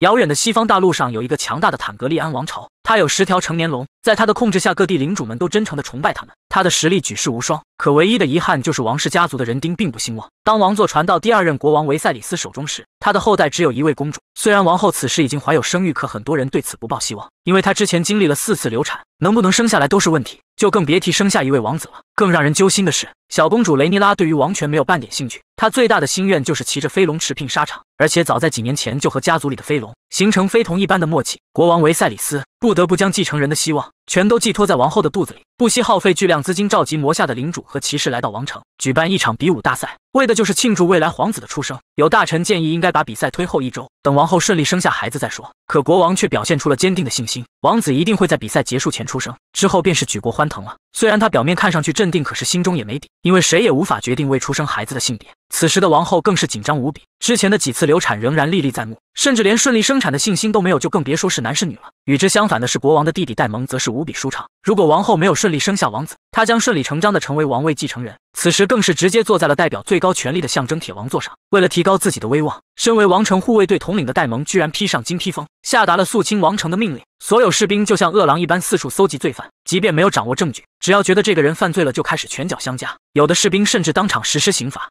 遥远的西方大陆上有一个强大的坦格利安王朝，他有十条成年龙，在他的控制下，各地领主们都真诚地崇拜他们，他的实力举世无双。可唯一的遗憾就是王室家族的人丁并不兴旺。当王座传到第二任国王维塞里斯手中时，他的后代只有一位公主。虽然王后此时已经怀有生育，可很多人对此不抱希望，因为她之前经历了四次流产，能不能生下来都是问题，就更别提生下一位王子了。更让人揪心的是，小公主雷尼拉对于王权没有半点兴趣，她最大的心愿就是骑着飞龙驰骋沙场，而且早在几年前就和家族里的飞龙形成非同一般的默契。国王维塞里斯不得不将继承人的希望全都寄托在王后的肚子里，不惜耗费巨量资金召集魔下的领主和骑士来到王城，举办一场比武大赛。为的就是庆祝未来皇子的出生。有大臣建议应该把比赛推后一周，等王后顺利生下孩子再说。可国王却表现出了坚定的信心，王子一定会在比赛结束前出生，之后便是举国欢腾了。虽然他表面看上去镇定，可是心中也没底，因为谁也无法决定未出生孩子的性别。此时的王后更是紧张无比，之前的几次流产仍然历历在目，甚至连顺利生产的信心都没有，就更别说是男是女了。与之相反的是，国王的弟弟戴蒙则是无比舒畅。如果王后没有顺利生下王子，他将顺理成章的成为王位继承人。此时更是直接坐在了代表最高权力的象征铁王座上。为了提高自己的威望，身为王城护卫队统领的戴蒙居然披上金披风，下达了肃清王城的命令。所有士兵就像饿狼一般四处搜集罪犯，即便没有掌握证据，只要觉得这个人犯罪了，就开始拳脚相加。有的士兵甚至当场实施刑罚。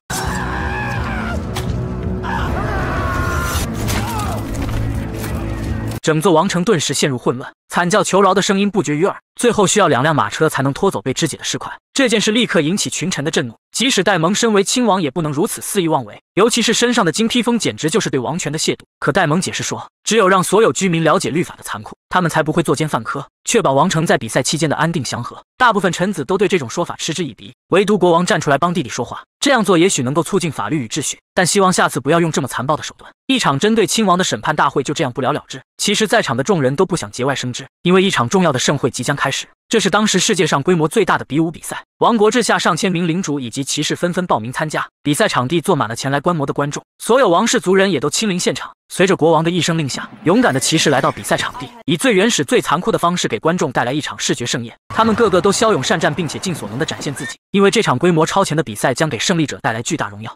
整座王城顿时陷入混乱，惨叫求饶的声音不绝于耳。最后需要两辆马车才能拖走被肢解的尸块。这件事立刻引起群臣的震怒。即使戴蒙身为亲王，也不能如此肆意妄为，尤其是身上的金披风，简直就是对王权的亵渎。可戴蒙解释说，只有让所有居民了解律法的残酷，他们才不会作奸犯科，确保王城在比赛期间的安定祥和。大部分臣子都对这种说法嗤之以鼻，唯独国王站出来帮弟弟说话。这样做也许能够促进法律与秩序，但希望下次不要用这么残暴的手段。一场针对亲王的审判大会就这样不了了之。其实，在场的众人都不想节外生枝，因为一场重要的盛会即将开始。这是当时世界上规模最大的比武比赛，王国之下上千名领主以及骑士纷纷报名参加。比赛场地坐满了前来观摩的观众，所有王室族人也都亲临现场。随着国王的一声令下，勇敢的骑士来到比赛场地，以最原始、最残酷的方式给观众带来一场视觉盛宴。他们个个都骁勇善战，并且尽所能的展现自己，因为这场规模超前的比赛将给胜利者带来巨大荣耀。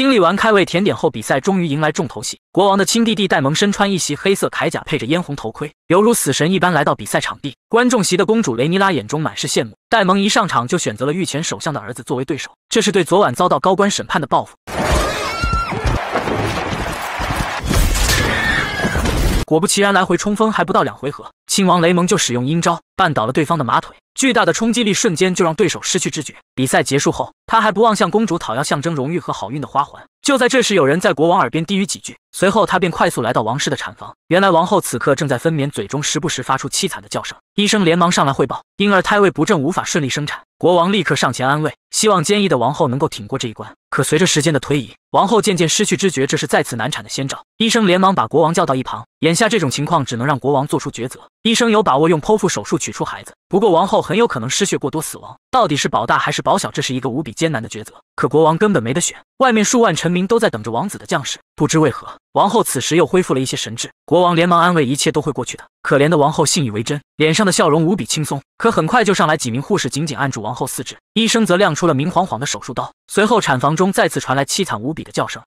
经历完开胃甜点后，比赛终于迎来重头戏。国王的亲弟弟戴蒙身穿一袭黑色铠甲，配着嫣红头盔，犹如死神一般来到比赛场地。观众席的公主雷尼拉眼中满是羡慕。戴蒙一上场就选择了御前首相的儿子作为对手，这是对昨晚遭到高官审判的报复。果不其然，来回冲锋还不到两回合，亲王雷蒙就使用阴招绊倒了对方的马腿。巨大的冲击力瞬间就让对手失去知觉。比赛结束后，他还不忘向公主讨要象征荣誉和好运的花环。就在这时，有人在国王耳边低语几句，随后他便快速来到王室的产房。原来王后此刻正在分娩，嘴中时不时发出凄惨的叫声。医生连忙上来汇报，婴儿胎位不正，无法顺利生产。国王立刻上前安慰，希望坚毅的王后能够挺过这一关。可随着时间的推移，王后渐渐失去知觉，这是再次难产的先兆。医生连忙把国王叫到一旁，眼下这种情况只能让国王做出抉择。医生有把握用剖腹手术取出孩子，不过王后很有可能失血过多死亡。到底是保大还是保小，这是一个无比艰难的抉择。可国王根本没得选，外面数万臣民都在等着王子的降世。不知为何，王后此时又恢复了一些神智。国王连忙安慰，一切都会过去的。可怜的王后信以为真，脸上的笑容无比轻松。可很快就上来几名护士，紧紧按住王后四肢。医生则亮出了明晃晃的手术刀。随后，产房中再次传来凄惨无比的叫声。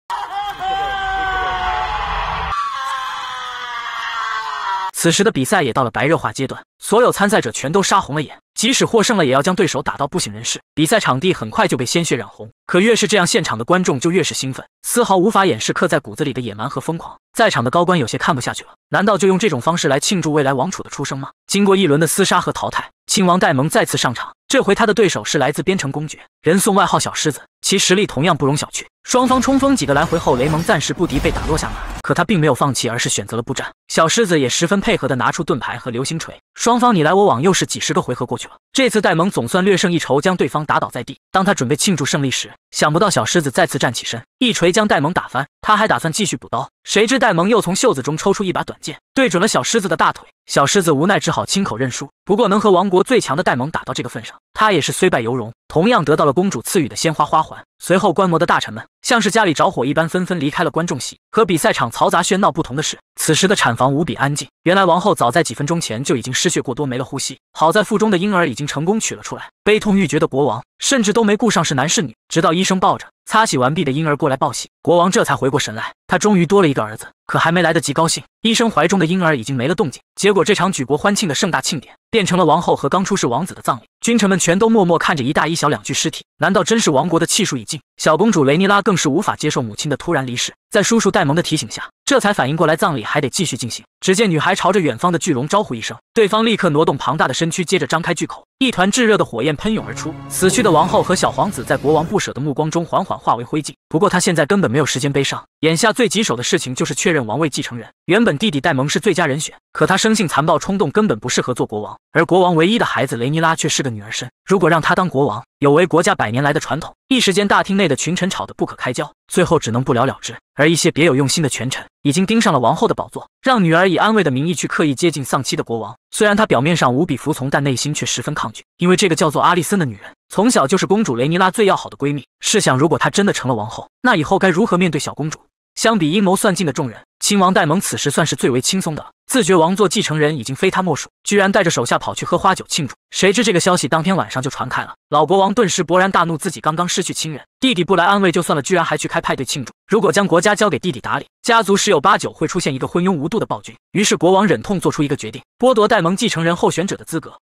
此时的比赛也到了白热化阶段，所有参赛者全都杀红了眼，即使获胜了，也要将对手打到不省人事。比赛场地很快就被鲜血染红，可越是这样，现场的观众就越是兴奋，丝毫无法掩饰刻在骨子里的野蛮和疯狂。在场的高官有些看不下去了，难道就用这种方式来庆祝未来王储的出生吗？经过一轮的厮杀和淘汰，亲王戴蒙再次上场，这回他的对手是来自边城公爵，人送外号小狮子，其实力同样不容小觑。双方冲锋几个来回后，雷蒙暂时不敌，被打落下马。可他并没有放弃，而是选择了不战。小狮子也十分配合的拿出盾牌和流星锤，双方你来我往，又是几十个回合过去了。这次戴蒙总算略胜一筹，将对方打倒在地。当他准备庆祝胜利时，想不到小狮子再次站起身，一锤将戴蒙打翻。他还打算继续补刀，谁知戴蒙又从袖子中抽出一把短剑，对准了小狮子的大腿。小狮子无奈，只好亲口认输。不过能和王国最强的戴蒙打到这个份上，他也是虽败犹荣，同样得到了公主赐予的鲜花花环。随后，观摩的大臣们像是家里着火一般，纷纷离开了观众席。和比赛场嘈杂喧闹不同的是，此时的产房无比安静。原来，王后早在几分钟前就已经失血过多，没了呼吸。好在腹中的婴儿已经成功取了出来。悲痛欲绝的国王甚至都没顾上是男是女，直到医生抱着擦洗完毕的婴儿过来报喜，国王这才回过神来。他终于多了一个儿子，可还没来得及高兴，医生怀中的婴儿已经没了动静。结果，这场举国欢庆的盛大庆典变成了王后和刚出世王子的葬礼。君臣们全都默默看着一大一小两具尸体。难道真是王国的气数已尽？小公主雷尼拉更是无法接受母亲的突然离世，在叔叔戴蒙的提醒下，这才反应过来葬礼还得继续进行。只见女孩朝着远方的巨龙招呼一声，对方立刻挪动庞大的身躯，接着张开巨口，一团炙热的火焰喷涌而出。死去的王后和小皇子在国王不舍的目光中缓缓化为灰烬。不过他现在根本没有时间悲伤，眼下最棘手的事情就是确认王位继承人。原本弟弟戴蒙是最佳人选，可他生性残暴冲动，根本不适合做国王。而国王唯一的孩子雷尼拉却是个女儿身，如果让他当国王，有违国家百年来的传统。一时间，大厅内的群臣吵得不可开交，最后只能不了了之。而一些别有用心的权臣已经盯上了王后的宝座，让女儿以安慰的名义去刻意接近丧妻的国王。虽然他表面上无比服从，但内心却十分抗抗拒，因为这个叫做阿丽森的女人从小就是公主雷尼拉最要好的闺蜜。试想，如果她真的成了王后，那以后该如何面对小公主？相比阴谋算尽的众人，亲王戴蒙此时算是最为轻松的了。自觉王座继承人已经非他莫属，居然带着手下跑去喝花酒庆祝。谁知这个消息当天晚上就传开了，老国王顿时勃然大怒，自己刚刚失去亲人，弟弟不来安慰就算了，居然还去开派对庆祝。如果将国家交给弟弟打理，家族十有八九会出现一个昏庸无度的暴君。于是国王忍痛做出一个决定，剥夺戴蒙继承人候选者的资格。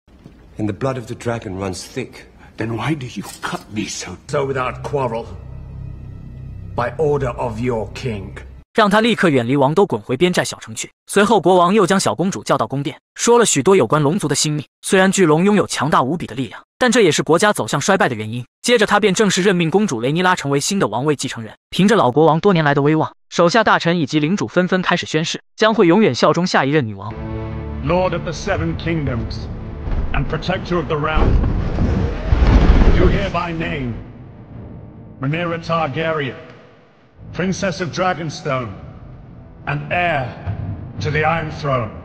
By do you cut me so? So without quarrel. By order of your king，让他立刻远离王都，滚回边寨小城去。随后，国王又将小公主叫到宫殿，说了许多有关龙族的心秘。虽然巨龙拥有强大无比的力量，但这也是国家走向衰败的原因。接着，他便正式任命公主雷尼拉成为新的王位继承人。凭着老国王多年来的威望，手下大臣以及领主纷纷开始宣誓，将会永远效忠下一任女王。Lord of the Seven Kingdoms and Protector of the Realm, you hereby name Rhaenyra Targaryen. Princess of Dragonstone and heir to the Iron Throne。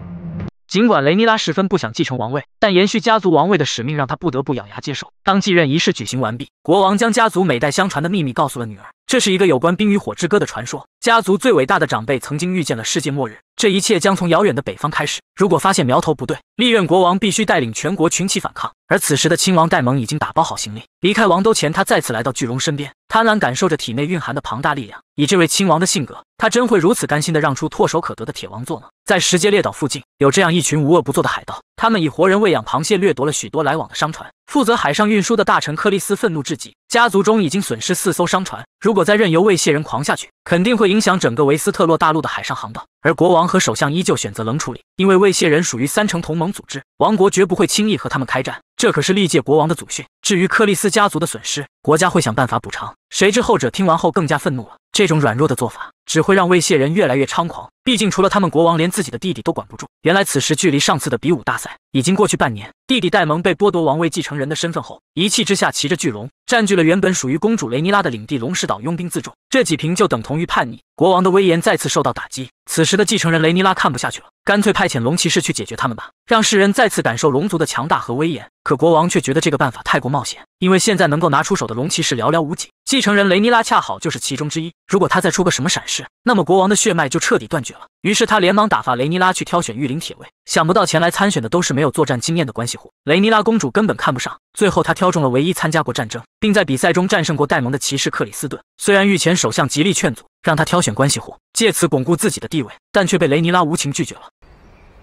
尽管雷尼拉十分不想继承王位，但延续家族王位的使命让他不得不咬牙接受。当继任仪式举行完毕，国王将家族每代相传的秘密告诉了女儿。这是一个有关《冰与火之歌》的传说。家族最伟大的长辈曾经预见了世界末日，这一切将从遥远的北方开始。如果发现苗头不对，历任国王必须带领全国群起反抗。而此时的亲王戴蒙已经打包好行李，离开王都前，他再次来到巨龙身边，贪婪感受着体内蕴含的庞大力量。以这位亲王的性格，他真会如此甘心的让出唾手可得的铁王座吗？在石阶列岛附近，有这样一群无恶不作的海盗，他们以活人喂养螃蟹，掠夺了许多来往的商船。负责海上运输的大臣克里斯愤怒至极，家族中已经损失四艘商船，如果再任由魏谢人狂下去，肯定会影响整个维斯特洛大陆的海上航道。而国王和首相依旧选择冷处理，因为魏谢人属于三城同盟组织，王国绝不会轻易和他们开战。这可是历届国王的祖训。至于克里斯家族的损失，国家会想办法补偿。谁知后者听完后更加愤怒了。这种软弱的做法只会让魏谢人越来越猖狂。毕竟除了他们国王，连自己的弟弟都管不住。原来此时距离上次的比武大赛已经过去半年。弟弟戴蒙被剥夺王位继承人的身份后，一气之下骑着巨龙，占据了原本属于公主雷尼拉的领地龙石岛，拥兵自重。这几瓶就等同于叛逆，国王的威严再次受到打击。此时的继承人雷尼拉看不下去了，干脆派遣龙骑士去解决他们吧，让世人再次感受龙族的强大和威严。可国王却觉得这个办法太过冒险，因为现在能够拿出手的龙骑士寥寥无几，继承人雷尼拉恰好就是其中之一。如果他再出个什么闪失，那么国王的血脉就彻底断绝了。于是他连忙打发雷尼拉去挑选御林铁卫，想不到前来参选的都是没有作战经验的关系户，雷尼拉公主根本看不上。最后他挑中了唯一参加过战争，并在比赛中战胜过戴蒙的骑士克里斯顿。虽然御前首相极力劝阻，让他挑选关系户，借此巩固自己的地位，但却被雷尼拉无情拒绝了。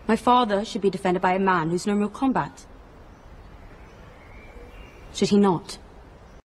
My father should be defended by a man who's no real combat. Should he not?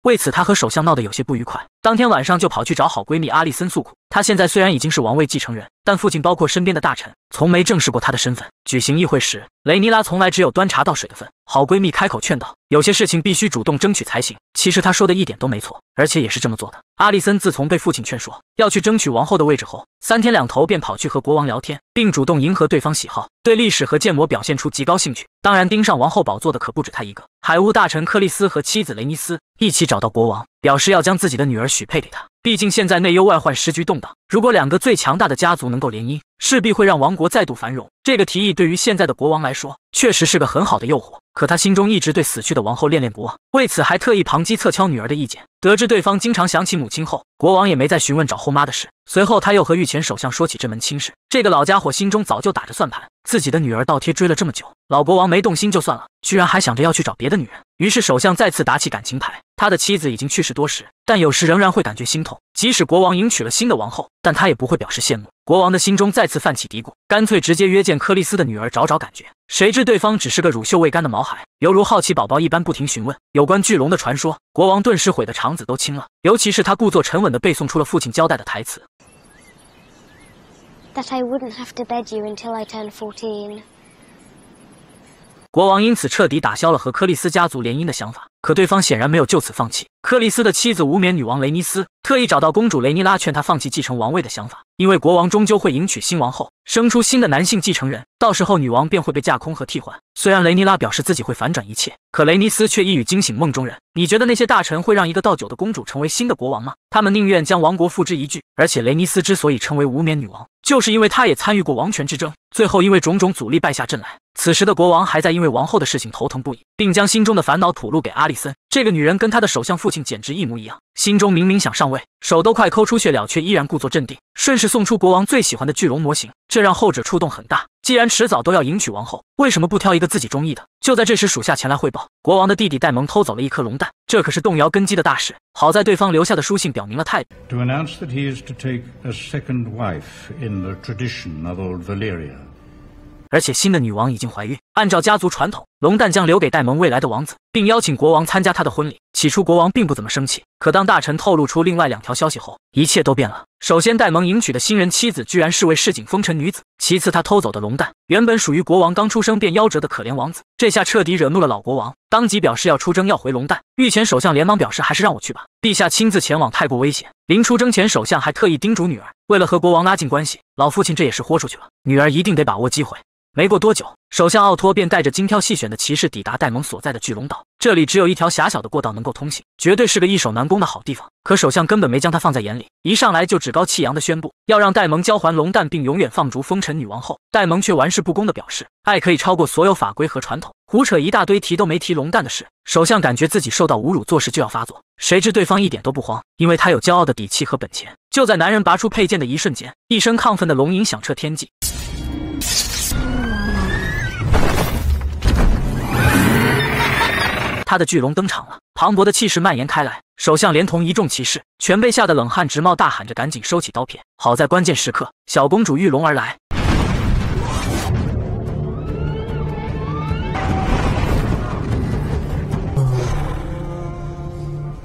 为此，他和首相闹得有些不愉快。当天晚上就跑去找好闺蜜阿丽森诉苦。她现在虽然已经是王位继承人，但父亲包括身边的大臣从没正视过她的身份。举行议会时，雷尼拉从来只有端茶倒水的份。好闺蜜开口劝道：“有些事情必须主动争取才行。”其实她说的一点都没错，而且也是这么做的。阿丽森自从被父亲劝说要去争取王后的位置后，三天两头便跑去和国王聊天，并主动迎合对方喜好，对历史和建模表现出极高兴趣。当然，盯上王后宝座的可不止她一个。海巫大臣克里斯和妻子雷尼斯一起找到国王，表示要将自己的女儿许配给他。毕竟现在内忧外患，时局动荡，如果两个最强大的家族能够联姻，势必会让王国再度繁荣。这个提议对于现在的国王来说，确实是个很好的诱惑。可他心中一直对死去的王后恋恋不忘，为此还特意旁击侧敲女儿的意见。得知对方经常想起母亲后，国王也没再询问找后妈的事。随后他又和御前首相说起这门亲事，这个老家伙心中早就打着算盘，自己的女儿倒贴追了这么久，老国王没动心就算了，居然还想着要去找别的女人。于是首相再次打起感情牌。他的妻子已经去世多时，但有时仍然会感觉心痛。即使国王迎娶了新的王后，但他也不会表示羡慕。国王的心中再次泛起嘀咕，干脆直接约见克里斯的女儿找找感觉。谁知对方只是个乳臭未干的毛孩，犹如好奇宝宝一般不停询问有关巨龙的传说。国王顿时悔得肠子都青了，尤其是他故作沉稳地背诵出了父亲交代的台词：“That I wouldn't have to bed you until I turn fourteen。”国王因此彻底打消了和克里斯家族联姻的想法。可对方显然没有就此放弃。克里斯的妻子无冕女王雷尼斯特意找到公主雷尼拉，劝她放弃继承王位的想法，因为国王终究会迎娶新王后，生出新的男性继承人，到时候女王便会被架空和替换。虽然雷尼拉表示自己会反转一切，可雷尼斯却一语惊醒梦中人。你觉得那些大臣会让一个倒酒的公主成为新的国王吗？他们宁愿将王国付之一炬。而且雷尼斯之所以称为无冕女王，就是因为她也参与过王权之争，最后因为种种阻力败下阵来。此时的国王还在因为王后的事情头疼不已，并将心中的烦恼吐露给阿里森。这个女人跟她的首相父亲简直一模一样，心中明明想上位，手都快抠出血了，却依然故作镇定，顺势送出国王最喜欢的巨龙模型，这让后者触动很大。既然迟早都要迎娶王后，为什么不挑一个自己中意的？就在这时，属下前来汇报，国王的弟弟戴蒙偷走了一颗龙蛋，这可是动摇根基的大事。好在对方留下的书信表明了态度。而且新的女王已经怀孕，按照家族传统，龙蛋将留给戴蒙未来的王子，并邀请国王参加他的婚礼。起初国王并不怎么生气，可当大臣透露出另外两条消息后，一切都变了。首先，戴蒙迎娶的新人妻子居然是位市井风尘女子；其次，他偷走的龙蛋原本属于国王刚出生便夭折的可怜王子。这下彻底惹怒了老国王，当即表示要出征要回龙蛋。御前首相连忙表示还是让我去吧，陛下亲自前往太过危险。临出征前，首相还特意叮嘱女儿，为了和国王拉近关系，老父亲这也是豁出去了，女儿一定得把握机会。没过多久，首相奥托便带着精挑细选的骑士抵达戴蒙所在的巨龙岛。这里只有一条狭小的过道能够通行，绝对是个易守难攻的好地方。可首相根本没将他放在眼里，一上来就趾高气扬地宣布要让戴蒙交还龙蛋，并永远放逐风尘女王后，戴蒙却玩世不恭地表示，爱可以超过所有法规和传统，胡扯一大堆，提都没提龙蛋的事。首相感觉自己受到侮辱，做事就要发作。谁知对方一点都不慌，因为他有骄傲的底气和本钱。就在男人拔出佩剑的一瞬间，一声亢奋的龙吟响彻天际。他的巨龙登场了，磅礴的气势蔓延开来，首相连同一众骑士全被吓得冷汗直冒，大喊着赶紧收起刀片。好在关键时刻，小公主御龙而来。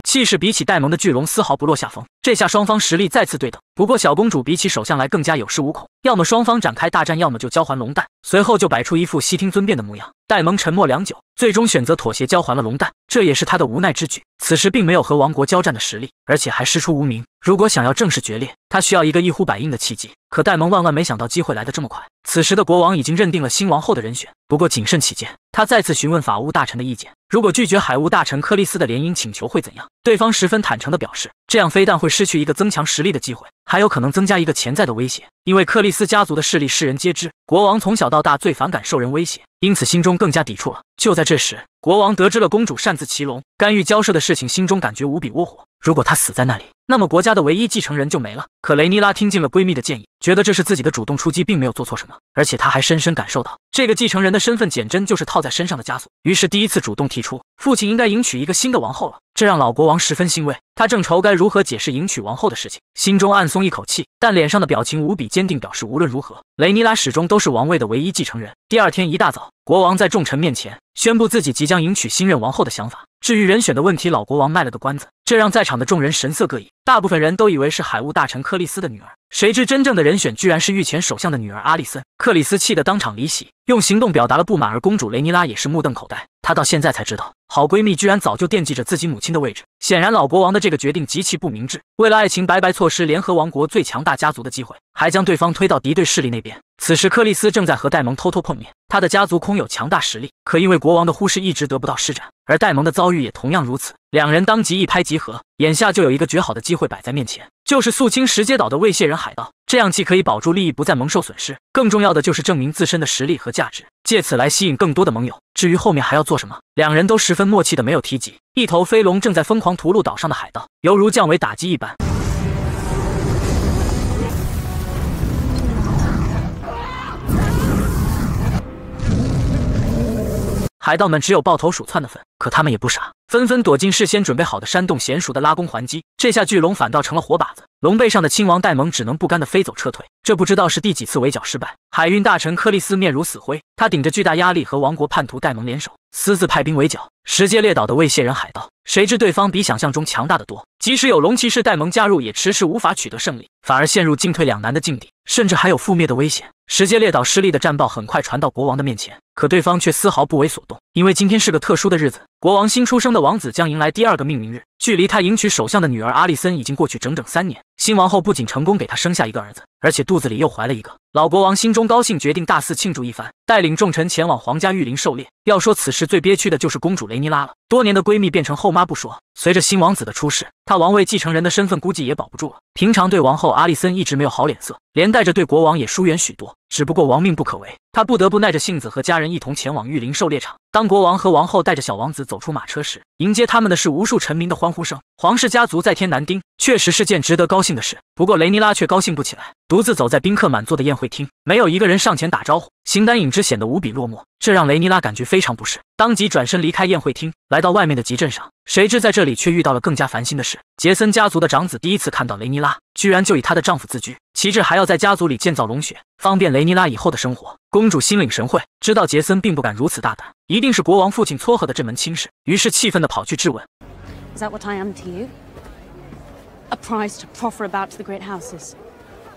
气势比起戴蒙的巨龙丝毫不落下风，这下双方实力再次对等。不过小公主比起首相来更加有恃无恐，要么双方展开大战，要么就交还龙蛋。随后就摆出一副悉听尊便的模样。戴蒙沉默良久，最终选择妥协，交还了龙蛋，这也是他的无奈之举。此时并没有和王国交战的实力，而且还师出无名。如果想要正式决裂，他需要一个一呼百应的契机。可戴蒙万万没想到机会来得这么快。此时的国王已经认定了新王后的人选，不过谨慎起见，他再次询问法务大臣的意见。如果拒绝海务大臣克里斯的联姻请求会怎样？对方十分坦诚地表示，这样非但会失去一个增强实力的机会，还有可能增加一个潜在的威胁。因为克里斯家族的势力世人皆知，国王从小到大最反感受人威胁，因此心中更加抵触了。就在这时，国王得知了公主擅自骑龙、干预交涉的事情，心中感觉无比窝火。如果他死在那里，那么国家的唯一继承人就没了。可雷尼拉听进了闺蜜的建议，觉得这是自己的主动出击，并没有做错什么。而且她还深深感受到，这个继承人的身份简直就是套在身上的枷锁。于是第一次主动提出，父亲应该迎娶一个新的王后了。这让老国王十分欣慰。他正愁该如何解释迎娶王后的事情，心中暗松一口气，但脸上的表情无比坚定，表示无论如何，雷尼拉始终都是王位的唯一继承人。第二天一大早，国王在众臣面前宣布自己即将迎娶新任王后的想法。至于人选的问题，老国王卖了个关子，这让在场的众人神色各异。大部分人都以为是海务大臣克里斯的女儿，谁知真正的人选居然是御前首相的女儿阿里森。克里斯气得当场离席，用行动表达了不满，而公主雷尼拉也是目瞪口呆。她到现在才知道，好闺蜜居然早就惦记着自己母亲的位置。显然，老国王的这个决定极其不明智，为了爱情白白错失联合王国最强大家族的机会，还将对方推到敌对势力那边。此时，克里斯正在和戴蒙偷偷碰面。他的家族空有强大实力，可因为国王的忽视，一直得不到施展。而戴蒙的遭遇也同样如此，两人当即一拍即合。眼下就有一个绝好的机会摆在面前，就是肃清石阶岛的未卸人海盗，这样既可以保住利益不再蒙受损失，更重要的就是证明自身的实力和价值，借此来吸引更多的盟友。至于后面还要做什么，两人都十分默契的没有提及。一头飞龙正在疯狂屠戮岛上的海盗，犹如降维打击一般。海盗们只有抱头鼠窜的份，可他们也不傻，纷纷躲进事先准备好的山洞，娴熟的拉弓还击。这下巨龙反倒成了活靶子，龙背上的亲王戴蒙只能不甘的飞走撤退。这不知道是第几次围剿失败。海运大臣克里斯面如死灰，他顶着巨大压力和王国叛徒戴蒙联手，私自派兵围剿石阶列岛的未卸人海盗。谁知对方比想象中强大的多，即使有龙骑士戴蒙加入，也迟迟无法取得胜利，反而陷入进退两难的境地，甚至还有覆灭的危险。石阶列岛失利的战报很快传到国王的面前。可对方却丝毫不为所动，因为今天是个特殊的日子，国王新出生的王子将迎来第二个命名日。距离他迎娶首相的女儿阿丽森已经过去整整三年。新王后不仅成功给他生下一个儿子，而且肚子里又怀了一个。老国王心中高兴，决定大肆庆祝一番，带领众臣前往皇家御林狩猎。要说此时最憋屈的就是公主雷尼拉了，多年的闺蜜变成后妈不说，随着新王子的出世，她王位继承人的身份估计也保不住了。平常对王后阿丽森一直没有好脸色，连带着对国王也疏远许多。只不过王命不可违，他不得不耐着性子和家人一同前往御林狩猎场。当国王和王后带着小王子走出马车时，迎接他们的是无数臣民的欢呼声。皇室家族在天男丁，确实是件值得高兴的事。不过雷尼拉却高兴不起来，独自走在宾客满座的宴会厅，没有一个人上前打招呼，形单影只，显得无比落寞。这让雷尼拉感觉非常不适，当即转身离开宴会厅，来到外面的集镇上。谁知在这里却遇到了更加烦心的事。杰森家族的长子第一次看到雷尼拉，居然就以她的丈夫自居，旗帜还要在家族里建造龙穴，方便雷尼拉以后的生活。公主心领神会，知道杰森并不敢如此大胆，一定是国王父亲撮合的这门亲事，于是气愤的跑去质问：“Is that what I am to you? A prize to proffer about to the great houses?”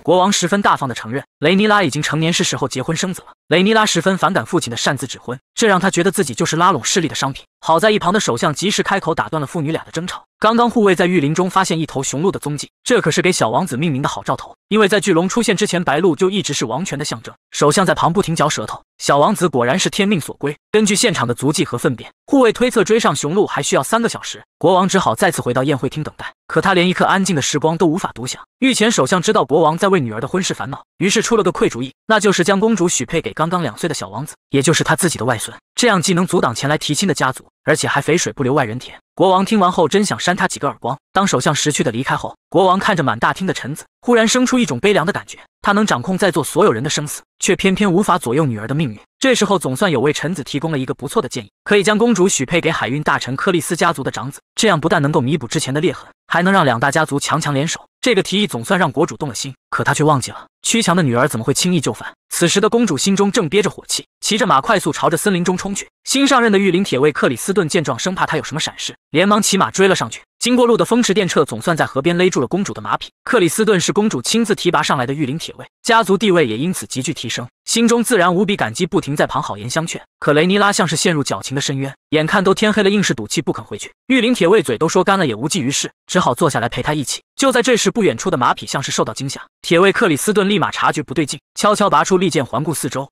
国王十分大方的承认，雷尼拉已经成年，是时候结婚生子了。雷尼拉十分反感父亲的擅自指婚，这让他觉得自己就是拉拢势力的商品。好在一旁的首相及时开口，打断了父女俩的争吵。刚刚护卫在玉林中发现一头雄鹿的踪迹，这可是给小王子命名的好兆头。因为在巨龙出现之前，白鹿就一直是王权的象征。首相在旁不停嚼舌头，小王子果然是天命所归。根据现场的足迹和粪便，护卫推测追上雄鹿还需要三个小时。国王只好再次回到宴会厅等待，可他连一刻安静的时光都无法独享。御前首相知道国王在为女儿的婚事烦恼，于是出出了个溃主意，那就是将公主许配给刚刚两岁的小王子，也就是他自己的外孙。这样既能阻挡前来提亲的家族，而且还肥水不流外人田。国王听完后，真想扇他几个耳光。当首相识趣的离开后，国王看着满大厅的臣子，忽然生出一种悲凉的感觉。他能掌控在座所有人的生死，却偏偏无法左右女儿的命运。这时候，总算有位臣子提供了一个不错的建议，可以将公主许配给海运大臣克里斯家族的长子，这样不但能够弥补之前的裂痕，还能让两大家族强强联手。这个提议总算让国主动了心，可他却忘记了，屈强的女儿怎么会轻易就范？此时的公主心中正憋着火气，骑着马快速朝着森林中冲去。新上任的御林铁卫克里斯顿见状，生怕她有什么闪失，连忙骑马追了上去。经过路的风驰电掣，总算在河边勒住了公主的马匹。克里斯顿是公主亲自提拔上来的御林铁卫，家族地位也因此急剧提升，心中自然无比感激，不停在旁好言相劝。可雷尼拉像是陷入矫情的深渊，眼看都天黑了，硬是赌气不肯回去。御林铁卫嘴都说干了，也无济于事，只好坐下来陪他一起。就在这时，不远处的马匹像是受到惊吓，铁卫克里斯顿立马察觉不对劲，悄悄拔出利剑，环顾四周。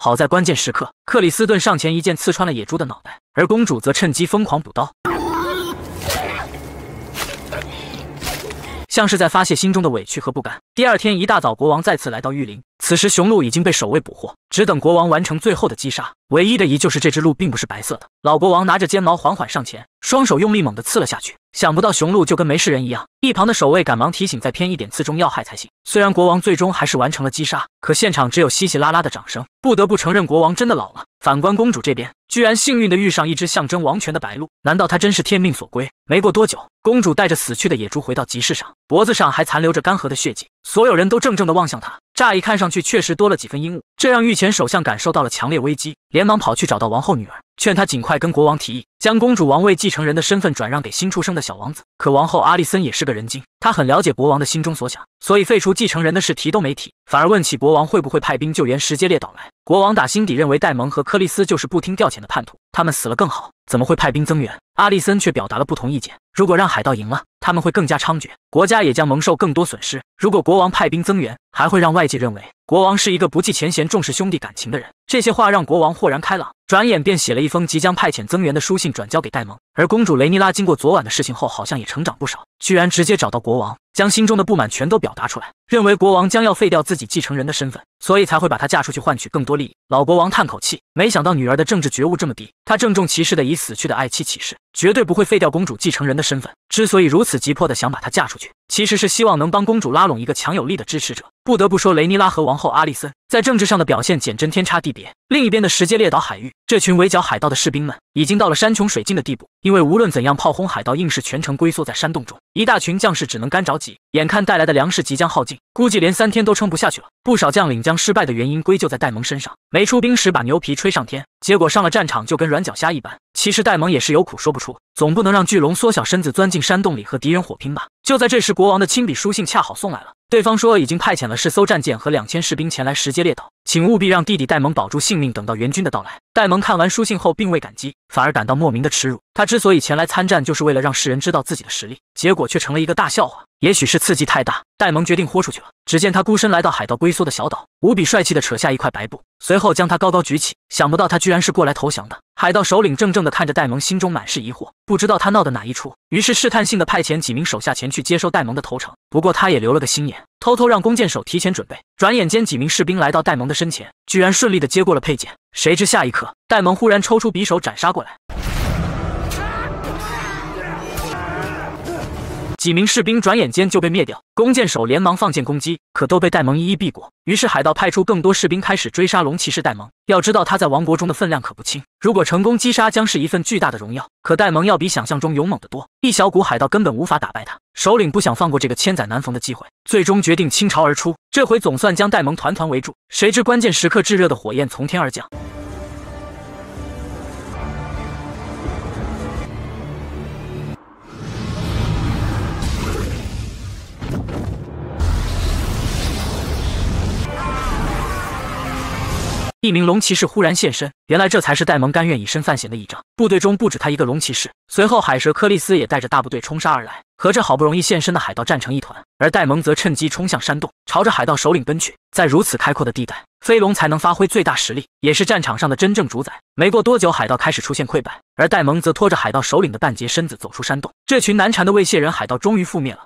好在关键时刻，克里斯顿上前一剑刺穿了野猪的脑袋，而公主则趁机疯狂补刀，像是在发泄心中的委屈和不甘。第二天一大早，国王再次来到玉林，此时雄鹿已经被守卫捕获，只等国王完成最后的击杀。唯一的疑就是这只鹿并不是白色的。老国王拿着尖矛缓缓上前，双手用力猛地刺了下去。想不到雄鹿就跟没事人一样，一旁的守卫赶忙提醒，再偏一点刺中要害才行。虽然国王最终还是完成了击杀，可现场只有稀稀拉拉的掌声。不得不承认，国王真的老了。反观公主这边，居然幸运的遇上一只象征王权的白鹿，难道她真是天命所归？没过多久，公主带着死去的野猪回到集市上，脖子上还残留着干涸的血迹。所有人都怔怔地望向她，乍一看上去确实多了几分阴雾，这让御前首相感受到了强烈危机，连忙跑去找到王后女儿。劝她尽快跟国王提议，将公主王位继承人的身份转让给新出生的小王子。可王后阿丽森也是个人精，她很了解国王的心中所想，所以废除继承人的事提都没提，反而问起国王会不会派兵救援石阶列岛来。国王打心底认为戴蒙和克里斯就是不听调遣的叛徒，他们死了更好，怎么会派兵增援？阿丽森却表达了不同意见，如果让海盗赢了，他们会更加猖獗，国家也将蒙受更多损失。如果国王派兵增援，还会让外界认为国王是一个不计前嫌、重视兄弟感情的人。这些话让国王豁然开朗，转眼便写了一封即将派遣增援的书信转交给戴蒙。而公主雷妮拉经过昨晚的事情后，好像也成长不少，居然直接找到国王，将心中的不满全都表达出来，认为国王将要废掉自己继承人的身份，所以才会把她嫁出去换取更多利益。老国王叹口气，没想到女儿的政治觉悟这么低，他郑重其事的以死去的爱妻起誓，绝对不会废掉公主继承人的身份。之所以如此急迫的想把她嫁出去，其实是希望能帮公主拉拢一个强有力的支持者。不得不说，雷妮拉和王后阿丽森在政治上的表现简真天差地别。另一边的石阶列岛海域，这群围剿海盗的士兵们已经到了山穷水尽的地步，因为无论怎样炮轰海盗，硬是全程龟缩在山洞中，一大群将士只能干着急。眼看带来的粮食即将耗尽，估计连三天都撑不下去了。不少将领将失败的原因归咎在戴蒙身上，没出兵时把牛皮吹上天，结果上了战场就跟软脚虾一般。其实戴蒙也是有苦说不出，总不能让巨龙缩小身子钻进山洞里和敌人火拼吧？就在这时，国王的亲笔书信恰好送来了。对方说已经派遣了四艘战舰和两千士兵前来石阶列岛，请务必让弟弟戴蒙保住性命，等到援军的到来。戴蒙看完书信后，并未感激，反而感到莫名的耻辱。他之所以前来参战，就是为了让世人知道自己的实力，结果却成了一个大笑话。也许是刺激太大，戴蒙决定豁出去了。只见他孤身来到海盗龟缩的小岛，无比帅气的扯下一块白布，随后将他高高举起。想不到他居然是过来投降的。海盗首领怔怔地看着戴蒙，心中满是疑惑，不知道他闹的哪一出。于是试探性的派遣几名手下前去接收戴蒙的投诚。不过他也留了个心眼，偷偷让弓箭手提前准备。转眼间，几名士兵来到戴蒙的身前，居然顺利的接过了佩剑。谁知下一刻，戴蒙忽然抽出匕首斩杀过来。几名士兵转眼间就被灭掉，弓箭手连忙放箭攻击，可都被戴蒙一一避过。于是海盗派出更多士兵开始追杀龙骑士戴蒙。要知道他在王国中的分量可不轻，如果成功击杀，将是一份巨大的荣耀。可戴蒙要比想象中勇猛得多，一小股海盗根本无法打败他。首领不想放过这个千载难逢的机会，最终决定倾巢而出，这回总算将戴蒙团团围住。谁知关键时刻，炙热的火焰从天而降。一名龙骑士忽然现身，原来这才是戴蒙甘愿以身犯险的倚仗。部队中不止他一个龙骑士，随后海蛇柯利斯也带着大部队冲杀而来，和这好不容易现身的海盗战成一团。而戴蒙则趁机冲向山洞，朝着海盗首领奔去。在如此开阔的地带，飞龙才能发挥最大实力，也是战场上的真正主宰。没过多久，海盗开始出现溃败，而戴蒙则拖着海盗首领的半截身子走出山洞。这群难缠的未卸人海盗终于覆灭了。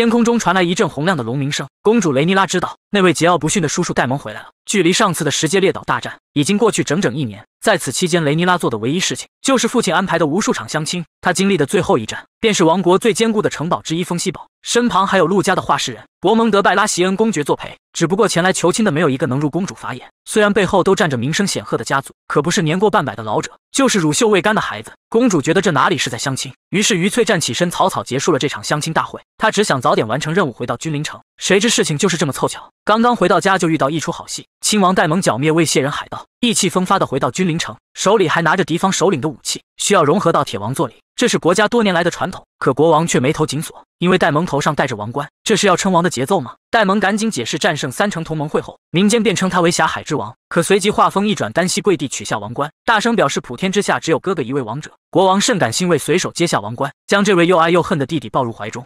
天空中传来一阵洪亮的龙鸣声。公主雷妮拉知道，那位桀骜不驯的叔叔戴蒙回来了。距离上次的十阶列岛大战已经过去整整一年，在此期间，雷妮拉做的唯一事情就是父亲安排的无数场相亲。她经历的最后一战，便是王国最坚固的城堡之一——风息堡，身旁还有陆家的画事人伯蒙德拜拉席恩公爵作陪。只不过前来求亲的没有一个能入公主法眼。虽然背后都站着名声显赫的家族，可不是年过半百的老者，就是乳臭未干的孩子。公主觉得这哪里是在相亲？于是余翠站起身，草草结束了这场相亲大会。她只想早点完成任务，回到君临城。谁知事情就是这么凑巧，刚刚回到家就遇到一出好戏。亲王戴蒙剿灭未谢人海盗，意气风发的回到君临城，手里还拿着敌方首领的武器，需要融合到铁王座里，这是国家多年来的传统。可国王却眉头紧锁，因为戴蒙头上戴着王冠，这是要称王的节奏吗？戴蒙赶紧解释，战胜三城同盟会后，民间便称他为霞海之王。可随即话锋一转，单膝跪地取下王冠，大声表示普天之下只有哥哥一位王者。国王甚感欣慰，随手接下王冠，将这位又爱又恨的弟弟抱入怀中。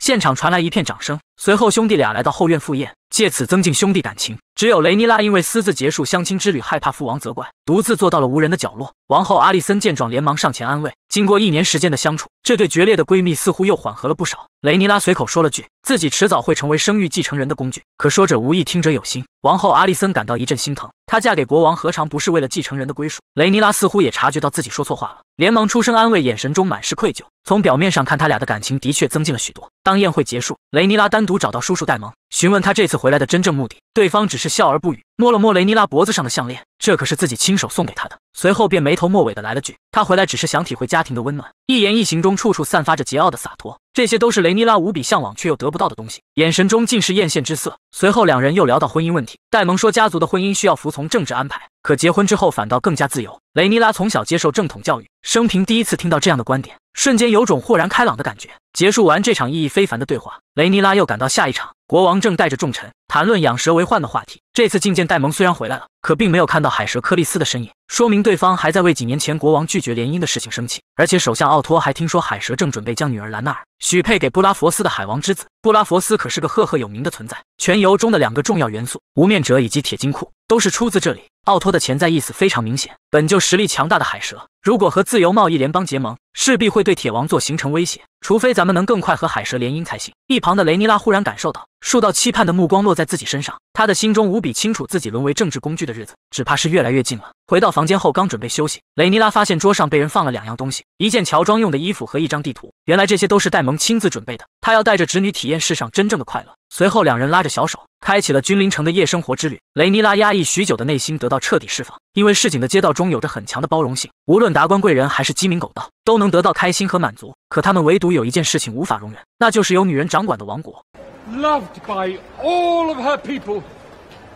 现场传来一片掌声，随后兄弟俩来到后院赴宴，借此增进兄弟感情。只有雷妮拉因为私自结束相亲之旅，害怕父王责怪，独自坐到了无人的角落。王后阿丽森见状，连忙上前安慰。经过一年时间的相处，这对决裂的闺蜜似乎又缓和了不少。雷妮拉随口说了句自己迟早会成为生育继承人的工具，可说者无意，听者有心。王后阿丽森感到一阵心疼，她嫁给国王何尝不是为了继承人的归属？雷妮拉似乎也察觉到自己说错话了，连忙出声安慰，眼神中满是愧疚。从表面上看，他俩的感情的确增进了许多。当宴会结束，雷妮拉单独找到叔叔戴蒙，询问他这次回来的真正目的。对方只是笑而不语，摸了摸雷妮拉脖子上的项链，这可是自己亲手送给她的。随后便没头没尾的来了句：“他回来只是想体会家庭的温暖。”一言一行中处处散发着桀骜的洒脱，这些都是雷妮拉无比向往却又得不到的东西，眼神中尽是艳羡之色。随后两人又聊到婚姻问题，戴蒙说家族的婚姻需要服从政治安排，可结婚之后反倒更加自由。雷妮拉从小接受正统教育，生平第一次听到这样的观点，瞬间有种豁然开朗的感觉。结束完这场意义非凡的对话，雷尼拉又赶到下一场。国王正带着重臣谈论养蛇为患的话题。这次觐见戴蒙虽然回来了，可并没有看到海蛇克利斯的身影，说明对方还在为几年前国王拒绝联姻的事情生气。而且首相奥托还听说海蛇正准备将女儿兰纳尔许配给布拉佛斯的海王之子。布拉佛斯可是个赫赫有名的存在，全游中的两个重要元素——无面者以及铁金库，都是出自这里。奥托的潜在意思非常明显，本就实力强大的海蛇，如果和自由贸易联邦结盟，势必会对铁王座形成威胁。除非咱们能更快和海蛇联姻才行。一旁的雷尼拉忽然感受到数道期盼的目光落在自己身上，他的心中无比清楚，自己沦为政治工具的日子只怕是越来越近了。回到房间后，刚准备休息，雷尼拉发现桌上被人放了两样东西：一件乔装用的衣服和一张地图。原来这些都是戴蒙亲自准备的，他要带着侄女体验世上真正的快乐。随后，两人拉着小手，开启了君临城的夜生活之旅。雷尼拉压抑许久的内心得到彻底释放，因为市井的街道中有着很强的包容性，无论达官贵人还是鸡鸣狗盗，都能得到开心和满足。可他们唯独有一件事情无法容忍，那就是由女人掌管的王国。loved by all of her people.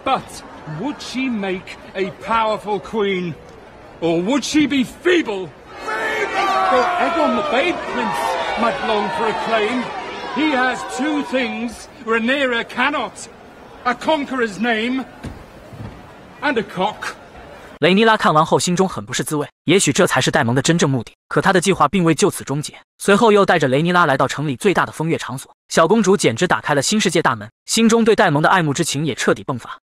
But would she make a powerful queen? Or would she be feeble? For Egon the Babe Prince might long for acclaim. He has two things Rhaenyra cannot. A conqueror's name and a cock. 雷尼拉看完后，心中很不是滋味。也许这才是戴蒙的真正目的。可他的计划并未就此终结，随后又带着雷尼拉来到城里最大的风月场所。小公主简直打开了新世界大门，心中对戴蒙的爱慕之情也彻底迸发。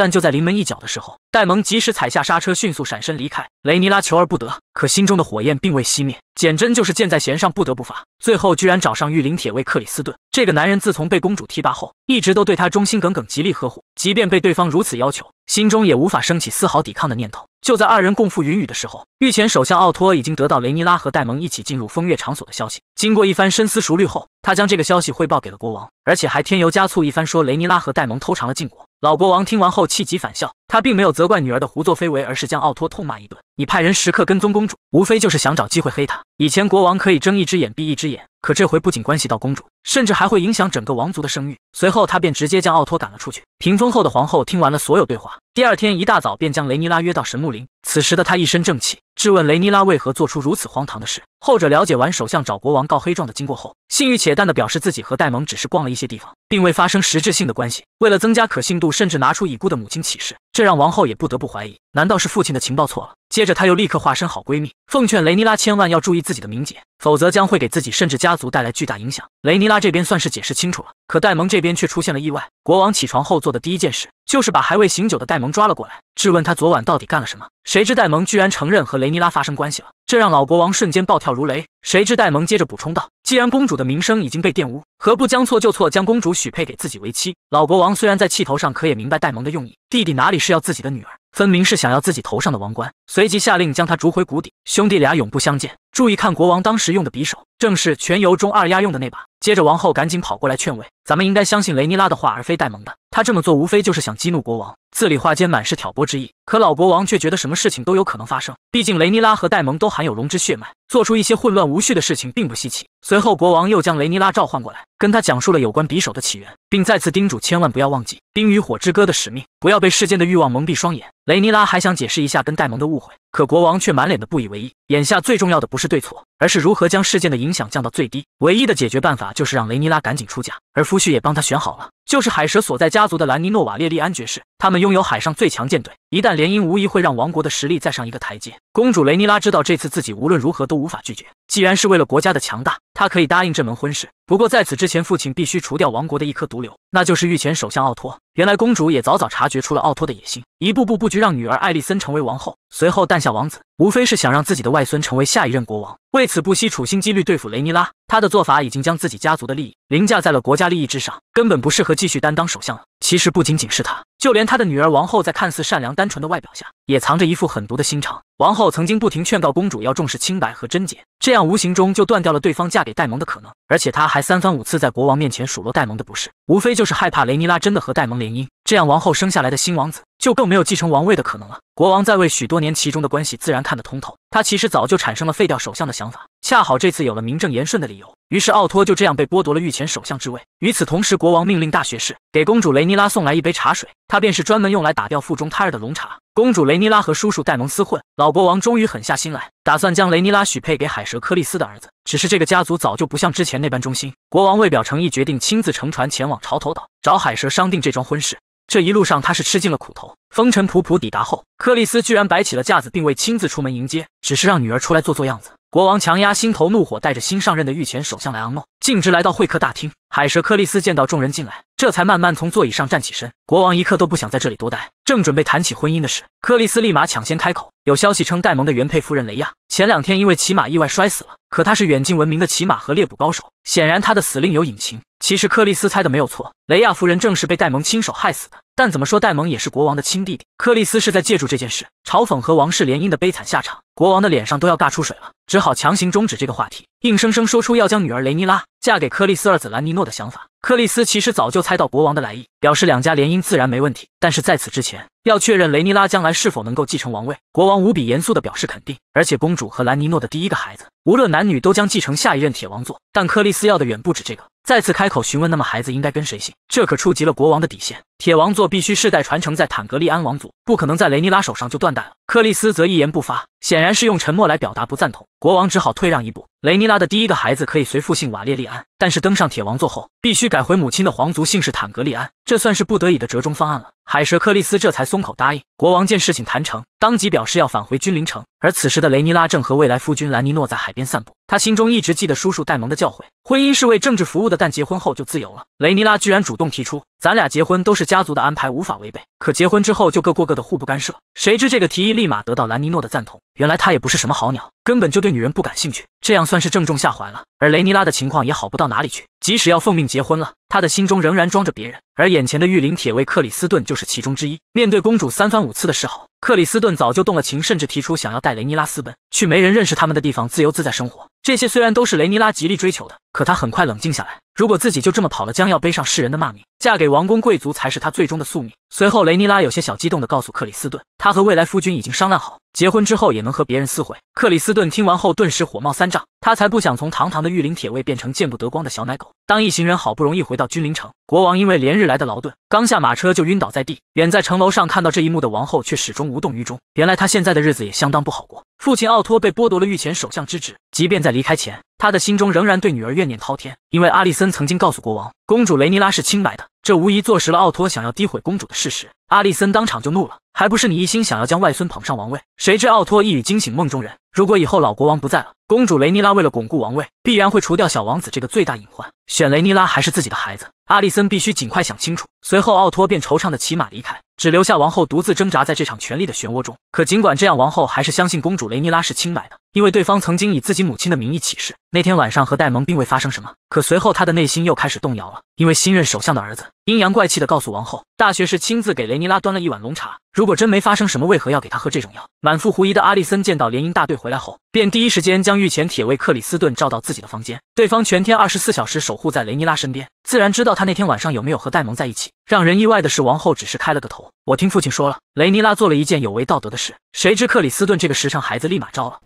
但就在临门一脚的时候，戴蒙及时踩下刹车，迅速闪身离开。雷尼拉求而不得，可心中的火焰并未熄灭，简真就是箭在弦上，不得不发。最后居然找上御林铁卫克里斯顿。这个男人自从被公主提拔后，一直都对他忠心耿耿，极力呵护。即便被对方如此要求，心中也无法升起丝毫抵抗的念头。就在二人共赴云雨的时候，御前首相奥托已经得到雷尼拉和戴蒙一起进入风月场所的消息。经过一番深思熟虑后，他将这个消息汇报给了国王，而且还添油加醋一番，说雷尼拉和戴蒙偷尝了禁果。老国王听完后气急反笑，他并没有责怪女儿的胡作非为，而是将奥托痛骂一顿。你派人时刻跟踪公主，无非就是想找机会黑她。以前国王可以睁一只眼闭一只眼，可这回不仅关系到公主，甚至还会影响整个王族的声誉。随后他便直接将奥托赶了出去。屏风后的皇后听完了所有对话，第二天一大早便将雷尼拉约到神木林。此时的他一身正气，质问雷尼拉为何做出如此荒唐的事。后者了解完首相找国王告黑状的经过后，信誉且淡的表示自己和戴蒙只是逛了一些地方，并未发生实质性的关系。为了增加可信度，甚至拿出已故的母亲起誓，这让王后也不得不怀疑，难道是父亲的情报错了？接着他又立刻化身好闺蜜，奉劝雷尼拉千万要注意自己的名节，否则将会给自己甚至家族带来巨大影响。雷尼拉这边算是解释清楚了，可戴蒙这边却出现了意外。国王起床后做的第一件事，就是把还未醒酒的戴蒙抓了过来，质问他昨晚到底干了什么。谁知戴蒙居然承认和雷尼拉发生关系了，这让老国王瞬间暴跳如雷。谁知戴蒙接着补充道：“既然公主的名声已经被玷污，何不将错就错，将公主许配给自己为妻？”老国王虽然在气头上，可也明白戴蒙的用意，弟弟哪里是要自己的女儿。分明是想要自己头上的王冠，随即下令将他逐回谷底。兄弟俩永不相见。注意看，国王当时用的匕首，正是全游中二丫用的那把。接着，王后赶紧跑过来劝慰：“咱们应该相信雷尼拉的话，而非戴蒙的。他这么做，无非就是想激怒国王。”字里话间满是挑拨之意。可老国王却觉得什么事情都有可能发生，毕竟雷尼拉和戴蒙都含有龙之血脉，做出一些混乱无序的事情并不稀奇。随后，国王又将雷尼拉召唤过来，跟他讲述了有关匕首的起源，并再次叮嘱千万不要忘记《冰与火之歌》的使命，不要被世间的欲望蒙蔽双眼。雷尼拉还想解释一下跟戴蒙的误会，可国王却满脸的不以为意。眼下最重要的不是对错，而是如何将事件的影响降到最低。唯一的解决办法就是让雷尼拉赶紧出嫁，而夫婿也帮他选好了，就是海蛇所在家族的兰尼诺瓦列利安爵士。他们拥有海上最强舰队，一旦联姻，无疑会让王国的实力再上一个台阶。公主雷尼拉知道这次自己无论如何都无法拒绝，既然是为了国家的强大，她可以答应这门婚事。不过在此之前，父亲必须除掉王国的一颗毒瘤，那就是御前首相奥托。原来公主也早早察觉出了奥托的野心，一步步布局让女儿艾丽森成为王后，随后诞下王子，无非是想让自己的外孙成为下一任国王。为此不惜处心积虑对付雷尼拉，他的做法已经将自己家族的利益凌驾在了国家利益之上，根本不适合继续担当首相了。其实不仅仅是他，就连他的女儿王后，在看似善良单纯的外表下，也藏着一副狠毒的心肠。王后曾经不停劝告公主要重视清白和贞洁，这样无形中就断掉了对方嫁给戴蒙的可能。而且他还三番五次在国王面前数落戴蒙的不是，无非就是害怕雷尼拉真的和戴蒙联姻，这样王后生下来的新王子就更没有继承王位的可能了。国王在位许多年，其中的关系自然看得通透。他其实早就产生了废掉首相的想法，恰好这次有了名正言顺的理由。于是奥托就这样被剥夺了御前首相之位。与此同时，国王命令大学士给公主雷尼拉送来一杯茶水，它便是专门用来打掉腹中胎儿的龙茶。公主雷尼拉和叔叔戴蒙厮混，老国王终于狠下心来，打算将雷尼拉许配给海蛇克利斯的儿子。只是这个家族早就不像之前那般忠心，国王为表诚意，决定亲自乘船前往潮头岛，找海蛇商定这桩婚事。这一路上他是吃尽了苦头，风尘仆仆抵达后，克里斯居然摆起了架子，并未亲自出门迎接，只是让女儿出来做做样子。国王强压心头怒火，带着新上任的御前首相莱昂诺径直来到会客大厅。海蛇克里斯见到众人进来，这才慢慢从座椅上站起身。国王一刻都不想在这里多待，正准备谈起婚姻的事，克里斯立马抢先开口。有消息称，戴蒙的原配夫人雷亚前两天因为骑马意外摔死了。可他是远近闻名的骑马和猎捕高手，显然他的死另有隐情。其实克里斯猜的没有错，雷亚夫人正是被戴蒙亲手害死的。但怎么说，戴蒙也是国王的亲弟弟。克里斯是在借助这件事嘲讽和王室联姻的悲惨下场。国王的脸上都要尬出水了，只好强行终止这个话题，硬生生说出要将女儿雷尼拉嫁给克里斯二子兰尼诺的想法。克里斯其实早就猜到国王的来意，表示两家联姻自然没问题，但是在此之前要确认雷尼拉将来是否能够继承王位。国王无比严肃地表示肯定，而且公主和兰尼诺的第一个孩子，无论男女都将继承下一任铁王座。但克里斯要的远不止这个，再次开口询问，那么孩子应该跟谁姓？这可触及了国王的底线。铁王座必须世代传承在坦格利安王族，不可能在雷尼拉手上就断代了。克里斯则一言不发，显然是用沉默来表达不赞同。国王只好退让一步。雷尼拉的第一个孩子可以随父姓瓦列利安，但是登上铁王座后，必须改回母亲的皇族姓氏坦格利安，这算是不得已的折中方案了。海蛇克里斯这才松口答应。国王见事情谈成，当即表示要返回君临城。而此时的雷尼拉正和未来夫君兰尼诺在海边散步，他心中一直记得叔叔戴蒙的教诲：婚姻是为政治服务的，但结婚后就自由了。雷尼拉居然主动提出，咱俩结婚都是家族的安排，无法违背。可结婚之后就各过各的，互不干涉。谁知这个提议立马得到兰尼诺的赞同。原来他也不是什么好鸟，根本就对女人不感兴趣，这样算是正中下怀了。而雷尼拉的情况也好不到哪里去，即使要奉命结婚了，他的心中仍然装着别人。而眼前的御林铁卫克里斯顿就是其中之一。面对公主三番五次的示好，克里斯顿早就动了情，甚至提出想要带雷尼拉私奔，去没人认识他们的地方自由自在生活。这些虽然都是雷尼拉极力追求的，可他很快冷静下来。如果自己就这么跑了，将要背上世人的骂名。嫁给王公贵族才是他最终的宿命。随后，雷尼拉有些小激动地告诉克里斯顿，他和未来夫君已经商量好，结婚之后也能和别人私会。克里斯顿听完后，顿时火冒三丈，他才不想从堂堂的御林铁卫变成见不得光的小奶狗。当一行人好不容易回到君临城，国王因为连日来的劳顿，刚下马车就晕倒在地。远在城楼上看到这一幕的王后却始终无动于衷。原来她现在的日子也相当不好过。父亲奥托被剥夺了御前首相之职，即便在离开前，他的心中仍然对女儿怨念滔天。因为阿丽森曾经告诉国王，公主雷尼拉是清白的，这无疑坐实了奥托想要诋毁公主的事实。阿丽森当场就怒了，还不是你一心想要将外孙捧上王位？谁知奥托一语惊醒梦中人，如果以后老国王不在了，公主雷尼拉为了巩固王位，必然会除掉小王子这个最大隐患，选雷尼拉还是自己的孩子？阿丽森必须尽快想清楚。随后，奥托便惆怅的骑马离开。只留下王后独自挣扎在这场权力的漩涡中。可尽管这样，王后还是相信公主雷尼拉是清白的，因为对方曾经以自己母亲的名义起誓，那天晚上和戴蒙并未发生什么。可随后，他的内心又开始动摇了，因为新任首相的儿子阴阳怪气的告诉王后，大学士亲自给雷尼拉端了一碗龙茶。如果真没发生什么，为何要给他喝这种药？满腹狐疑的阿利森见到联姻大队回来后，便第一时间将御前铁卫克里斯顿召到自己的房间。对方全天二十四小时守护在雷尼拉身边，自然知道他那天晚上有没有和戴蒙在一起。让人意外的是，王后只是开了个头。我听父亲说了，雷尼拉做了一件有违道德的事。谁知克里斯顿这个时尚孩子立马招了。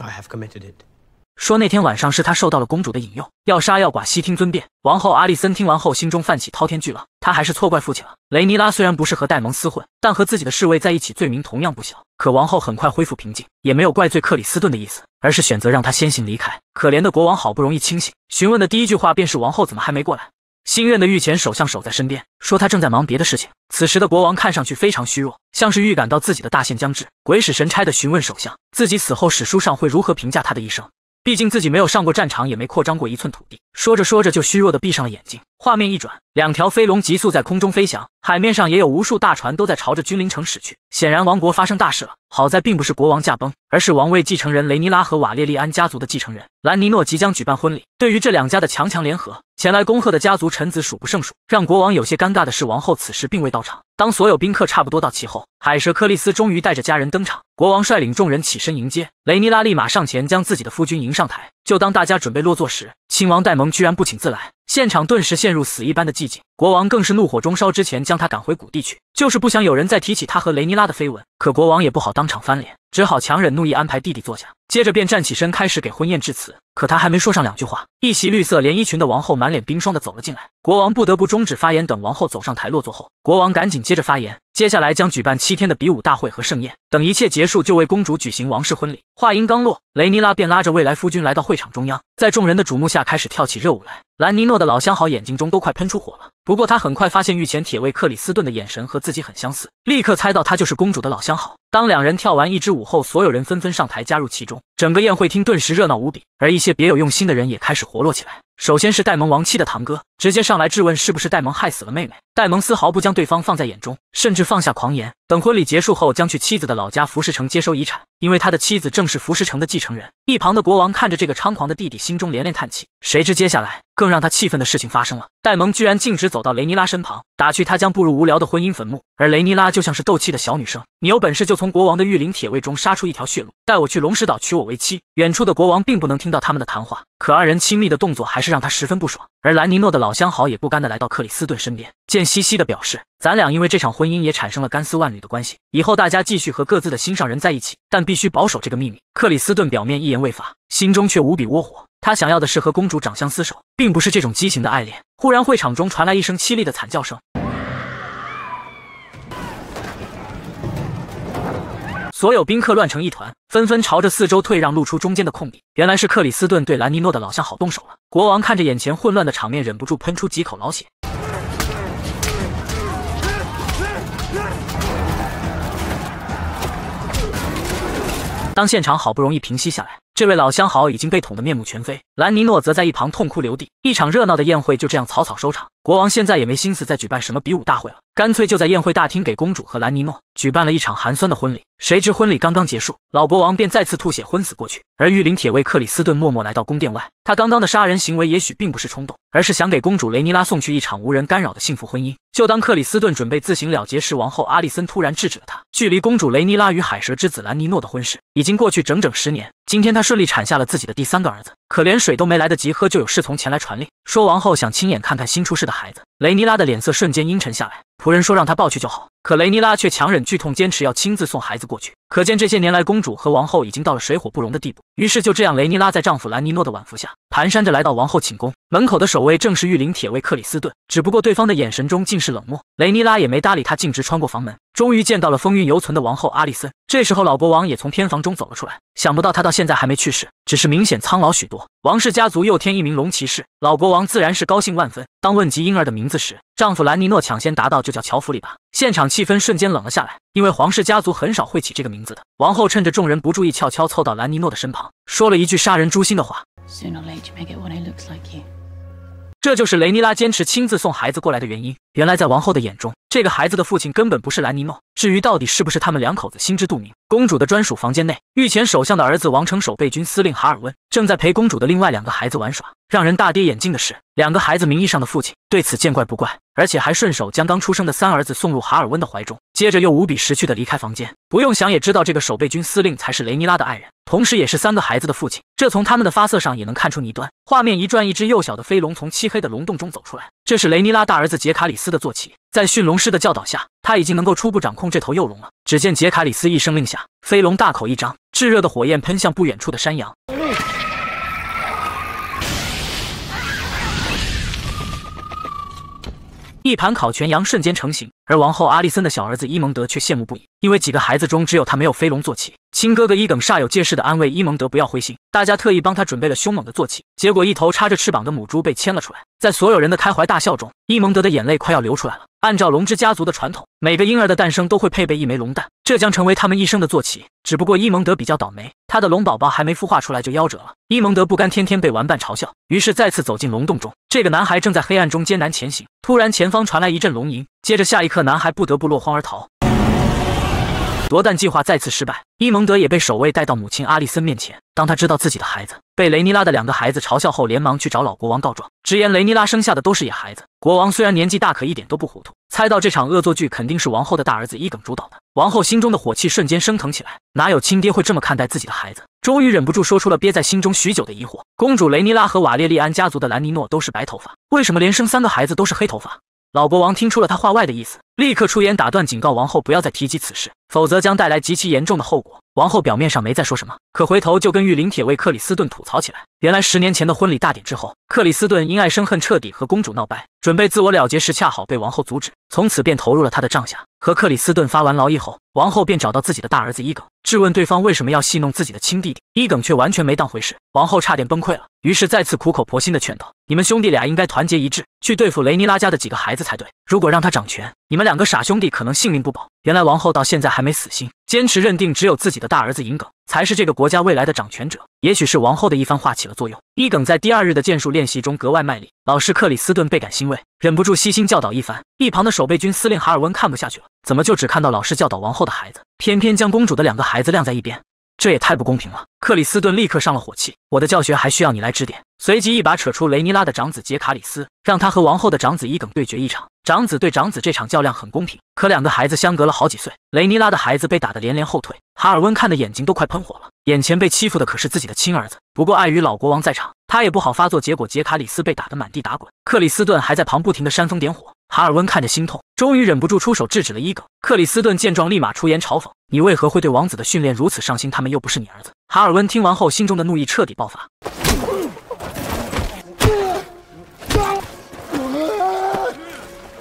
I have committed it. 说那天晚上是他受到了公主的引诱，要杀要剐，悉听尊便。王后阿丽森听完后，心中泛起滔天巨浪，他还是错怪父亲了。雷尼拉虽然不是和戴蒙厮混，但和自己的侍卫在一起，罪名同样不小。可王后很快恢复平静，也没有怪罪克里斯顿的意思，而是选择让他先行离开。可怜的国王好不容易清醒，询问的第一句话便是：王后怎么还没过来？新任的御前首相守在身边，说他正在忙别的事情。此时的国王看上去非常虚弱，像是预感到自己的大限将至，鬼使神差的询问首相，自己死后史书上会如何评价他的一生。毕竟自己没有上过战场，也没扩张过一寸土地。说着说着，就虚弱的闭上了眼睛。画面一转，两条飞龙急速在空中飞翔，海面上也有无数大船都在朝着君临城驶去。显然，王国发生大事了。好在并不是国王驾崩，而是王位继承人雷尼拉和瓦列利安家族的继承人兰尼诺即将举办婚礼。对于这两家的强强联合，前来恭贺的家族臣子数不胜数。让国王有些尴尬的是，王后此时并未到场。当所有宾客差不多到齐后，海蛇克利斯终于带着家人登场。国王率领众人起身迎接雷尼拉，立马上前将自己的夫君迎上台。就当大家准备落座时，亲王戴蒙居然不请自来，现场顿时陷入死一般的寂静。国王更是怒火中烧，之前将他赶回谷地去，就是不想有人再提起他和雷尼拉的绯闻。可国王也不好当场翻脸，只好强忍怒意安排弟弟坐下，接着便站起身开始给婚宴致辞。可他还没说上两句话，一袭绿色连衣裙的王后满脸冰霜的走了进来，国王不得不终止发言。等王后走上台落座后，国王赶紧接着发言。接下来将举办七天的比武大会和盛宴，等一切结束就为公主举行王室婚礼。话音刚落，雷尼拉便拉着未来夫君来到会场中央，在众人的瞩目下开始跳起热舞来。兰尼诺的老相好眼睛中都快喷出火了，不过他很快发现御前铁卫克里斯顿的眼神和自己很相似，立刻猜到他就是公主的老相好。当两人跳完一支舞后，所有人纷纷上台加入其中，整个宴会厅顿时热闹无比，而一些别有用心的人也开始活络起来。首先是戴蒙亡妻的堂哥，直接上来质问是不是戴蒙害死了妹妹。戴蒙丝毫不将对方放在眼中，甚至放下狂言，等婚礼结束后将去妻子的老家浮士城接收遗产，因为他的妻子正是浮士城的继承人。一旁的国王看着这个猖狂的弟弟，心中连连叹气。谁知接下来更让他气愤的事情发生了，戴蒙居然径直走到雷尼拉身旁，打趣他将步入无聊的婚姻坟墓，而雷尼拉就像是斗气的小女生，你有本事就从国王的御林铁卫中杀出一条血路，带我去龙石岛娶我为妻。远处的国王并不能听到他们的谈话。可二人亲密的动作还是让他十分不爽，而兰尼诺的老相好也不甘的来到克里斯顿身边，贱兮兮的表示：“咱俩因为这场婚姻也产生了干丝万缕的关系，以后大家继续和各自的心上人在一起，但必须保守这个秘密。”克里斯顿表面一言未发，心中却无比窝火，他想要的是和公主长相厮守，并不是这种畸形的爱恋。忽然，会场中传来一声凄厉的惨叫声。所有宾客乱成一团，纷纷朝着四周退让，露出中间的空地。原来是克里斯顿对兰尼诺的老相好动手了。国王看着眼前混乱的场面，忍不住喷出几口老血。当现场好不容易平息下来，这位老相好已经被捅得面目全非，兰尼诺则在一旁痛哭流涕。一场热闹的宴会就这样草草收场。国王现在也没心思再举办什么比武大会了，干脆就在宴会大厅给公主和兰尼诺举办了一场寒酸的婚礼。谁知婚礼刚刚结束，老国王便再次吐血昏死过去。而御林铁卫克里斯顿默默来到宫殿外，他刚刚的杀人行为也许并不是冲动，而是想给公主雷尼拉送去一场无人干扰的幸福婚姻。就当克里斯顿准备自行了结时，王后阿丽森突然制止了他。距离公主雷尼拉与海蛇之子兰尼诺的婚事已经过去整整十年，今天她顺利产下了自己的第三个儿子，可连水都没来得及喝，就有侍从前来传令，说王后想亲眼看看新出世的孩子。雷尼拉的脸色瞬间阴沉下来，仆人说让他抱去就好。可雷尼拉却强忍剧痛，坚持要亲自送孩子过去。可见这些年来，公主和王后已经到了水火不容的地步。于是就这样，雷尼拉在丈夫兰尼诺的挽扶下，蹒跚着来到王后寝宫门口的守卫正是御林铁卫克里斯顿，只不过对方的眼神中尽是冷漠。雷尼拉也没搭理他，径直穿过房门，终于见到了风韵犹存的王后阿丽森。这时候，老国王也从偏房中走了出来，想不到他到现在还没去世，只是明显苍老许多。王氏家族又添一名龙骑士，老国王自然是高兴万分。当问及婴儿的名时，丈夫兰尼诺抢先答道：“就叫乔弗里吧。”现场气氛瞬间冷了下来，因为皇室家族很少会起这个名字的。王后趁着众人不注意，悄悄凑到兰尼诺的身旁，说了一句杀人诛心的话。这就是雷尼拉坚持亲自送孩子过来的原因。原来在王后的眼中，这个孩子的父亲根本不是兰尼诺。至于到底是不是他们两口子，心知肚明。公主的专属房间内，御前首相的儿子王城守备军司令哈尔温正在陪公主的另外两个孩子玩耍。让人大跌眼镜的是，两个孩子名义上的父亲对此见怪不怪，而且还顺手将刚出生的三儿子送入哈尔温的怀中，接着又无比识趣的离开房间。不用想也知道，这个守备军司令才是雷尼拉的爱人，同时也是三个孩子的父亲。这从他们的发色上也能看出倪端。画面一转，一只幼小的飞龙从漆黑的龙洞中走出来，这是雷尼拉大儿子杰卡里斯的坐骑。在驯龙师的教导下，他已经能够初步掌控这头幼龙了。只见杰卡里斯一声令下，飞龙大口一张，炙热的火焰喷向不远处的山羊。一盘烤全羊瞬间成型，而王后阿丽森的小儿子伊蒙德却羡慕不已，因为几个孩子中只有他没有飞龙坐骑。亲哥哥伊耿煞有介事的安慰伊蒙德不要灰心，大家特意帮他准备了凶猛的坐骑。结果一头插着翅膀的母猪被牵了出来，在所有人的开怀大笑中，伊蒙德的眼泪快要流出来了。按照龙之家族的传统，每个婴儿的诞生都会配备一枚龙蛋，这将成为他们一生的坐骑。只不过伊蒙德比较倒霉，他的龙宝宝还没孵化出来就夭折了。伊蒙德不甘天天被玩伴嘲笑，于是再次走进龙洞中。这个男孩正在黑暗中艰难前行，突然前方传来一阵龙吟，接着下一刻，男孩不得不落荒而逃。夺蛋计划再次失败，伊蒙德也被守卫带到母亲阿丽森面前。当他知道自己的孩子被雷尼拉的两个孩子嘲笑后，连忙去找老国王告状，直言雷尼拉生下的都是野孩子。国王虽然年纪大，可一点都不糊涂，猜到这场恶作剧肯定是王后的大儿子伊耿主导的。王后心中的火气瞬间升腾起来，哪有亲爹会这么看待自己的孩子？终于忍不住说出了憋在心中许久的疑惑：公主雷尼拉和瓦列利安家族的兰尼诺都是白头发，为什么连生三个孩子都是黑头发？老国王听出了他话外的意思，立刻出言打断，警告王后不要再提及此事，否则将带来极其严重的后果。王后表面上没再说什么，可回头就跟御林铁卫克里斯顿吐槽起来。原来十年前的婚礼大典之后，克里斯顿因爱生恨，彻底和公主闹掰，准备自我了结时，恰好被王后阻止，从此便投入了他的帐下。和克里斯顿发完牢役后，王后便找到自己的大儿子伊耿，质问对方为什么要戏弄自己的亲弟弟。伊耿却完全没当回事，王后差点崩溃了，于是再次苦口婆心的劝道：“你们兄弟俩应该团结一致，去对付雷尼拉家的几个孩子才对。如果让他掌权，你们两个傻兄弟可能性命不保。”原来王后到现在还没死心，坚持认定只有自己的大儿子银耿才是这个国家未来的掌权者。也许是王后的一番话起了作用，伊耿在第二日的剑术练习中格外卖力，老师克里斯顿倍感欣慰，忍不住悉心教导一番。一旁的守备军司令哈尔温看不下去了，怎么就只看到老师教导王后的孩子，偏偏将公主的两个孩子晾在一边？这也太不公平了！克里斯顿立刻上了火气，我的教学还需要你来指点。随即一把扯出雷尼拉的长子杰卡里斯，让他和王后的长子伊耿对决一场。长子对长子这场较量很公平，可两个孩子相隔了好几岁，雷尼拉的孩子被打得连连后退，哈尔温看的眼睛都快喷火了。眼前被欺负的可是自己的亲儿子，不过碍于老国王在场，他也不好发作，结果杰卡里斯被打得满地打滚，克里斯顿还在旁不停的煽风点火。哈尔温看着心痛，终于忍不住出手制止了伊耿。克里斯顿见状，立马出言嘲讽：“你为何会对王子的训练如此上心？他们又不是你儿子。”哈尔温听完后，心中的怒意彻底爆发。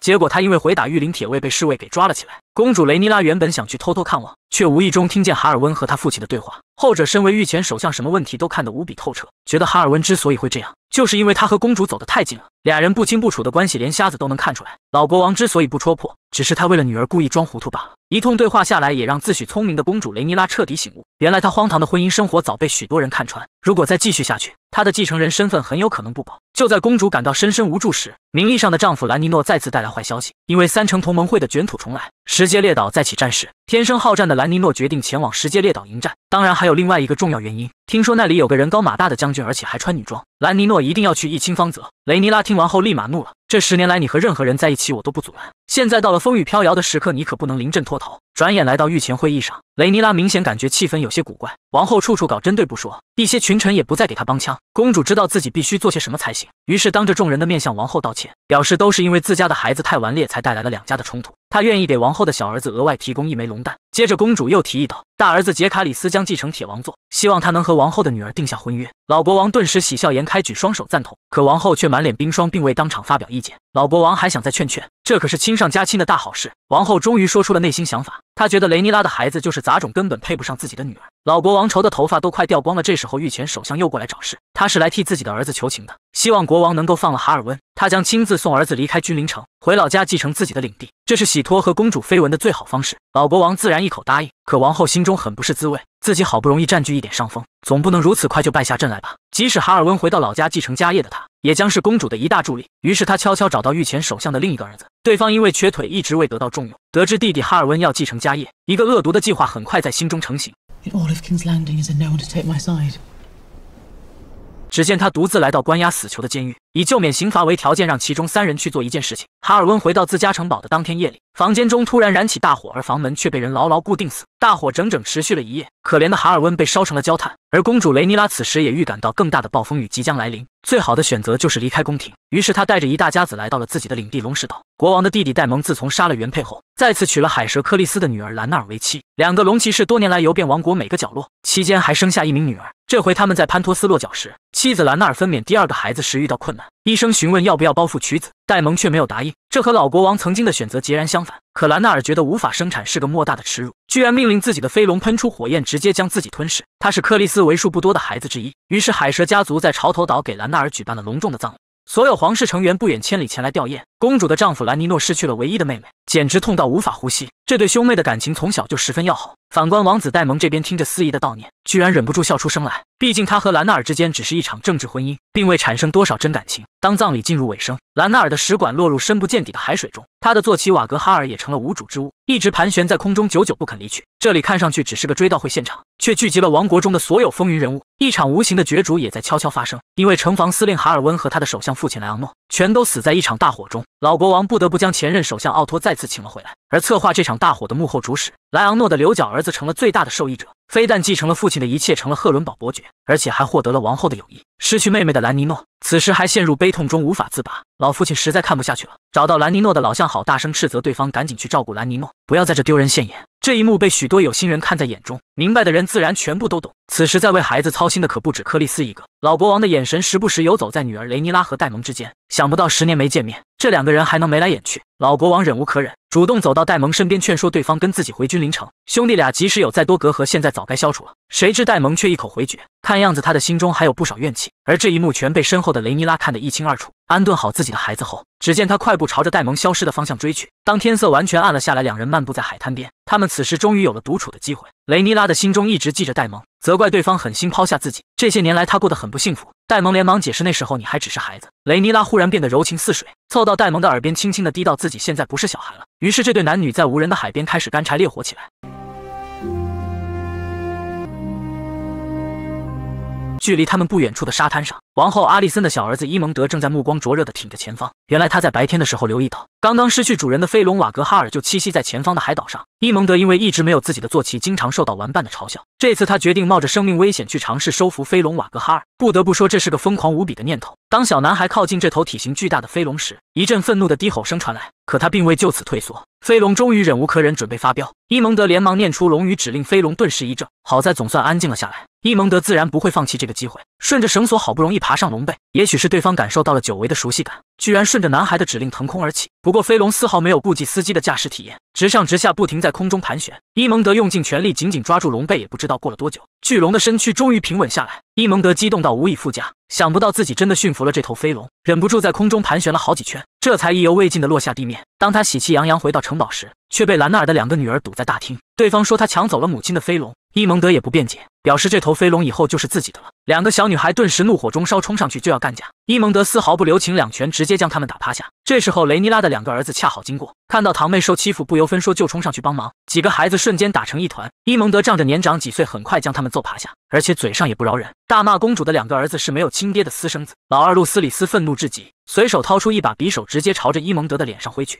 结果他因为回打御林铁卫被侍卫给抓了起来。公主雷尼拉原本想去偷偷看望，却无意中听见哈尔温和他父亲的对话。后者身为御前首相，什么问题都看得无比透彻，觉得哈尔温之所以会这样，就是因为他和公主走得太近了，俩人不清不楚的关系，连瞎子都能看出来。老国王之所以不戳破，只是他为了女儿故意装糊涂罢了。一通对话下来，也让自诩聪明的公主雷尼拉彻底醒悟，原来她荒唐的婚姻生活早被许多人看穿。如果再继续下去，她的继承人身份很有可能不保。就在公主感到深深无助时，名义上的丈夫兰尼诺再次带来坏消息，因为三城同盟会的卷土重来，石阶列岛再起战事。天生好战的兰尼诺决定前往石阶列岛迎战。当然，还有另外一个重要原因，听说那里有个人高马大的将军，而且还穿女装。兰尼诺一定要去一清方泽。雷尼拉听完后立马怒了：这十年来，你和任何人在一起，我都不阻拦。现在到了风雨飘摇的时刻，你可不能临阵脱逃。转眼来到御前会议上，雷尼拉明显感觉气氛有些古怪。王后处处搞针对不说，一些群臣也不再给她帮腔。公主知道自己必须做些什么才行，于是当着众人的面向王后道歉，表示都是因为自家的孩子太顽劣，才带来了两家的冲突。她愿意给王后的小儿子额外提供一枚龙蛋。接着，公主又提议道：“大儿子杰卡里斯将继承铁王座，希望他能和王后的女儿定下婚约。”老国王顿时喜笑颜开，举双手赞同。可王后却满脸冰霜，并未当场发表意见。老国王还想再劝劝，这可是亲上加亲的大好事。王后终于说出了内心想法，她觉得雷尼拉的孩子就是杂种，根本配不上自己的女儿。老国王愁的头发都快掉光了。这时候，御前首相又过来找事，他是来替自己的儿子求情的，希望国王能够放了哈尔温，他将亲自送儿子离开君临城，回老家继承自己的领地，这是洗脱和公主绯闻的最好方式。老国王自然一口答应。可王后心中很不是滋味，自己好不容易占据一点上风，总不能如此快就败下阵来吧？即使哈尔温回到老家继承家业的他，也将是公主的一大助力。于是他悄悄找到御前首相的另一个儿子，对方因为瘸腿一直未得到重用。得知弟弟哈尔温要继承家业，一个恶毒的计划很快在心中成型。只见他独自来到关押死囚的监狱，以救免刑罚为条件，让其中三人去做一件事情。哈尔温回到自家城堡的当天夜里，房间中突然燃起大火，而房门却被人牢牢固定死。大火整整持续了一夜，可怜的哈尔温被烧成了焦炭。而公主雷尼拉此时也预感到更大的暴风雨即将来临，最好的选择就是离开宫廷。于是她带着一大家子来到了自己的领地龙石岛。国王的弟弟戴蒙自从杀了原配后，再次娶了海蛇克利斯的女儿兰纳尔为妻。两个龙骑士多年来游遍王国每个角落，期间还生下一名女儿。这回他们在潘托斯落脚时，妻子兰纳尔分娩第二个孩子时遇到困难，医生询问要不要包覆取子，戴蒙却没有答应。这和老国王曾经的选择截然相反。可兰纳尔觉得无法生产是个莫大的耻辱，居然命令自己的飞龙喷出火焰，直接将自己吞噬。他是克里斯为数不多的孩子之一，于是海蛇家族在潮头岛给兰纳尔举办了隆重的葬礼。所有皇室成员不远千里前来吊唁，公主的丈夫兰尼诺失去了唯一的妹妹，简直痛到无法呼吸。这对兄妹的感情从小就十分要好。反观王子戴蒙这边，听着司仪的悼念，居然忍不住笑出声来。毕竟他和兰纳尔之间只是一场政治婚姻，并未产生多少真感情。当葬礼进入尾声，兰纳尔的使馆落入深不见底的海水中，他的坐骑瓦格哈尔也成了无主之物，一直盘旋在空中，久久不肯离去。这里看上去只是个追悼会现场，却聚集了王国中的所有风云人物。一场无形的角逐也在悄悄发生，因为城防司令哈尔温和他的首相父亲莱昂诺全都死在一场大火中，老国王不得不将前任首相奥托再次请了回来。而策划这场大火的幕后主使莱昂诺的牛角儿子成了最大的受益者。非但继承了父亲的一切，成了赫伦堡伯爵，而且还获得了王后的友谊。失去妹妹的兰尼诺，此时还陷入悲痛中无法自拔。老父亲实在看不下去了，找到兰尼诺的老相好，大声斥责对方赶紧去照顾兰尼诺，不要在这丢人现眼。这一幕被许多有心人看在眼中，明白的人自然全部都懂。此时在为孩子操心的可不止克里斯一个。老国王的眼神时不时游走在女儿雷尼拉和戴蒙之间，想不到十年没见面，这两个人还能眉来眼去。老国王忍无可忍，主动走到戴蒙身边，劝说对方跟自己回君临城。兄弟俩即使有再多隔阂，现在早该消除了。谁知戴蒙却一口回绝，看样子他的心中还有不少怨气。而这一幕全被身后的雷尼拉看得一清二楚。安顿好自己的孩子后，只见他快步朝着戴蒙消失的方向追去。当天色完全暗了下来，两人漫步在海滩边，他们此时终于有了独处的机会。雷尼拉的心中一直记着戴蒙，责怪对方狠心抛下自己。这些年来，他过得很不幸福。戴蒙连忙解释，那时候你还只是孩子。雷尼拉忽然变得柔情似水，凑到戴蒙的耳边，轻轻的滴到自己现在不是小孩了。于是，这对男女在无人的海边开始干柴烈火起来。距离他们不远处的沙滩上，王后阿丽森的小儿子伊蒙德正在目光灼热地挺着前方。原来他在白天的时候留意到，刚刚失去主人的飞龙瓦格哈尔就栖息在前方的海岛上。伊蒙德因为一直没有自己的坐骑，经常受到玩伴的嘲笑。这次他决定冒着生命危险去尝试收服飞龙瓦格哈尔。不得不说，这是个疯狂无比的念头。当小男孩靠近这头体型巨大的飞龙时，一阵愤怒的低吼声传来。可他并未就此退缩，飞龙终于忍无可忍，准备发飙。伊蒙德连忙念出龙语，指令飞龙顿时一怔。好在总算安静了下来。伊蒙德自然不会放弃这个机会，顺着绳索好不容易爬上龙背。也许是对方感受到了久违的熟悉感，居然顺着男孩的指令腾空而起。不过飞龙丝毫没有顾及司机的驾驶体验，直上直下，不停在空中盘旋。伊蒙德用尽全力紧紧抓住龙背，也不知道过了多久，巨龙的身躯终于平稳下来。伊蒙德激动到无以复加，想不到自己真的驯服了这头飞龙，忍不住在空中盘旋了好几圈，这才意犹未尽的落下地面。当他喜气洋洋回到城堡时，却被兰纳尔的两个女儿堵在大厅。对方说他抢走了母亲的飞龙，伊蒙德也不辩解，表示这头飞龙以后就是自己的了。两个小女孩顿时怒火中烧，冲上去就要干架。伊蒙德丝毫不留情，两拳直接将他们打趴下。这时候雷尼拉的两个儿子恰好经过，看到堂妹受欺负，不由分说就冲上去帮忙。几个孩子瞬间打成一团。伊蒙德仗着年长几岁，很快将他们揍趴下，而且嘴上也不饶人，大骂公主的两个儿子是没有亲爹的私生子。老二路斯里斯愤怒至极，随手掏出一把匕首，直接朝着伊蒙德的脸上挥去。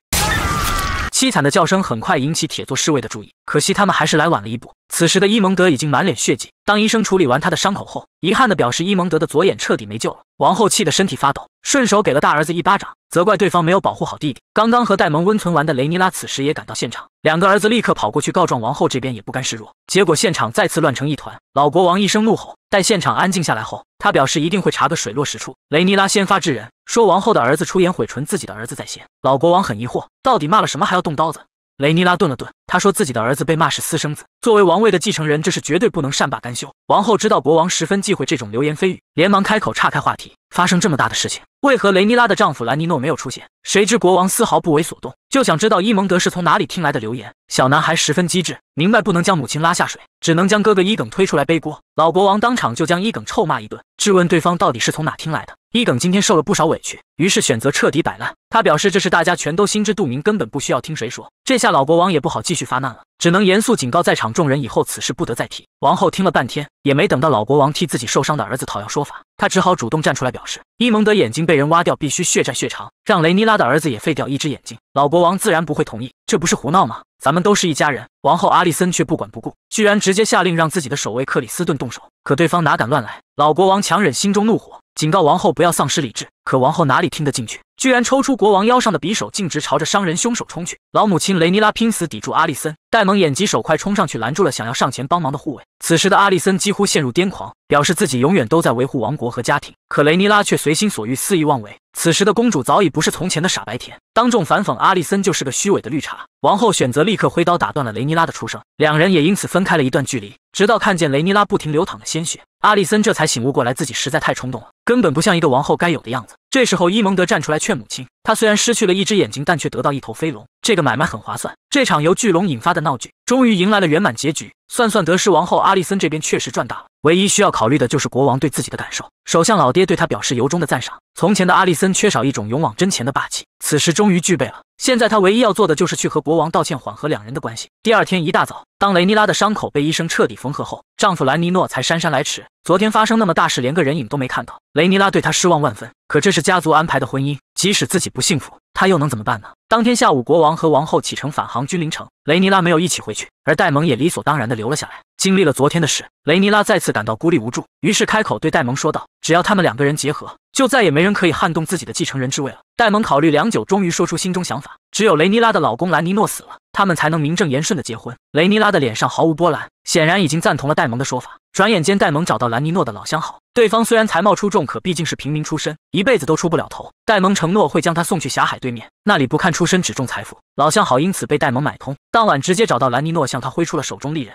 凄惨的叫声很快引起铁座侍卫的注意，可惜他们还是来晚了一步。此时的伊蒙德已经满脸血迹。当医生处理完他的伤口后，遗憾的表示伊蒙德的左眼彻底没救了。王后气得身体发抖，顺手给了大儿子一巴掌，责怪对方没有保护好弟弟。刚刚和戴蒙温存完的雷尼拉此时也赶到现场，两个儿子立刻跑过去告状。王后这边也不甘示弱，结果现场再次乱成一团。老国王一声怒吼，待现场安静下来后，他表示一定会查个水落石出。雷尼拉先发制人，说王后的儿子出言毁唇，自己的儿子在先。老国王很疑惑，到底骂了什么还要动刀子？雷尼拉顿了顿，他说自己的儿子被骂是私生子，作为王位的继承人，这是绝对不能善罢甘休。王后知道国王十分忌讳这种流言蜚语，连忙开口岔开话题。发生这么大的事情，为何雷尼拉的丈夫兰尼诺没有出现？谁知国王丝毫不为所动，就想知道伊蒙德是从哪里听来的流言。小男孩十分机智，明白不能将母亲拉下水，只能将哥哥伊耿推出来背锅。老国王当场就将伊耿臭骂一顿，质问对方到底是从哪听来的。伊耿今天受了不少委屈，于是选择彻底摆烂。他表示这事大家全都心知肚明，根本不需要听谁说。这下老国王也不好继续发难了，只能严肃警告在场众人，以后此事不得再提。王后听了半天，也没等到老国王替自己受伤的儿子讨要说法，她只好主动站出来表示，伊蒙德眼睛被人挖掉，必须血债血偿，让雷尼拉的儿子也废掉一只眼睛。老国王自然不会同意，这不是胡闹吗？咱们都是一家人。王后阿丽森却不管不顾，居然直接下令让自己的守卫克里斯顿动手。可对方哪敢乱来？老国王强忍心中怒火。警告王后不要丧失理智，可王后哪里听得进去，居然抽出国王腰上的匕首，径直朝着伤人凶手冲去。老母亲雷尼拉拼死抵住阿丽森，戴蒙眼疾手快冲上去拦住了想要上前帮忙的护卫。此时的阿丽森几乎陷入癫狂，表示自己永远都在维护王国和家庭。可雷尼拉却随心所欲，肆意妄为。此时的公主早已不是从前的傻白甜，当众反讽阿丽森就是个虚伪的绿茶。王后选择立刻挥刀打断了雷尼拉的出生，两人也因此分开了一段距离。直到看见雷尼拉不停流淌的鲜血，阿丽森这才醒悟过来，自己实在太冲动了，根本不像一个王后该有的样子。这时候伊蒙德站出来劝母亲，他虽然失去了一只眼睛，但却得到一头飞龙，这个买卖很划算。这场由巨龙引发的闹剧，终于迎来了圆满结局。算算得失王后阿丽森这边确实赚大了，唯一需要考虑的就是国王对自己的感受。首相老爹对他表示由衷的赞赏。从前的阿丽森缺少一种勇往直前的霸气，此时终于具备了。现在他唯一要做的就是去和国王道歉，缓和两人的关系。第二天一大早，当雷尼拉的伤口被医生彻底缝合后，丈夫兰尼诺才姗姗来迟。昨天发生那么大事，连个人影都没看到，雷尼拉对他失望万分。可这是家族安排的婚姻，即使自己不幸福，他又能怎么办呢？当天下午，国王和王后启程返航君临城，雷尼拉没有一起回去，而戴蒙也理所当然的留了下来。经历了昨天的事，雷尼拉再次感到孤立无助，于是开口对戴蒙说道：“只要他们两个人结合，就再也没人可以撼动自己的继承人之位了。”戴蒙考虑良久，终于说出心中想法：“只有雷尼拉的老公兰尼诺死了，他们才能名正言顺的结婚。”雷尼拉的脸上毫无波澜，显然已经赞同了戴蒙的说法。转眼间，戴蒙找到兰尼诺的老相好，对方虽然才貌出众，可毕竟是平民出身，一辈子都出不了头。戴蒙承诺会将他送去狭海对面，那里不看出身，只重财富。老相好因此被戴蒙买通，当晚直接找到兰尼诺，向他挥出了手中利刃。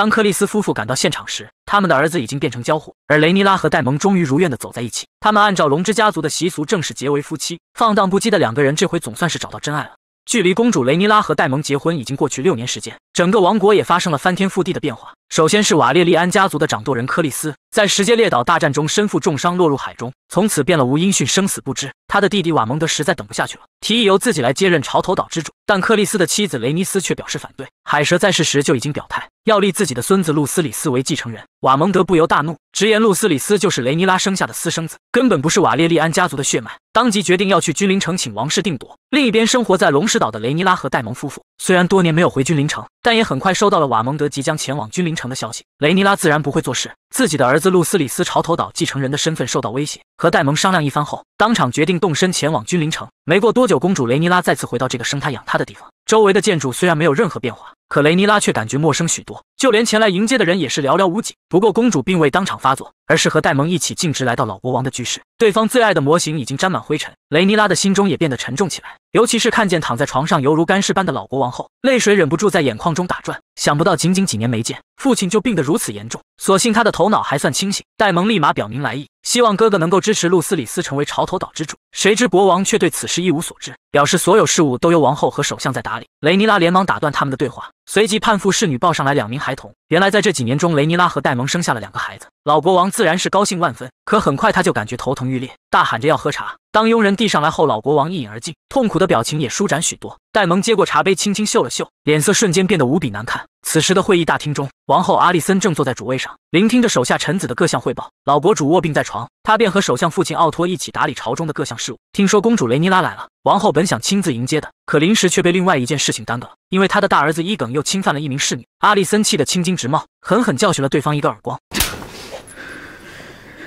当克里斯夫妇赶到现场时，他们的儿子已经变成焦糊，而雷尼拉和戴蒙终于如愿的走在一起。他们按照龙之家族的习俗，正式结为夫妻。放荡不羁的两个人，这回总算是找到真爱了。距离公主雷尼拉和戴蒙结婚已经过去六年时间，整个王国也发生了翻天覆地的变化。首先是瓦列利安家族的掌舵人克里斯，在石阶列岛大战中身负重伤，落入海中，从此变了无音讯，生死不知。他的弟弟瓦蒙德实在等不下去了，提议由自己来接任潮头岛之主，但克里斯的妻子雷尼斯却表示反对。海蛇在世时就已经表态，要立自己的孙子路斯里斯为继承人。瓦蒙德不由大怒，直言路斯里斯就是雷尼拉生下的私生子，根本不是瓦列利安家族的血脉，当即决定要去君临城请王室定夺。另一边，生活在龙石岛的雷尼拉和戴蒙夫妇，虽然多年没有回君临城，但也很快收到了瓦蒙德即将前往君临城的消息。雷尼拉自然不会坐视，自己的儿子路斯里斯潮头岛继承人的身份受到威胁，和戴蒙商量一番后，当场决定动身前往君临城。没过多久，公主雷尼拉再次回到这个生她养她的地方，周围的建筑虽然没有任何变化，可雷尼拉却感觉陌生许多，就连前来迎接的人也是寥寥无几。不过公主并未当场发作，而是和戴蒙一起径直来到老国王的居室。对方最爱的模型已经沾满灰尘，雷尼拉的心中也变得沉重起来，尤其是看见躺在床上犹如干尸般的老国王后，泪水忍不住在眼眶中打转。想不到仅仅几年没见，父亲就病得如此严重。所幸他的头脑还算清醒，戴蒙立马表明来意，希望哥哥能够支持路斯里斯成为潮头岛之主。谁知国王却对此事一无所知，表示所有事务都由王后和首相在打理。雷尼拉连忙打断他们的对话，随即盼妇侍女抱上来两名孩童。原来在这几年中，雷尼拉和戴蒙生下了两个孩子，老国王自然是高兴万分。可很快他就感觉头疼欲裂，大喊着要喝茶。当佣人递上来后，老国王一饮而尽，痛苦的表情也舒展许多。戴蒙接过茶杯，轻轻嗅了嗅，脸色瞬间变得无比难看。此时的会议大厅中，王后阿丽森正坐在主位上，聆听着手下臣子的各项汇报。老国主卧病在床，他便和首相父亲奥托一起打理朝中的各项事务。听说公主雷尼拉来了，王后本想亲自迎接的，可临时却被另外一件事情耽搁了，因为他的大儿子伊耿又侵犯了一名侍女。阿丽森气得青筋直冒，狠狠教训了对方一个耳光，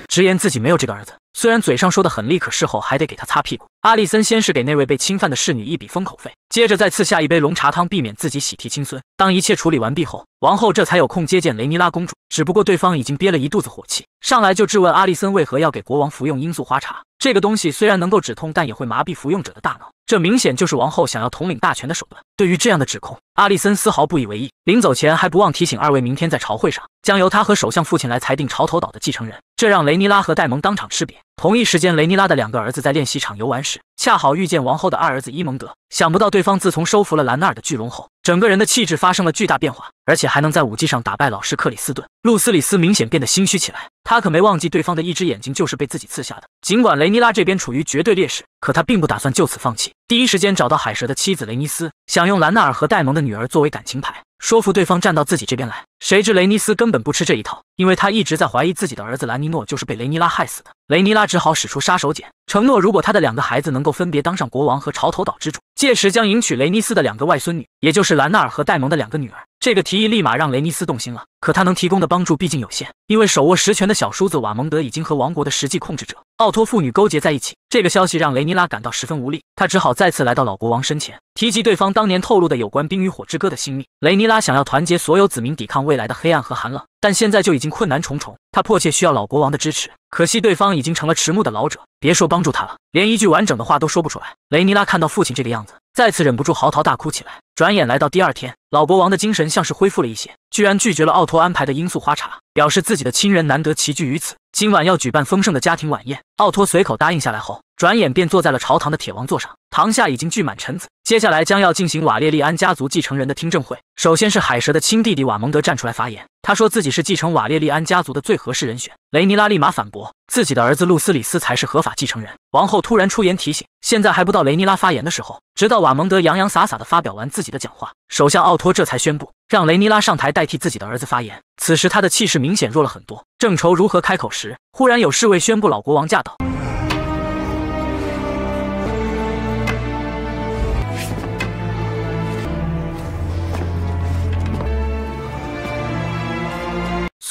直言自己没有这个儿子。虽然嘴上说的很厉，可事后还得给他擦屁股。阿丽森先是给那位被侵犯的侍女一笔封口费，接着再赐下一杯龙茶汤，避免自己喜提亲孙。当一切处理完毕后，王后这才有空接见雷尼拉公主。只不过对方已经憋了一肚子火气，上来就质问阿丽森为何要给国王服用罂粟花茶。这个东西虽然能够止痛，但也会麻痹服用者的大脑。这明显就是王后想要统领大权的手段。对于这样的指控，阿丽森丝毫不以为意。临走前还不忘提醒二位，明天在朝会上将由他和首相父亲来裁定潮头岛的继承人。这让雷尼拉和戴蒙当场吃瘪。同一时间，雷尼拉的两个儿子在练习场游玩时，恰好遇见王后的二儿子伊蒙德。想不到对方自从收服了兰纳尔的巨龙后，整个人的气质发生了巨大变化，而且还能在武技上打败老师克里斯顿。路斯里斯明显变得心虚起来，他可没忘记对方的一只眼睛就是被自己刺下的。尽管雷尼拉这边处于绝对劣势，可他并不打算就此放弃，第一时间找到海蛇的妻子雷尼斯，想用兰纳尔和戴蒙的女儿作为感情牌，说服对方站到自己这边来。谁知雷尼斯根本不吃这一套，因为他一直在怀疑自己的儿子兰尼诺就是被雷尼拉害死的。雷尼拉只好使出杀手锏，承诺如果他的两个孩子能够分别当上国王和潮头岛之主，届时将迎娶雷尼斯的两个外孙女，也就是兰纳尔和戴蒙的两个女儿。这个提议立马让雷尼斯动心了，可他能提供的帮助毕竟有限，因为手握实权的小叔子瓦蒙德已经和王国的实际控制者奥托父女勾结在一起。这个消息让雷尼拉感到十分无力，他只好再次来到老国王身前，提及对方当年透露的有关《冰与火之歌》的心密。雷尼拉想要团结所有子民，抵抗未来的黑暗和寒冷，但现在就已经困难重重，他迫切需要老国王的支持。可惜对方已经成了迟暮的老者，别说帮助他了，连一句完整的话都说不出来。雷尼拉看到父亲这个样子，再次忍不住嚎啕大哭起来。转眼来到第二天，老国王的精神像是恢复了一些，居然拒绝了奥托安排的罂粟花茶，表示自己的亲人难得齐聚于此，今晚要举办丰盛的家庭晚宴。奥托随口答应下来后，转眼便坐在了朝堂的铁王座上，堂下已经聚满臣子。接下来将要进行瓦列利安家族继承人的听证会。首先是海蛇的亲弟弟瓦蒙德站出来发言，他说自己是继承瓦列利安家族的最合适人选。雷尼拉立马反驳，自己的儿子路斯里斯才是合法继承人。王后突然出言提醒，现在还不到雷尼拉发言的时候。直到瓦蒙德洋洋洒洒的发表完自己的讲话，首相奥托这才宣布让雷尼拉上台代替自己的儿子发言。此时他的气势明显弱了很多，正愁如何开口时，忽然有侍卫宣布老国王驾到。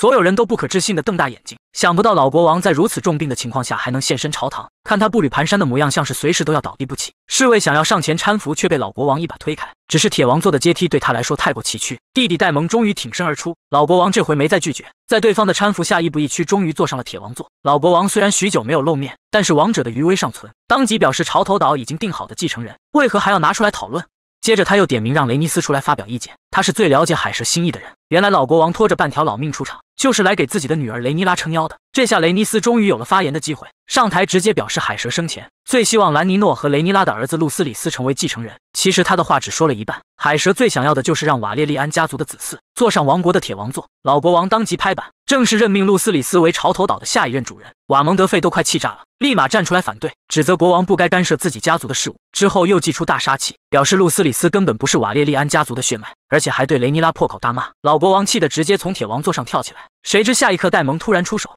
所有人都不可置信地瞪大眼睛，想不到老国王在如此重病的情况下还能现身朝堂。看他步履蹒跚的模样，像是随时都要倒地不起。侍卫想要上前搀扶，却被老国王一把推开。只是铁王座的阶梯对他来说太过崎岖。弟弟戴蒙终于挺身而出，老国王这回没再拒绝，在对方的搀扶下，亦步亦趋，终于坐上了铁王座。老国王虽然许久没有露面，但是王者的余威尚存，当即表示潮头岛已经定好的继承人，为何还要拿出来讨论？接着他又点名让雷尼斯出来发表意见，他是最了解海蛇心意的人。原来老国王拖着半条老命出场，就是来给自己的女儿雷尼拉撑腰的。这下雷尼斯终于有了发言的机会，上台直接表示海蛇生前最希望兰尼诺和雷尼拉的儿子路斯里斯成为继承人。其实他的话只说了一半，海蛇最想要的就是让瓦列利安家族的子嗣坐上王国的铁王座。老国王当即拍板，正式任命路斯里斯为潮头岛的下一任主人。瓦蒙德费都快气炸了，立马站出来反对，指责国王不该干涉自己家族的事务。之后又祭出大杀器，表示路斯里斯根本不是瓦列利安家族的血脉，而且还对雷尼拉破口大骂。老国王气得直接从铁王座上跳起来，谁知下一刻戴蒙突然出手。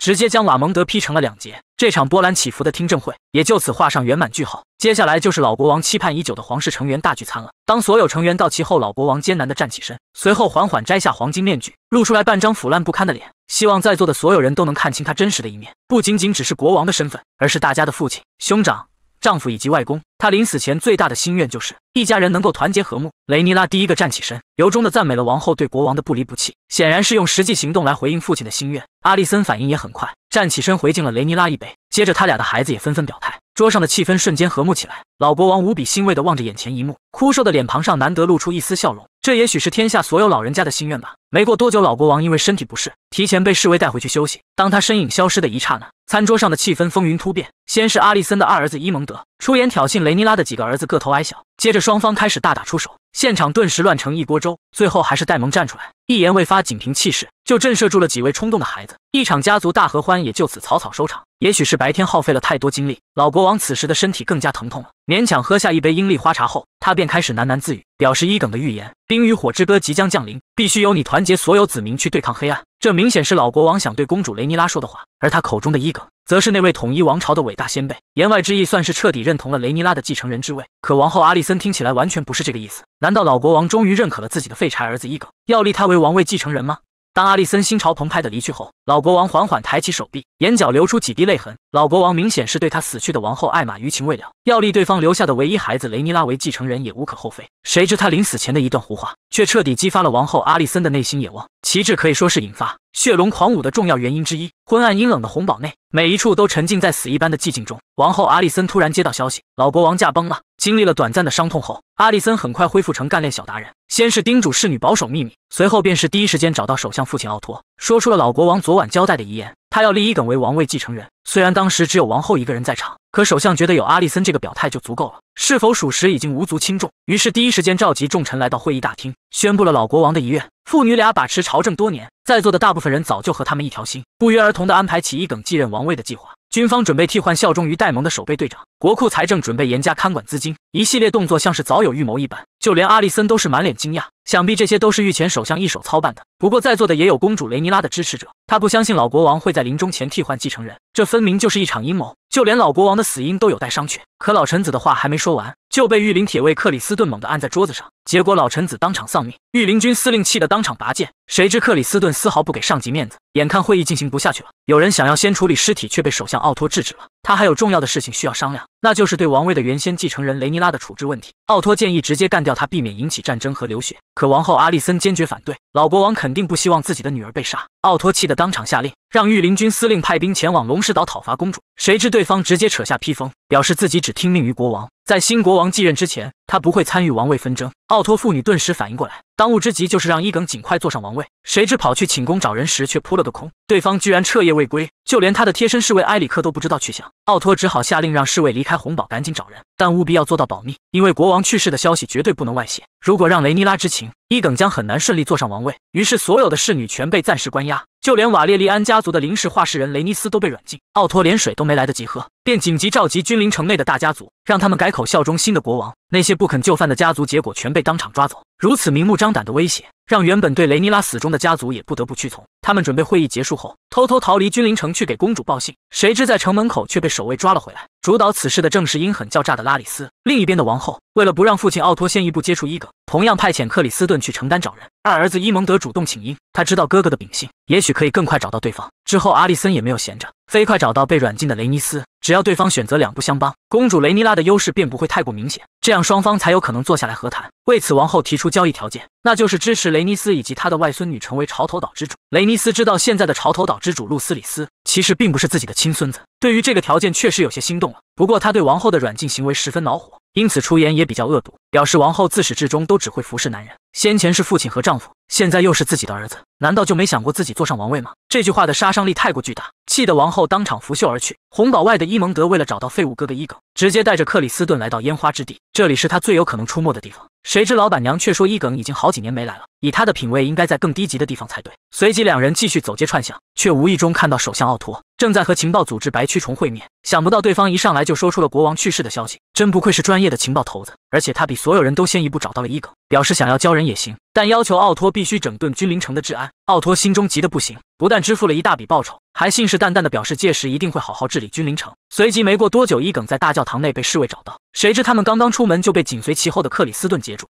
直接将瓦蒙德劈成了两截，这场波澜起伏的听证会也就此画上圆满句号。接下来就是老国王期盼已久的皇室成员大聚餐了。当所有成员到齐后，老国王艰难地站起身，随后缓缓摘下黄金面具，露出来半张腐烂不堪的脸，希望在座的所有人都能看清他真实的一面，不仅仅只是国王的身份，而是大家的父亲、兄长。丈夫以及外公，他临死前最大的心愿就是一家人能够团结和睦。雷尼拉第一个站起身，由衷的赞美了王后对国王的不离不弃，显然是用实际行动来回应父亲的心愿。阿利森反应也很快，站起身回敬了雷尼拉一杯，接着他俩的孩子也纷纷表态，桌上的气氛瞬间和睦起来。老国王无比欣慰地望着眼前一幕，枯瘦的脸庞上难得露出一丝笑容，这也许是天下所有老人家的心愿吧。没过多久，老国王因为身体不适，提前被侍卫带回去休息。当他身影消失的一刹那，餐桌上的气氛风云突变。先是阿利森的二儿子伊蒙德出言挑衅雷尼拉的几个儿子个头矮小，接着双方开始大打出手，现场顿时乱成一锅粥。最后还是戴蒙站出来，一言未发，仅凭气势就震慑住了几位冲动的孩子，一场家族大合欢也就此草草收场。也许是白天耗费了太多精力，老国王此时的身体更加疼痛了。勉强喝下一杯英利花茶后，他便开始喃喃自语，表示伊耿的预言：冰与火之歌即将降临，必须由你团结所有子民去对抗黑暗。这明显是老国王想对公主雷尼拉说的话，而他口中的伊耿，则是那位统一王朝的伟大先辈。言外之意，算是彻底认同了雷尼拉的继承人之位。可王后阿丽森听起来完全不是这个意思。难道老国王终于认可了自己的废柴儿子伊耿，要立他为王位继承人吗？当阿丽森心潮澎湃的离去后，老国王缓缓抬起手臂，眼角流出几滴泪痕。老国王明显是对他死去的王后艾玛余情未了，要立对方留下的唯一孩子雷尼拉为继承人也无可厚非。谁知他临死前的一段胡话，却彻底激发了王后阿丽森的内心野望。旗帜可以说是引发血龙狂舞的重要原因之一。昏暗阴冷的红堡内，每一处都沉浸在死一般的寂静中。王后阿丽森突然接到消息，老国王驾崩了。经历了短暂的伤痛后，阿丽森很快恢复成干练小达人。先是叮嘱侍女保守秘密，随后便是第一时间找到首相父亲奥托，说出了老国王昨晚交代的遗言，他要立伊耿为王位继承人。虽然当时只有王后一个人在场，可首相觉得有阿丽森这个表态就足够了，是否属实已经无足轻重。于是第一时间召集众臣来到会议大厅，宣布了老国王的遗愿。父女俩把持朝政多年，在座的大部分人早就和他们一条心，不约而同地安排起伊耿继任王位的计划。军方准备替换效忠于戴蒙的守备队长，国库财政准备严加看管资金，一系列动作像是早有预谋一般。就连阿利森都是满脸惊讶，想必这些都是御前首相一手操办的。不过在座的也有公主雷尼拉的支持者，他不相信老国王会在临终前替换继承人，这分明就是一场阴谋。就连老国王的死因都有待商榷。可老臣子的话还没说完，就被御林铁卫克里斯顿猛地按在桌子上，结果老臣子当场丧命。御林军司令气得当场拔剑，谁知克里斯顿丝毫不给上级面子，眼看会议进行不下去了，有人想要先处理尸体，却被首相奥托制止了。他还有重要的事情需要商量，那就是对王位的原先继承人雷尼拉的处置问题。奥托建议直接干掉他，避免引起战争和流血。可王后阿丽森坚决反对，老国王肯定不希望自己的女儿被杀，奥托气得当场下令，让御林军司令派兵前往龙石岛讨伐公主。谁知对方直接扯下披风，表示自己只听命于国王，在新国王继任之前，他不会参与王位纷争。奥托父女顿时反应过来，当务之急就是让伊耿尽快坐上王位。谁知跑去寝宫找人时，却扑了个空，对方居然彻夜未归，就连他的贴身侍卫埃里克都不知道去向。奥托只好下令让侍卫离开红堡，赶紧找人，但务必要做到保密，因为国王去世的消息绝对不能外泄。如果让雷尼拉知情，伊耿将很难顺利坐上王位。于是，所有的侍女全被暂时关押，就连瓦列利安家族的临时画事人雷尼斯都被软禁。奥托连水都没来得及喝，便紧急召集君临城内的大家族，让他们改口效忠新的国王。那些不肯就范的家族，结果全被当场抓走。如此明目张胆的威胁，让原本对雷尼拉死忠的家族也不得不屈从。他们准备会议结束后，偷偷逃离君临城去给公主报信。谁知在城门口却被守卫抓了回来。主导此事的正是阴狠较诈的拉里斯。另一边的王后，为了不让父亲奥托先一步接触伊耿，同样派遣克里斯顿去承担找人。二儿子伊蒙德主动请缨，他知道哥哥的秉性，也许可以更快找到对方。之后，阿里森也没有闲着，飞快找到被软禁的雷尼斯。只要对方选择两不相帮，公主雷尼拉的优势便不会太过明显，这样双方才有可能坐下来和谈。为此，王后提出交易条件，那就是支持雷尼斯以及他的外孙女成为潮头岛之主。雷尼斯知道现在的潮头岛之主露丝里斯其实并不是自己的亲孙子，对于这个条件确实有些心动了。不过他对王后的软禁行为十分恼火，因此出言也比较恶毒，表示王后自始至终都只会服侍男人，先前是父亲和丈夫，现在又是自己的儿子，难道就没想过自己坐上王位吗？这句话的杀伤力太过巨大，气得王后当场拂袖而去。红堡外的伊蒙德为了找到废物哥哥伊耿，直接带着克里斯顿来到烟花之地，这里是他最有可能出没的地方。谁知老板娘却说伊耿已经好几年没来了，以他的品味，应该在更低级的地方才对。随即两人继续走街串巷，却无意中看到首相奥托正在和情报组织白蛆虫会面。想不到对方一上来就说出了国王去世的消息，真不愧是专业的情报头子。而且他比所有人都先一步找到了伊耿，表示想要交人也行，但要求奥托必须整顿君临城的治安。奥托心中急得不行，不但支付了一大笔报酬，还信誓旦旦地表示届时一定会好好治理君临城。随即没过多久，伊耿在大教堂内被侍卫找到，谁知他们刚刚出门就被紧随其后的克里斯顿截住。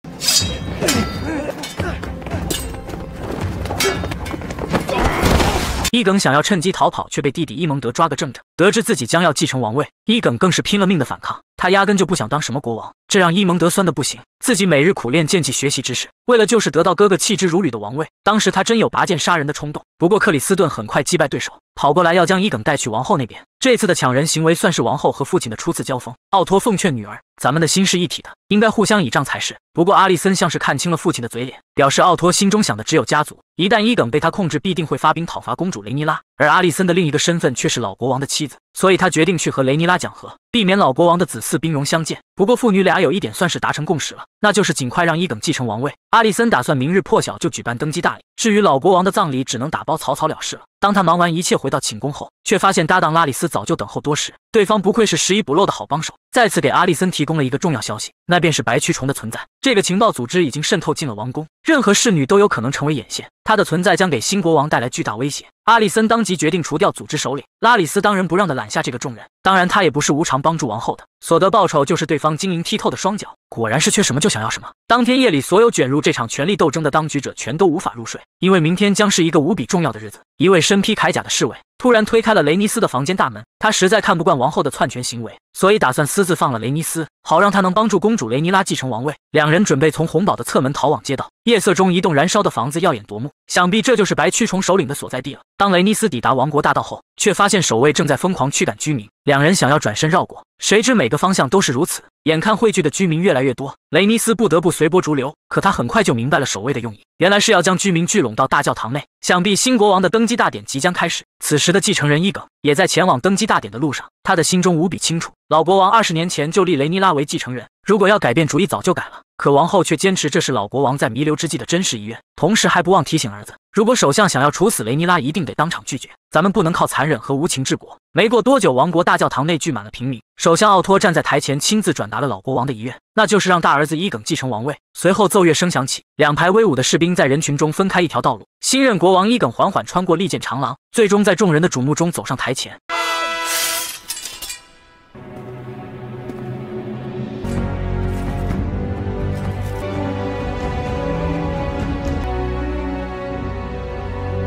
伊耿想要趁机逃跑，却被弟弟伊蒙德抓个正着。得知自己将要继承王位，伊耿更是拼了命的反抗。他压根就不想当什么国王，这让伊蒙德酸的不行。自己每日苦练剑技，学习知识，为了就是得到哥哥弃之如履的王位。当时他真有拔剑杀人的冲动。不过克里斯顿很快击败对手，跑过来要将伊耿带去王后那边。这次的抢人行为算是王后和父亲的初次交锋。奥托奉劝女儿，咱们的心是一体的，应该互相倚仗才是。不过阿里森像是看清了父亲的嘴脸，表示奥托心中想的只有家族，一旦伊耿被他控制，必定会发兵讨伐公主雷尼拉。而阿丽森的另一个身份却是老国王的妻子，所以他决定去和雷尼拉讲和，避免老国王的子嗣兵戎相见。不过父女俩有一点算是达成共识了，那就是尽快让伊耿继承王位。阿丽森打算明日破晓就举办登基大礼，至于老国王的葬礼，只能打包草草了事了。当他忙完一切回到寝宫后，却发现搭档拉里斯早就等候多时。对方不愧是拾遗补漏的好帮手，再次给阿里森提供了一个重要消息，那便是白蛆虫的存在。这个情报组织已经渗透进了王宫，任何侍女都有可能成为眼线，它的存在将给新国王带来巨大威胁。阿里森当即决定除掉组织首领拉里斯，当仁不让的揽下这个重任。当然，他也不是无偿帮助王后的，所得报酬就是对方晶莹剔透的双脚。果然是缺什么就想要什么。当天夜里，所有卷入这场权力斗争的当局者全都无法入睡，因为明天将是一个无比重要的日子。一位身披铠甲的侍卫突然推开了雷尼斯的房间大门，他实在看不惯王后的篡权行为，所以打算私自放了雷尼斯，好让他能帮助公主雷尼拉继承王位。两人准备从红堡的侧门逃往街道。夜色中，一栋燃烧的房子耀眼夺目，想必这就是白蛆虫首领的所在地了。当雷尼斯抵达王国大道后，却发现守卫正在疯狂驱赶居民。两人想要转身绕过，谁知每个方向都是如此。眼看汇聚的居民越来越多，雷尼斯不得不随波逐流。可他很快就明白了守卫的用意，原来是要将居民聚拢到大教堂内。想必新国王的登基大典即将开始。此时的继承人伊耿也在前往登基大典的路上。他的心中无比清楚，老国王二十年前就立雷尼拉为继承人，如果要改变主意，早就改了。可王后却坚持这是老国王在弥留之际的真实遗愿，同时还不忘提醒儿子，如果首相想要处死雷尼拉，一定得当场拒绝。咱们不能靠残忍和无情治国。没过多久，王国大教堂内聚满了平民，首相奥托站在台前，亲自转达了老国王的遗愿，那就是让大儿子伊耿继承王位。随后奏乐声响起，两排威武的士兵在人群中分开一条道路，新任国王伊耿缓缓穿过利剑长廊，最终在众人的瞩目中走上台前。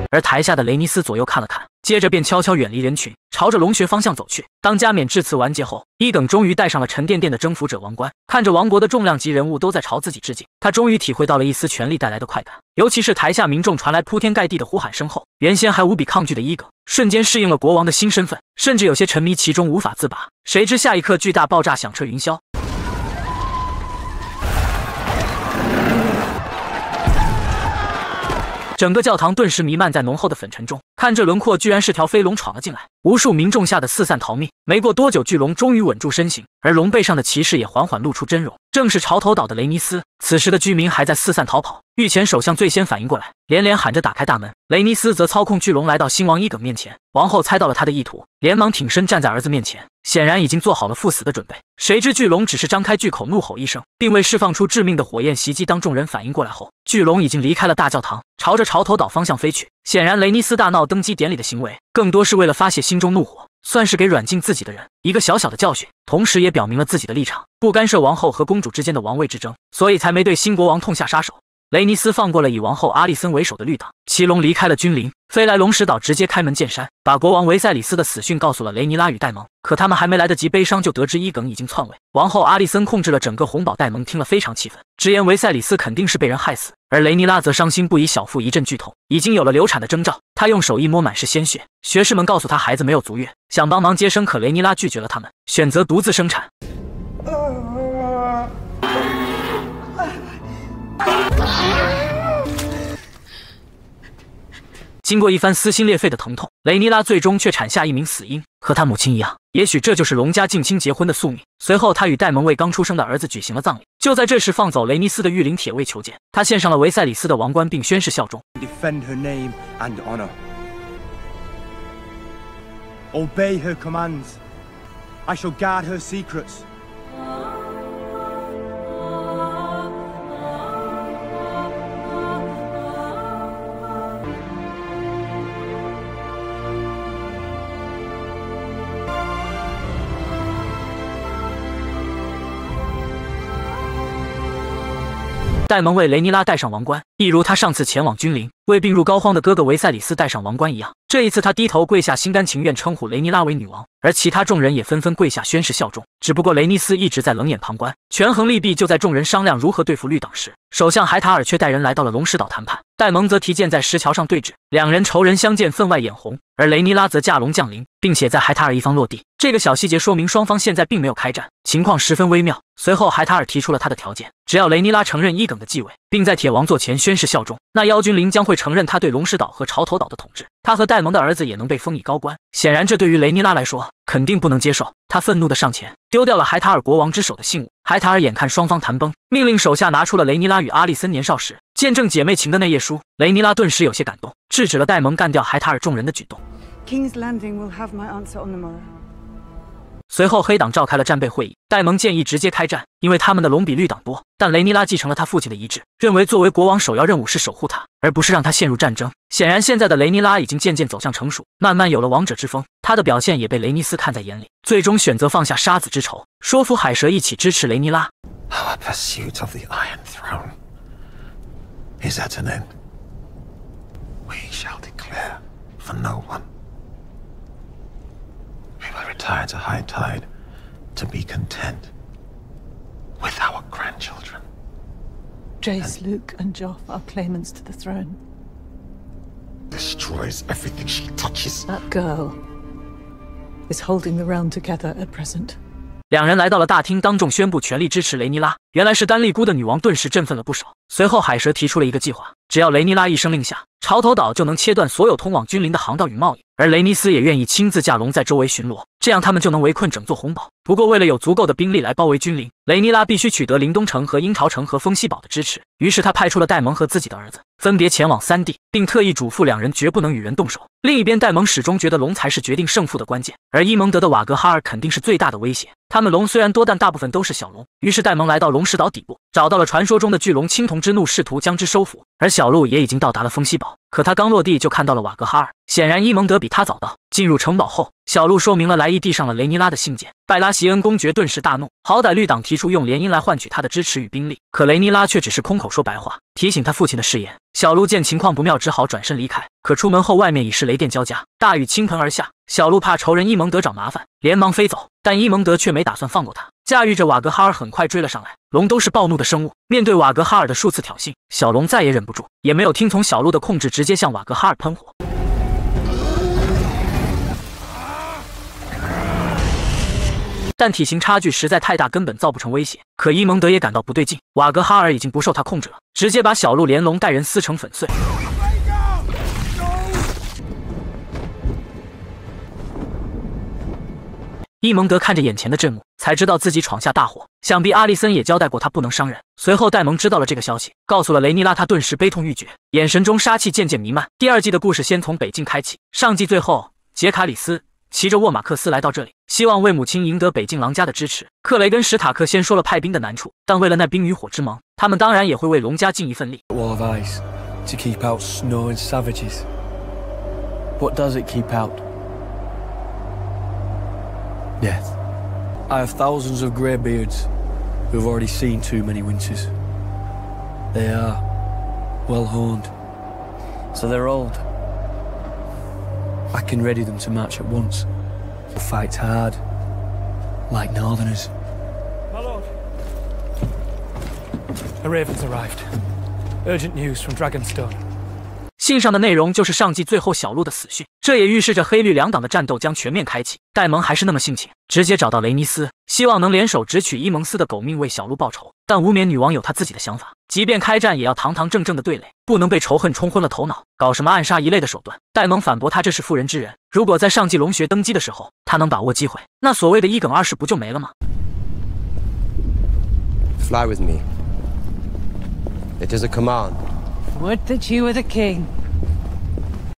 而台下的雷尼斯左右看了看。接着便悄悄远离人群，朝着龙穴方向走去。当加冕致辞完结后，伊耿终于戴上了沉甸甸的征服者王冠，看着王国的重量级人物都在朝自己致敬，他终于体会到了一丝权力带来的快感。尤其是台下民众传来铺天盖地的呼喊声后，原先还无比抗拒的伊耿瞬间适应了国王的新身份，甚至有些沉迷其中无法自拔。谁知下一刻，巨大爆炸响彻云霄。整个教堂顿时弥漫在浓厚的粉尘中，看这轮廓，居然是条飞龙闯了进来。无数民众吓得四散逃命。没过多久，巨龙终于稳住身形，而龙背上的骑士也缓缓露出真容，正是潮头岛的雷尼斯。此时的居民还在四散逃跑，御前首相最先反应过来，连连喊着打开大门。雷尼斯则操控巨龙来到新王伊耿面前。王后猜到了他的意图，连忙挺身站在儿子面前，显然已经做好了赴死的准备。谁知巨龙只是张开巨口，怒吼一声，并未释放出致命的火焰袭击。当众人反应过来后，巨龙已经离开了大教堂，朝着潮头岛方向飞去。显然，雷尼斯大闹登基典礼的行为，更多是为了发泄心中怒火，算是给软禁自己的人一个小小的教训，同时也表明了自己的立场，不干涉王后和公主之间的王位之争，所以才没对新国王痛下杀手。雷尼斯放过了以王后阿丽森为首的绿党，骑龙离开了君临，飞来龙石岛，直接开门见山，把国王维赛里斯的死讯告诉了雷尼拉与戴蒙。可他们还没来得及悲伤，就得知伊耿已经篡位。王后阿丽森控制了整个红堡，戴蒙听了非常气愤，直言维赛里斯肯定是被人害死。而雷尼拉则伤心不已，小腹一阵剧痛，已经有了流产的征兆。他用手一摸，满是鲜血。学士们告诉他孩子没有足月，想帮忙接生，可雷尼拉拒绝了他们，选择独自生产。经过一番撕心裂肺的疼痛，雷尼拉最终却产下一名死婴，和他母亲一样。也许这就是龙家近亲结婚的宿命。随后，他与戴蒙为刚出生的儿子举行了葬礼。就在这时，放走雷尼斯的御林铁卫求见，他献上了维赛里斯的王冠，并宣誓效忠。Defend her name and honor. Obey her commands. I shall guard her secrets. 戴蒙为雷尼拉戴上王冠，一如他上次前往君临为病入膏肓的哥哥维赛里斯戴上王冠一样。这一次，他低头跪下，心甘情愿称呼雷尼拉为女王，而其他众人也纷纷跪下宣誓效忠。只不过雷尼斯一直在冷眼旁观，权衡利弊。就在众人商量如何对付绿党时，首相海塔尔却带人来到了龙石岛谈判。戴蒙则提剑在石桥上对峙，两人仇人相见，分外眼红。而雷尼拉则驾龙降临，并且在海塔尔一方落地。这个小细节说明双方现在并没有开战，情况十分微妙。随后，海塔尔提出了他的条件：只要雷尼拉承认伊耿的继位，并在铁王座前宣誓效忠，那妖君灵将会承认他对龙石岛和潮头岛的统治。他和戴蒙的儿子也能被封以高官。显然，这对于雷尼拉来说肯定不能接受。他愤怒的上前，丢掉了海塔尔国王之手的信物。海塔尔眼看双方谈崩，命令手下拿出了雷尼拉与阿利森年少时见证姐妹情的那页书。雷尼拉顿时有些感动，制止了戴蒙干掉海塔尔众人的举动。King's Landing will have my answer on the morrow. 随后，黑党召开了战备会议，戴蒙建议直接开战，因为他们的龙比绿党多。但雷尼拉继承了他父亲的遗志，认为作为国王，首要任务是守护他，而不是让他陷入战争。显然，现在的雷尼拉已经渐渐走向成熟，慢慢有了王者之风。他的表现也被雷尼斯看在眼里，最终选择放下杀子之仇，说服海蛇一起支持雷尼拉。Our pursuit of the Iron Throne is at an end. We shall declare for no one. We will retire to high tide to be content with our grandchildren. Jace, Luke, and Joff are claimants to the throne. Destroys everything she touches. That girl is holding the realm together at present. 两人来到了大厅，当众宣布全力支持雷尼拉。原来是丹利姑的女王，顿时振奋了不少。随后，海蛇提出了一个计划：只要雷尼拉一声令下，潮头岛就能切断所有通往君临的航道与贸易。而雷尼斯也愿意亲自驾龙在周围巡逻，这样他们就能围困整座红堡。不过，为了有足够的兵力来包围君临，雷尼拉必须取得林东城和鹰巢城和风息堡的支持。于是，他派出了戴蒙和自己的儿子，分别前往三地，并特意嘱咐两人绝不能与人动手。另一边，戴蒙始终觉得龙才是决定胜负的关键，而伊蒙德的瓦格哈尔肯定是最大的威胁。他们龙虽然多，但大部分都是小龙。于是，戴蒙来到龙石岛底部，找到了传说中的巨龙青铜之怒，试图将之收服。而小鹿也已经到达了风息堡。可他刚落地就看到了瓦格哈尔。显然伊蒙德比他早到。进入城堡后，小鹿说明了来意，递上了雷尼拉的信件。拜拉席恩公爵顿时大怒，好歹绿党提出用联姻来换取他的支持与兵力，可雷尼拉却只是空口说白话，提醒他父亲的誓言。小鹿见情况不妙，只好转身离开。可出门后，外面已是雷电交加，大雨倾盆而下。小鹿怕仇人伊蒙德找麻烦，连忙飞走，但伊蒙德却没打算放过他，驾驭着瓦格哈尔很快追了上来。龙都是暴怒的生物，面对瓦格哈尔的数次挑衅，小龙再也忍不住，也没有听从小鹿的控制，直接向瓦格哈尔喷火。但体型差距实在太大，根本造不成威胁。可伊蒙德也感到不对劲，瓦格哈尔已经不受他控制了，直接把小鹿连龙带人撕成粉碎。伊蒙德看着眼前的阵幕，才知道自己闯下大祸。想必阿利森也交代过他不能伤人。随后戴蒙知道了这个消息，告诉了雷尼拉，他顿时悲痛欲绝，眼神中杀气渐渐弥漫。第二季的故事先从北境开启，上季最后杰卡里斯。骑着沃马克斯来到这里，希望为母亲赢得北境狼家的支持。克雷跟史塔克先说了派兵的难处，但为了那冰与火之盟，他们当然也会为龙家尽一份力。What does it keep out? Death. I have thousands of greybeards who have already seen too many winters. They are well horned, so they're old. I can ready them to march at once. We'll fight hard, like Northerners. My lord. A raven's arrived. Urgent news from Dragonstone. 信上的内容就是上季最后小鹿的死讯，这也预示着黑绿两党的战斗将全面开启。戴蒙还是那么性情，直接找到雷尼斯，希望能联手直取伊蒙斯的狗命，为小鹿报仇。但无冕女王有她自己的想法，即便开战也要堂堂正正的对垒，不能被仇恨冲昏了头脑，搞什么暗杀一类的手段。戴蒙反驳他这是妇人之仁，如果在上季龙穴登基的时候，他能把握机会，那所谓的伊耿二世不就没了吗？Fly with me. It is a command. Would that you were the king.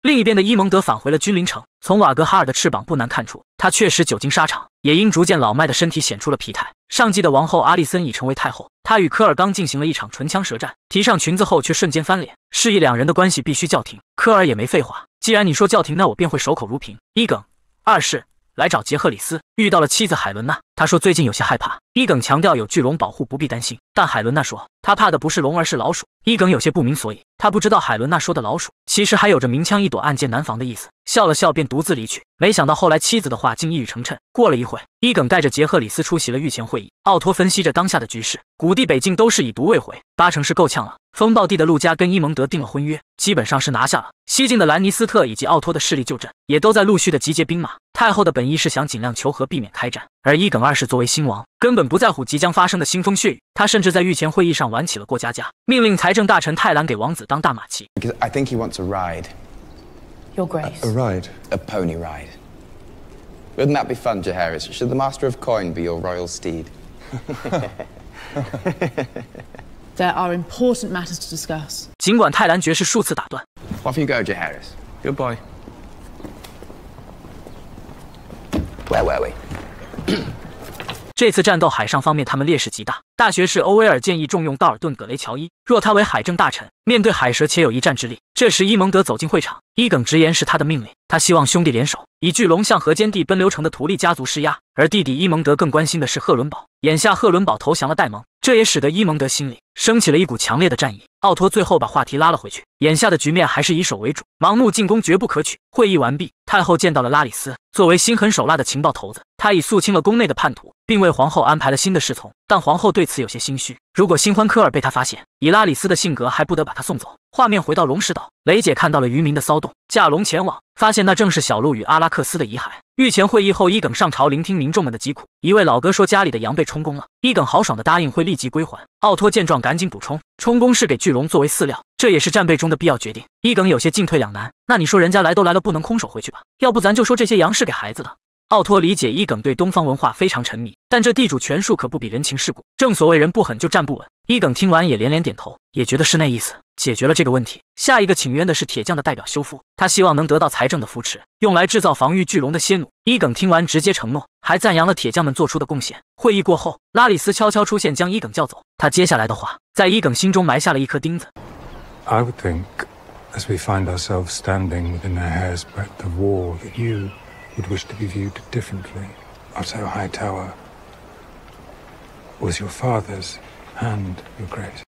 另一边的伊蒙德返回了君临城，从瓦格哈尔的翅膀不难看出，他确实久经沙场，也因逐渐老迈的身体显出了疲态。上季的王后阿丽森已成为太后，她与科尔刚进行了一场唇枪舌战，提上裙子后却瞬间翻脸，示意两人的关系必须叫停。科尔也没废话，既然你说叫停，那我便会守口如瓶。一梗二世来找杰赫里斯，遇到了妻子海伦娜，他说最近有些害怕。伊耿强调有巨龙保护，不必担心。但海伦娜说他怕的不是龙，而是老鼠。伊耿有些不明所以，他不知道海伦娜说的老鼠其实还有着明枪易躲、暗箭难防的意思。笑了笑，便独自离去。没想到后来妻子的话竟一语成谶。过了一会，伊耿带着杰赫里斯出席了御前会议。奥托分析着当下的局势，古地北境都是以毒未回，八成是够呛了。风暴地的陆家跟伊蒙德订了婚约，基本上是拿下了。西境的兰尼斯特以及奥托的势力就阵，也都在陆续的集结兵马。太后的本意是想尽量求和，避免开战。而伊耿二世作为新王，根本不在乎即将发生的腥风血雨。他甚至在御前会议上玩起了过家家，命令财政大臣泰兰给王子当大马骑。I think he wants a ride. Your Grace. A, a ride? A pony ride. Wouldn't that be fun, Jaharis? Should the Master of Coin be your royal steed? There are important matters to discuss. 尽管泰兰爵士数次打断。Off you go, Jaharis. Goodbye. 喂喂喂 这次战斗，海上方面他们劣势极大。大学士欧威尔建议重用道尔顿·葛雷乔伊，若他为海政大臣，面对海蛇且有一战之力。这时伊蒙德走进会场，伊耿直言是他的命令，他希望兄弟联手，以巨龙向河间地奔流城的图利家族施压。而弟弟伊蒙德更关心的是赫伦堡。眼下赫伦堡投降了戴蒙，这也使得伊蒙德心里升起了一股强烈的战意。奥托最后把话题拉了回去，眼下的局面还是以守为主，盲目进攻绝不可取。会议完毕，太后见到了拉里斯，作为心狠手辣的情报头子，他已肃清了宫内的叛徒，并为皇后安排了新的侍从。但皇后对此有些心虚，如果新欢科尔被他发现，以拉里斯的性格，还不得把他送走。画面回到龙石岛，雷姐看到了渔民的骚动，驾龙前往，发现那正是小鹿与阿拉克斯的遗骸。御前会议后，伊耿上朝聆听民众们的疾苦。一位老哥说家里的羊被充公了，伊耿豪爽的答应会立即归还。奥托见状赶紧补充，充公是给巨龙作为饲料，这也是战备中的必要决定。伊耿有些进退两难，那你说人家来都来了，不能空手回去吧？要不咱就说这些羊是给孩子的。奥托理解伊耿对东方文化非常沉迷，但这地主权术可不比人情世故。正所谓人不狠就站不稳。伊耿听完也连连点头，也觉得是那意思。解决了这个问题，下一个请愿的是铁匠的代表修夫，他希望能得到财政的扶持，用来制造防御巨龙的蝎弩。伊耿听完直接承诺，还赞扬了铁匠们做出的贡献。会议过后，拉里斯悄悄出现，将伊耿叫走。他接下来的话，在伊耿心中埋下了一颗钉子。I would think as we find ourselves standing within a hair's breadth of wall that you would wish to be viewed differently. Otto Hightower was your father's.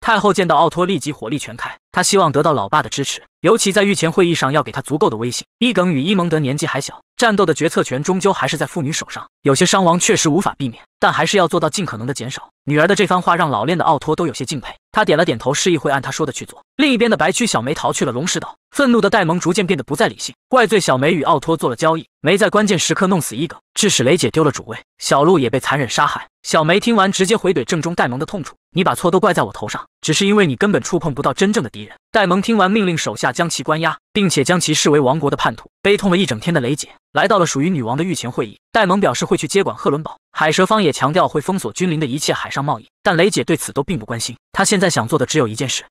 太后见到奥托，立即火力全开。她希望得到老爸的支持，尤其在御前会议上要给他足够的威信。伊耿与伊蒙德年纪还小，战斗的决策权终究还是在妇女手上。有些伤亡确实无法避免，但还是要做到尽可能的减少。女儿的这番话让老练的奥托都有些敬佩。他点了点头，示意会按他说的去做。另一边的白区小梅逃去了龙石岛，愤怒的戴蒙逐渐变得不再理性，怪罪小梅与奥托做了交易，没在关键时刻弄死伊耿，致使雷姐丢了主位，小鹿也被残忍杀害。小梅听完直接回怼，正中戴蒙的痛处：“你把错都怪在我头上，只是因为你根本触碰不到真正的敌人。”戴蒙听完命令手下将其关押，并且将其视为王国的叛徒。悲痛了一整天的雷姐来到了属于女王的御前会议，戴蒙表示会去接管赫伦堡，海蛇方也强调会封锁君临的一切海上贸易，但雷姐对此都并不关心。她现在想做的只有一件事。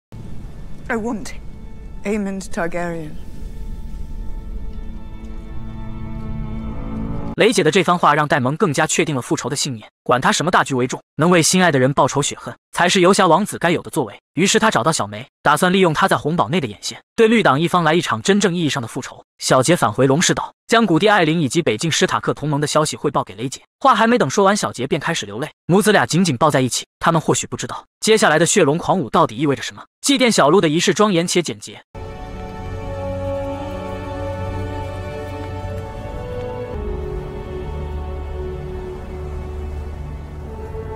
I want Aemond Targaryen. 雷姐的这番话让戴蒙更加确定了复仇的信念。管他什么大局为重，能为心爱的人报仇雪恨，才是游侠王子该有的作为。于是他找到小梅，打算利用她在红堡内的眼线，对绿党一方来一场真正意义上的复仇。小杰返回龙石岛，将古蒂艾琳以及北境史塔克同盟的消息汇报给雷姐。话还没等说完，小杰便开始流泪，母子俩紧紧抱在一起。他们或许不知道，接下来的血龙狂舞到底意味着什么。祭奠小鹿的仪式庄严且简洁。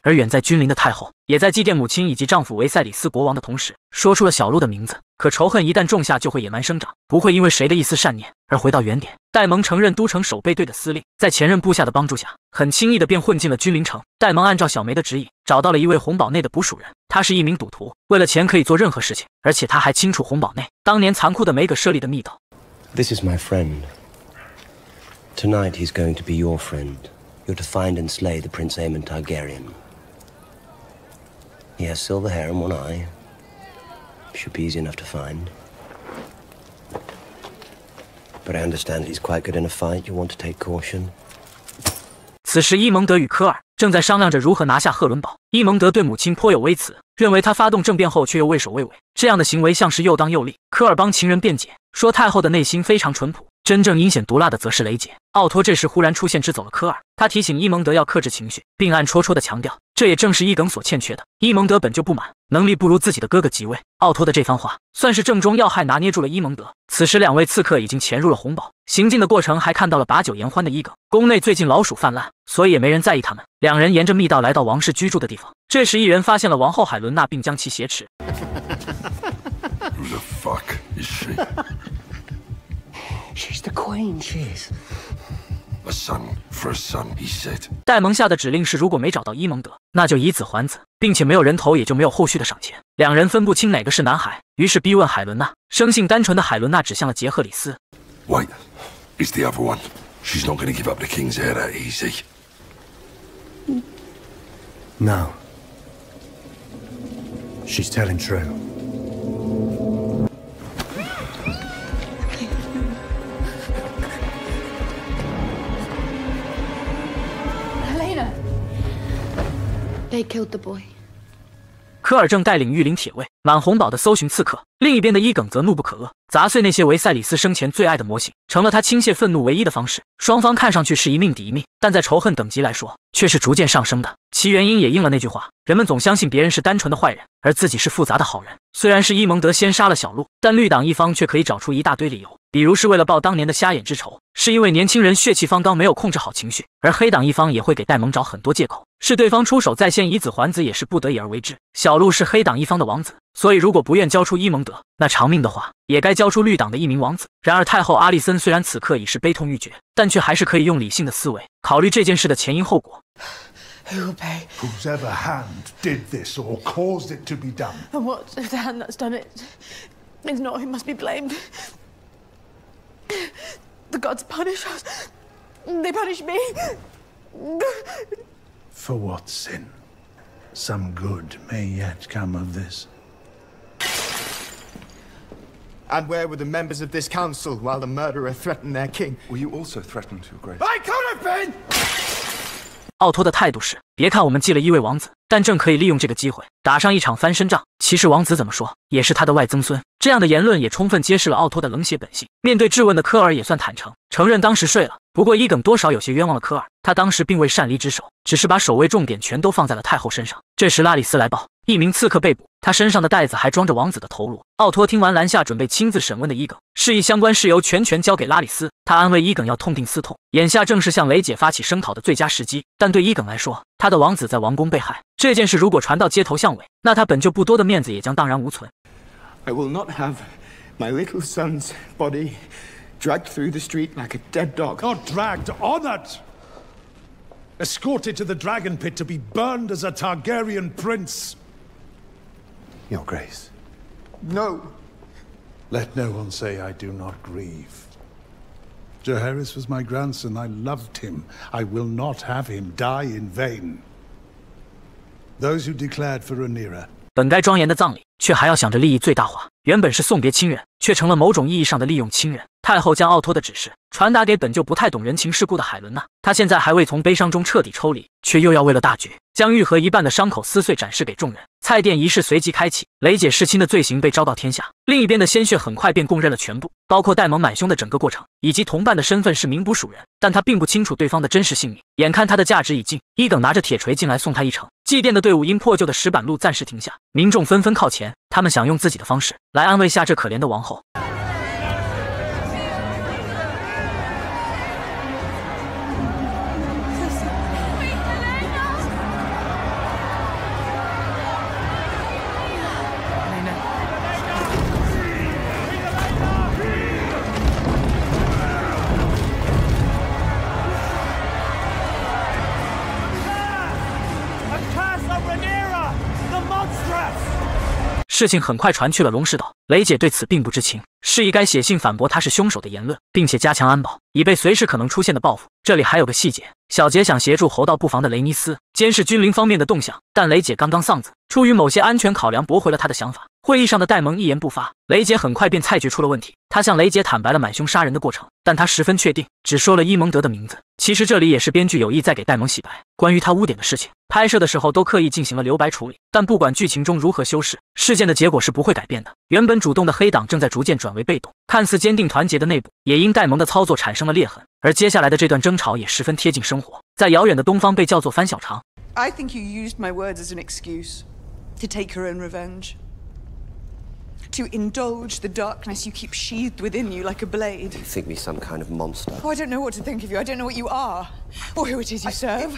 而远在君临的太后，也在祭奠母亲以及丈夫维塞里斯国王的同时，说出了小鹿的名字。可仇恨一旦种下，就会野蛮生长，不会因为谁的一丝善念而回到原点。戴蒙承认都城守备队的司令，在前任部下的帮助下，很轻易的便混进了君临城。戴蒙按照小梅的指引，找到了一位红堡内的捕鼠人，他是一名赌徒，为了钱可以做任何事情，而且他还清楚红堡内当年残酷的梅戈设立的密道。This is my friend. Tonight he's going to be your friend. You're to find and slay the Prince Aemon Targaryen. He has silver hair and one eye. Should be easy enough to find. I understand he's quite good in a fight. You want to take caution. 此时，伊蒙德与科尔正在商量着如何拿下赫伦堡。伊蒙德对母亲颇有微词，认为他发动政变后却又畏首畏尾，这样的行为像是又当又立。科尔帮情人辩解，说太后的内心非常淳朴，真正阴险毒辣的则是雷杰。奥托这时忽然出现，支走了科尔。他提醒伊蒙德要克制情绪，并暗戳戳地强调。这也正是伊耿所欠缺的。伊蒙德本就不满，能力不如自己的哥哥即位。奥托的这番话算是正中要害，拿捏住了伊蒙德。此时，两位刺客已经潜入了红堡，行进的过程还看到了把酒言欢的伊耿。宫内最近老鼠泛滥，所以也没人在意他们。两人沿着密道来到王室居住的地方。这时，一人发现了王后海伦娜，并将其挟持。Who the fuck is she? She's the queen. She is. A son for a son, he said. 戴蒙下的指令是，如果没找到伊蒙德，那就以子还子，并且没有人头，也就没有后续的赏钱。两人分不清哪个是男孩，于是逼问海伦娜。生性单纯的海伦娜指向了杰赫里斯。 Wait, it's the other one. She's not going to give up the king's heir that easy. No. She's telling true. Helena! They killed the boy. 科尔正带领御林铁卫满红堡的搜寻刺客，另一边的伊耿则怒不可遏，砸碎那些维塞里斯生前最爱的模型，成了他倾泻愤怒唯一的方式。双方看上去是一命抵一命，但在仇恨等级来说，却是逐渐上升的。其原因也应了那句话：人们总相信别人是单纯的坏人，而自己是复杂的好人。虽然是伊蒙德先杀了小鹿，但绿党一方却可以找出一大堆理由，比如是为了报当年的瞎眼之仇，是因为年轻人血气方刚没有控制好情绪；而黑党一方也会给戴蒙找很多借口，是对方出手在先，以子还子也是不得已而为之。小鹿是黑党一方的王子，所以如果不愿交出伊蒙德，那偿命的话，也该交出绿党的一名王子。然而太后阿丽森虽然此刻已是悲痛欲绝，但却还是可以用理性的思维考虑这件事的前因后果。Who pay? Whose ever hand did this or caused it to be done. And what if the hand that's done it is not who must be blamed? The gods punish us. They punish me. For what sin? Some good may yet come of this. And where were the members of this council while the murderer threatened their king? Were you also threatened, Your Grace? I could have been! 奥托的态度是：别看我们祭了一位王子， 但正可以利用这个机会打上一场翻身仗。骑士王子怎么说也是他的外曾孙，这样的言论也充分揭示了奥托的冷血本性。面对质问的科尔也算坦诚，承认当时睡了。不过伊耿多少有些冤枉了科尔，他当时并未擅离职守，只是把守卫重点全都放在了太后身上。这时拉里斯来报，一名刺客被捕，他身上的袋子还装着王子的头颅。奥托听完拦下准备亲自审问的伊耿，示意相关事由全权交给拉里斯。他安慰伊耿要痛定思痛，眼下正是向雷姐发起声讨的最佳时机。但对伊耿来说，他的王子在王宫被害这件事如果传到街头巷尾，那他本就不多的面子也将荡然无存。I will not have my little son's body dragged through the street like a dead dog. Not dragged, honored! Escorted to the dragon pit to be burned as a Targaryen prince. Your Grace. No. Let no one say I do not grieve. Jaehaerys was my grandson. I loved him. I will not have him die in vain. Those who declared for Rhaenyra 本该庄严的葬礼，却还要想着利益最大化。 原本是送别亲人，却成了某种意义上的利用亲人。太后将奥托的指示传达给本就不太懂人情世故的海伦娜，她现在还未从悲伤中彻底抽离，却又要为了大局，将愈合一半的伤口撕碎展示给众人。菜店仪式随即开启，雷姐弑亲的罪行被昭告天下。另一边的鲜血很快便供认了全部，包括戴蒙满凶的整个过程，以及同伴的身份是名捕鼠人，但他并不清楚对方的真实姓名。眼看他的价值已尽，伊耿拿着铁锤进来送他一程。祭奠的队伍因破旧的石板路暂时停下，民众纷纷靠前，他们想用自己的方式来安慰下这可怜的王后。事情很快传去了龙石岛，雷姐对此并不知情，示意该写信反驳他是凶手的言论，并且加强安保，以备随时可能出现的报复。这里还有个细节，小杰想协助侯道布防的雷尼斯监视君临方面的动向，但雷姐刚刚丧子，出于某些安全考量，驳回了他的想法。会议上的戴蒙一言不发，雷杰很快便猜觉出了问题。他向雷杰坦白了买凶杀人的过程，但他十分确定，只说了伊蒙德的名字。其实这里也是编剧有意在给戴蒙洗白，关于他污点的事情，拍摄的时候都刻意进行了留白处理。但不管剧情中如何修饰，事件的结果是不会改变的。原本主动的黑党正在逐渐转为被动，看似坚定团结的内部，也因戴蒙的操作产生了裂痕。而接下来的这段争吵也十分贴近生活，在遥远的东方被叫做翻小肠。I think you used my words as an excuse to take your own revenge. To indulge the darkness you keep sheathed within you like a blade. You think me some kind of monster? Oh, I don't know what to think of you. I don't know what you are, or who it is you serve.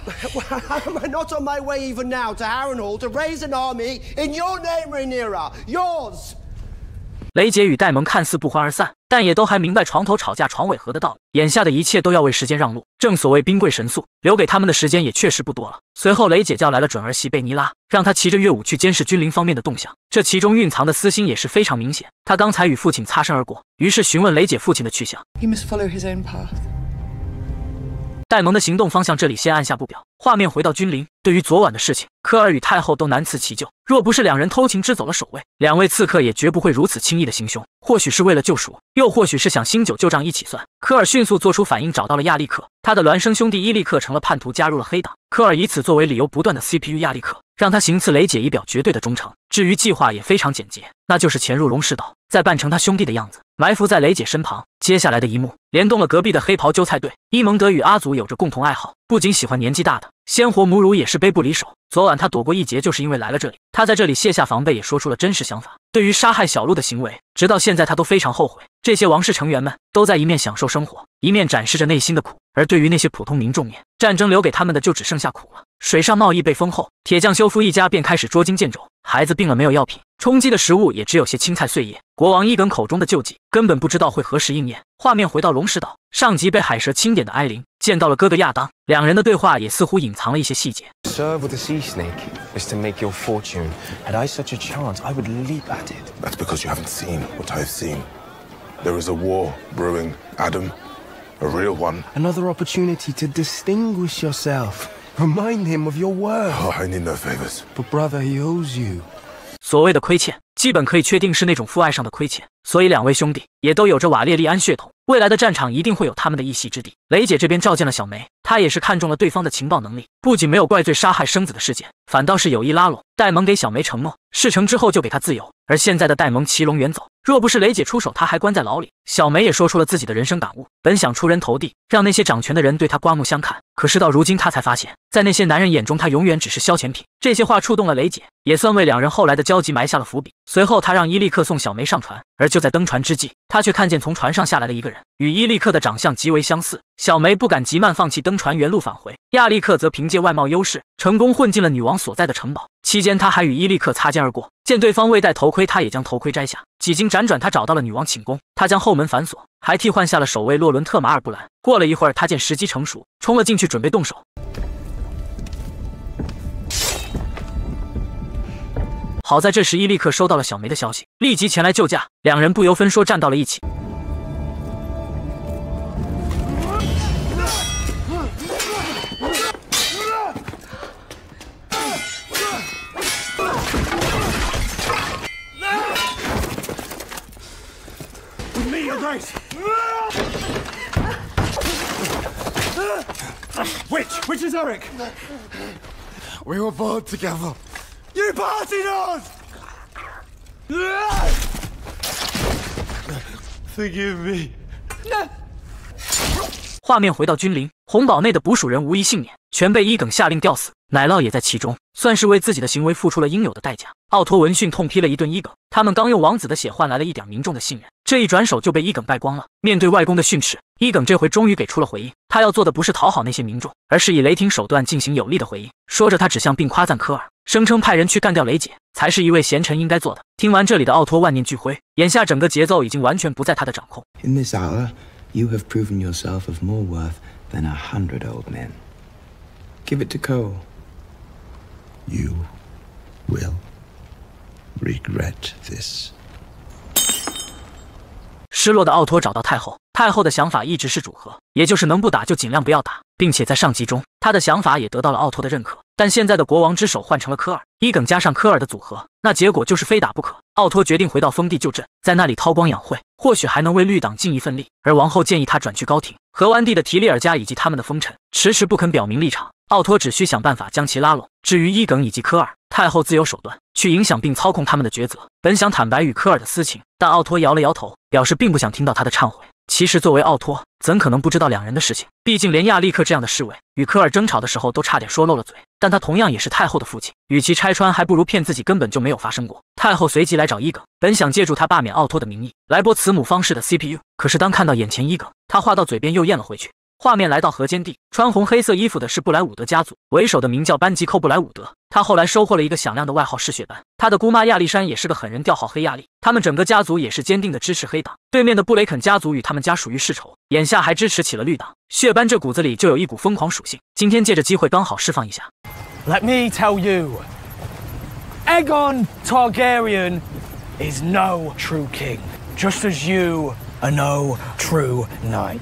Am I not on my way even now to Harrenhal to raise an army in your name, Rhaenyra? Yours! 雷姐与戴蒙看似不欢而散，但也都还明白床头吵架床尾和的道理。眼下的一切都要为时间让路，正所谓兵贵神速，留给他们的时间也确实不多了。随后，雷姐叫来了准儿媳贝尼拉，让她骑着乐舞去监视君临方面的动向。这其中蕴藏的私心也是非常明显。她刚才与父亲擦身而过，于是询问雷姐父亲的去向。He must follow his own path. 戴蒙的行动方向这里先按下不表。画面回到君临，对于昨晚的事情，科尔与太后都难辞其咎。若不是两人偷情支走了守卫，两位刺客也绝不会如此轻易的行凶。或许是为了救赎，又或许是想新酒旧账一起算。科尔迅速做出反应，找到了亚历克，他的孪生兄弟伊利克成了叛徒，加入了黑党。科尔以此作为理由，不断的 CPU 亚历克，让他行刺雷姐，以表绝对的忠诚。至于计划也非常简洁，那就是潜入龙石岛，再扮成他兄弟的样子，埋伏在雷姐身旁。接下来的一幕，联动了隔壁的黑袍纠菜队。伊蒙德与阿祖有着共同爱好，不仅喜欢年纪大的。鲜活母乳也是背不离手。昨晚他躲过一劫，就是因为来了这里。他在这里卸下防备，也说出了真实想法。对于杀害小鹿的行为，直到现在他都非常后悔。这些王室成员们都在一面享受生活，一面展示着内心的苦。而对于那些普通民众面，战争留给他们的就只剩下苦了。水上贸易被封后，铁匠修夫一家便开始捉襟见肘。孩子病了，没有药品，充饥的食物也只有些青菜碎叶。国王伊耿口中的救济，根本不知道会何时应验。画面回到龙石岛，上集被海蛇钦点的艾琳见到了哥哥亚当，两人的对话也似乎隐藏了一些细节。Serve with a sea snake is to make your fortune. Had I such a chance, I would leap at it. That's because you haven't seen what I've seen. There is a war brewing, Adam. A real one. Another opportunity to distinguish yourself. Remind him of your worth. Oh, I need no favors. But brother, he owes you. 所谓的亏欠，基本可以确定是那种父爱上的亏欠。所以两位兄弟也都有着瓦列利安血统，未来的战场一定会有他们的一席之地。雷姐这边召见了小梅， 他也是看中了对方的情报能力，不仅没有怪罪杀害生子的事件，反倒是有意拉拢戴蒙给小梅承诺，事成之后就给她自由。而现在的戴蒙骑龙远走，若不是雷姐出手，他还关在牢里。小梅也说出了自己的人生感悟，本想出人头地，让那些掌权的人对他刮目相看，可是到如今他才发现，在那些男人眼中，他永远只是消遣品。这些话触动了雷姐，也算为两人后来的交集埋下了伏笔。随后，他让伊利克送小梅上船，而就在登船之际，他却看见从船上下来的一个人，与伊利克的长相极为相似。小梅不敢急慢放弃登船，原路返回。亚历克则凭借外貌优势，成功混进了女王所在的城堡。期间，他还与伊利克擦肩而过，见对方未戴头盔，他也将头盔摘下。几经辗转，他找到了女王寝宫，他将后门反锁，还替换下了守卫洛伦特马尔布兰。过了一会儿，他见时机成熟，冲了进去，准备动手。好在这时伊利克收到了小梅的消息，立即前来救驾，两人不由分说站到了一起。Which? Which is Eric? We were born together. You partied us! Forgive me. 画面回到君临，红堡内的捕鼠人无一幸免，全被伊耿下令吊死。奶酪也在其中，算是为自己的行为付出了应有的代价。奥托闻讯痛批了一顿伊耿，他们刚用王子的血换来了一点民众的信任，这一转手就被伊耿败光了。面对外公的训斥，伊耿这回终于给出了回应。他要做的不是讨好那些民众，而是以雷霆手段进行有力的回应。说着，他指向并夸赞科尔，声称派人去干掉雷姐才是一位贤臣应该做的。听完这里的奥托万念俱灰，眼下整个节奏已经完全不在他的掌控。In this hour, you have proven yourself of more worth than a hundred old men. Give it to Cole. You will regret this. 失落的奥托找到太后，太后的想法一直是主和，也就是能不打就尽量不要打，并且在上集中，他的想法也得到了奥托的认可。但现在的国王之手换成了科尔，伊耿加上科尔的组合，那结果就是非打不可。奥托决定回到封地就镇，在那里韬光养晦，或许还能为绿党尽一份力。而王后建议他转去高庭，河湾地的提利尔家以及他们的封臣迟迟不肯表明立场。奥托只需想办法将其拉拢。至于伊耿以及科尔，太后自有手段去影响并操控他们的抉择。本想坦白与科尔的私情，但奥托摇了摇头，表示并不想听到他的忏悔。其实，作为奥托，怎可能不知道两人的事情？毕竟，连亚历克这样的侍卫与科尔争吵的时候都差点说漏了嘴。但他同样也是太后的父亲，与其拆穿，还不如骗自己根本就没有发生过。太后随即来找伊耿，本想借助他罢免奥托的名义来剥慈母方氏的 CPU，可是当看到眼前伊耿，他话到嘴边又咽了回去。画面来到河间地，穿红黑色衣服的是布莱伍德家族，为首的名叫班吉寇布莱伍德。他后来收获了一个响亮的外号是血斑。他的姑妈亚历山也是个狠人，调号黑亚历。他们整个家族也是坚定的支持黑党。对面的布雷肯家族与他们家属于世仇，眼下还支持起了绿党。血斑这骨子里就有一股疯狂属性。今天借着机会刚好释放一下。Let me tell you, Aegon Targaryen is no true king, just as you are no true knight.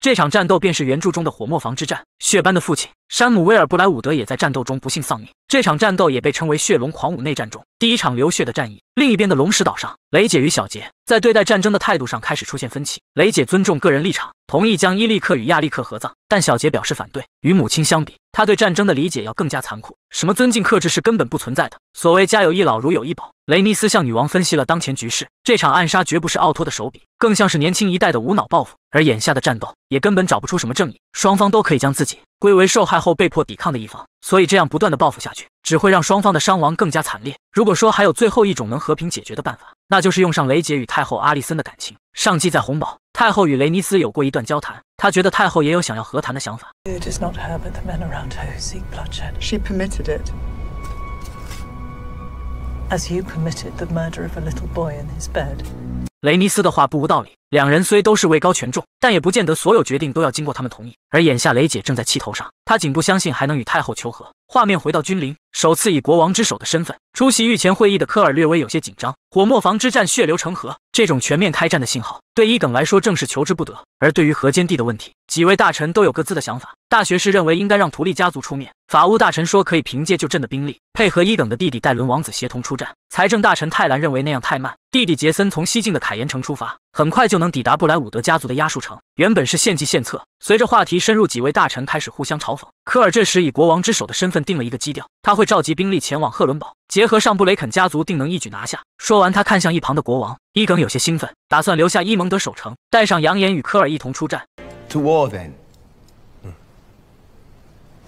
这场战斗便是原著中的火磨坊之战。血斑的父亲山姆威尔布莱伍德也在战斗中不幸丧命。这场战斗也被称为血龙狂舞内战中第一场流血的战役。另一边的龙石岛上，雷姐与小杰在对待战争的态度上开始出现分歧。雷姐尊重个人立场，同意将伊利克与亚历克合葬，但小杰表示反对。与母亲相比，他对战争的理解要更加残酷。什么尊敬克制是根本不存在的。所谓家有一老，如有一宝。雷尼斯向女王分析了当前局势，这场暗杀绝不是奥托的手笔，更像是年轻一代的无脑报复。而眼下的战斗也根本找不出什么正义，双方都可以将自己归为受害后被迫抵抗的一方，所以这样不断的报复下去，只会让双方的伤亡更加惨烈。如果说还有最后一种能和平解决的办法，那就是用上雷杰与太后阿丽森的感情。上季在红堡，太后与雷尼斯有过一段交谈，他觉得太后也有想要和谈的想法。As you permitted the murder of a little boy in his bed. 雷尼斯的话不无道理，两人虽都是位高权重，但也不见得所有决定都要经过他们同意。而眼下雷姐正在气头上，她仅不相信还能与太后求和。画面回到君临，首次以国王之首的身份出席御前会议的科尔略微有些紧张。火磨坊之战血流成河，这种全面开战的信号对伊耿来说正是求之不得。而对于河间地的问题，几位大臣都有各自的想法。大学士认为应该让图利家族出面，法务大臣说可以凭借旧镇的兵力配合伊耿的弟弟戴伦王子协同出战。财政大臣泰兰认为那样太慢，弟弟杰森从西境的凯岩城出发，很快就能抵达布莱伍德家族的压树城。原本是献计献策，随着话题深入，几位大臣开始互相嘲讽。科尔这时以国王之首的身份定了一个基调，他会召集兵力前往赫伦堡，结合上布雷肯家族，定能一举拿下。说完，他看向一旁的国王伊耿，有些兴奋，打算留下伊蒙德守城，带上扬言与科尔一同出战。To war then.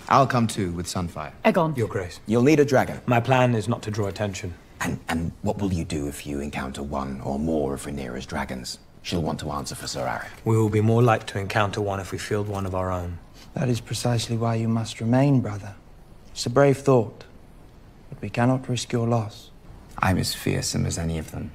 I'll come too with Sunfire. Egon. Your Grace. You'll need a dragon. My plan is not to draw attention. And and what will you do if you encounter one or more of Rhaenyra's dragons? She'll want to answer for Sir Eric. We will be more like to encounter one if we field one of our own. That is precisely why you must remain, brother. It's a brave thought, but we cannot risk your loss. I'm as fearsome as any of them.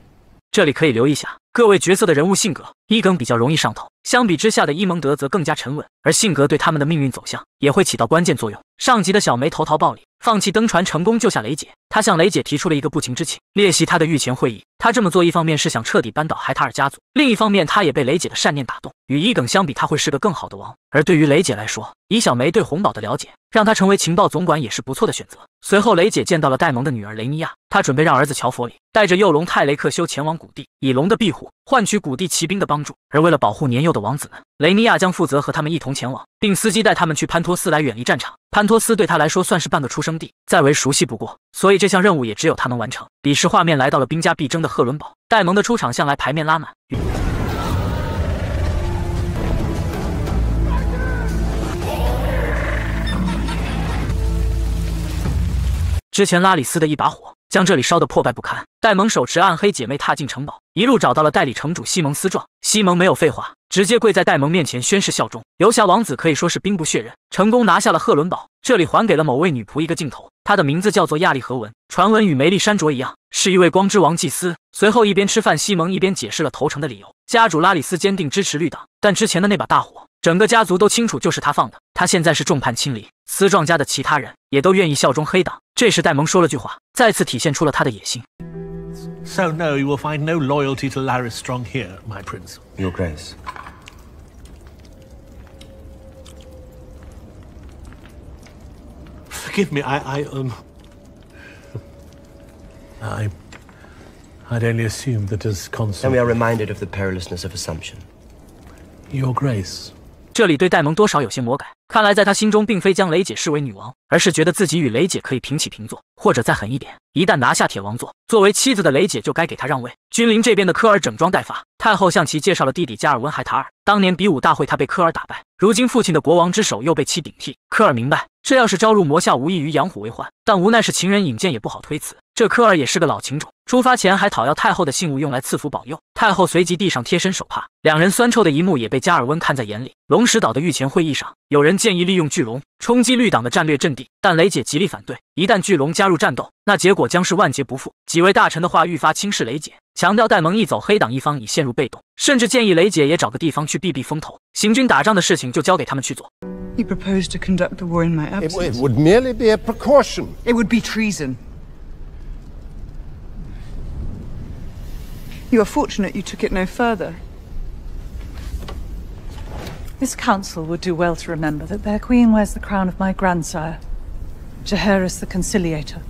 这里可以留意下各位角色的人物性格。伊耿比较容易上头，相比之下的伊蒙德则更加沉稳，而性格对他们的命运走向也会起到关键作用。上集的小梅投桃报李， 放弃登船，成功救下雷姐。他向雷姐提出了一个不情之请，列席他的御前会议。他这么做，一方面是想彻底扳倒海塔尔家族，另一方面他也被雷姐的善念打动。与伊耿相比，他会是个更好的王。而对于雷姐来说，以小梅对红宝的了解，让她成为情报总管也是不错的选择。随后，雷姐见到了戴蒙的女儿雷尼亚，她准备让儿子乔佛里带着幼龙泰雷克修前往谷地，以龙的庇护换取谷地骑兵的帮助。而为了保护年幼的王子们，雷尼亚将负责和他们一同前往，并司机带他们去潘托斯来远离战场。潘托斯对他来说算是半个出生地，再为熟悉不过，所以这项任务也只有他能完成。彼时画面来到了兵家必争的赫伦堡，戴蒙的出场向来牌面拉满。之前拉里斯的一把火将这里烧得破败不堪。戴蒙手持暗黑姐妹踏进城堡，一路找到了代理城主西蒙斯壮。西蒙没有废话，直接跪在戴蒙面前宣誓效忠，游侠王子可以说是兵不血刃，成功拿下了赫伦堡。这里还给了某位女仆一个镜头，她的名字叫做亚历和文，传闻与梅丽珊卓一样，是一位光之王祭司。随后一边吃饭，西蒙一边解释了投诚的理由。家主拉里斯坚定支持绿党，但之前的那把大火，整个家族都清楚就是他放的。他现在是众叛亲离，斯壮家的其他人也都愿意效忠黑党。这时戴蒙说了句话，再次体现出了他的野心。 So, no, you will find no loyalty to Laris Strong here, my prince. Your Grace. Forgive me, I, I, um. I. I'd only assumed that as consort. And we are reminded of the perilousness of assumption. Your Grace. 这里对戴蒙多少有些魔改，看来在他心中并非将雷姐视为女王，而是觉得自己与雷姐可以平起平坐，或者再狠一点，一旦拿下铁王座，作为妻子的雷姐就该给他让位。君临这边的科尔整装待发，太后向其介绍了弟弟加尔文海塔尔。当年比武大会他被科尔打败，如今父亲的国王之手又被其顶替。科尔明白，这要是招入魔下，无异于养虎为患，但无奈是情人引荐，也不好推辞。这科尔也是个老情种，出发前还讨要太后的信物用来赐福保佑。太后随即递上贴身手帕，两人酸臭的一幕也被加尔温看在眼里。龙石岛的御前会议上，有人建议利用巨龙冲击绿党的战略阵地，但雷姐极力反对。一旦巨龙加入战斗，那结果将是万劫不复。几位大臣的话愈发轻视雷姐，强调戴蒙一走，黑党一方已陷入被动，甚至建议雷姐也找个地方去避避风头。行军打仗的事情就交给他们去做。You propose to conduct the war in my absence? it would merely be a precaution. It would be treason. You are fortunate you took it no further. This council would do well to remember that their queen wears the crown of my grandsire, Jaehaerys the Conciliator.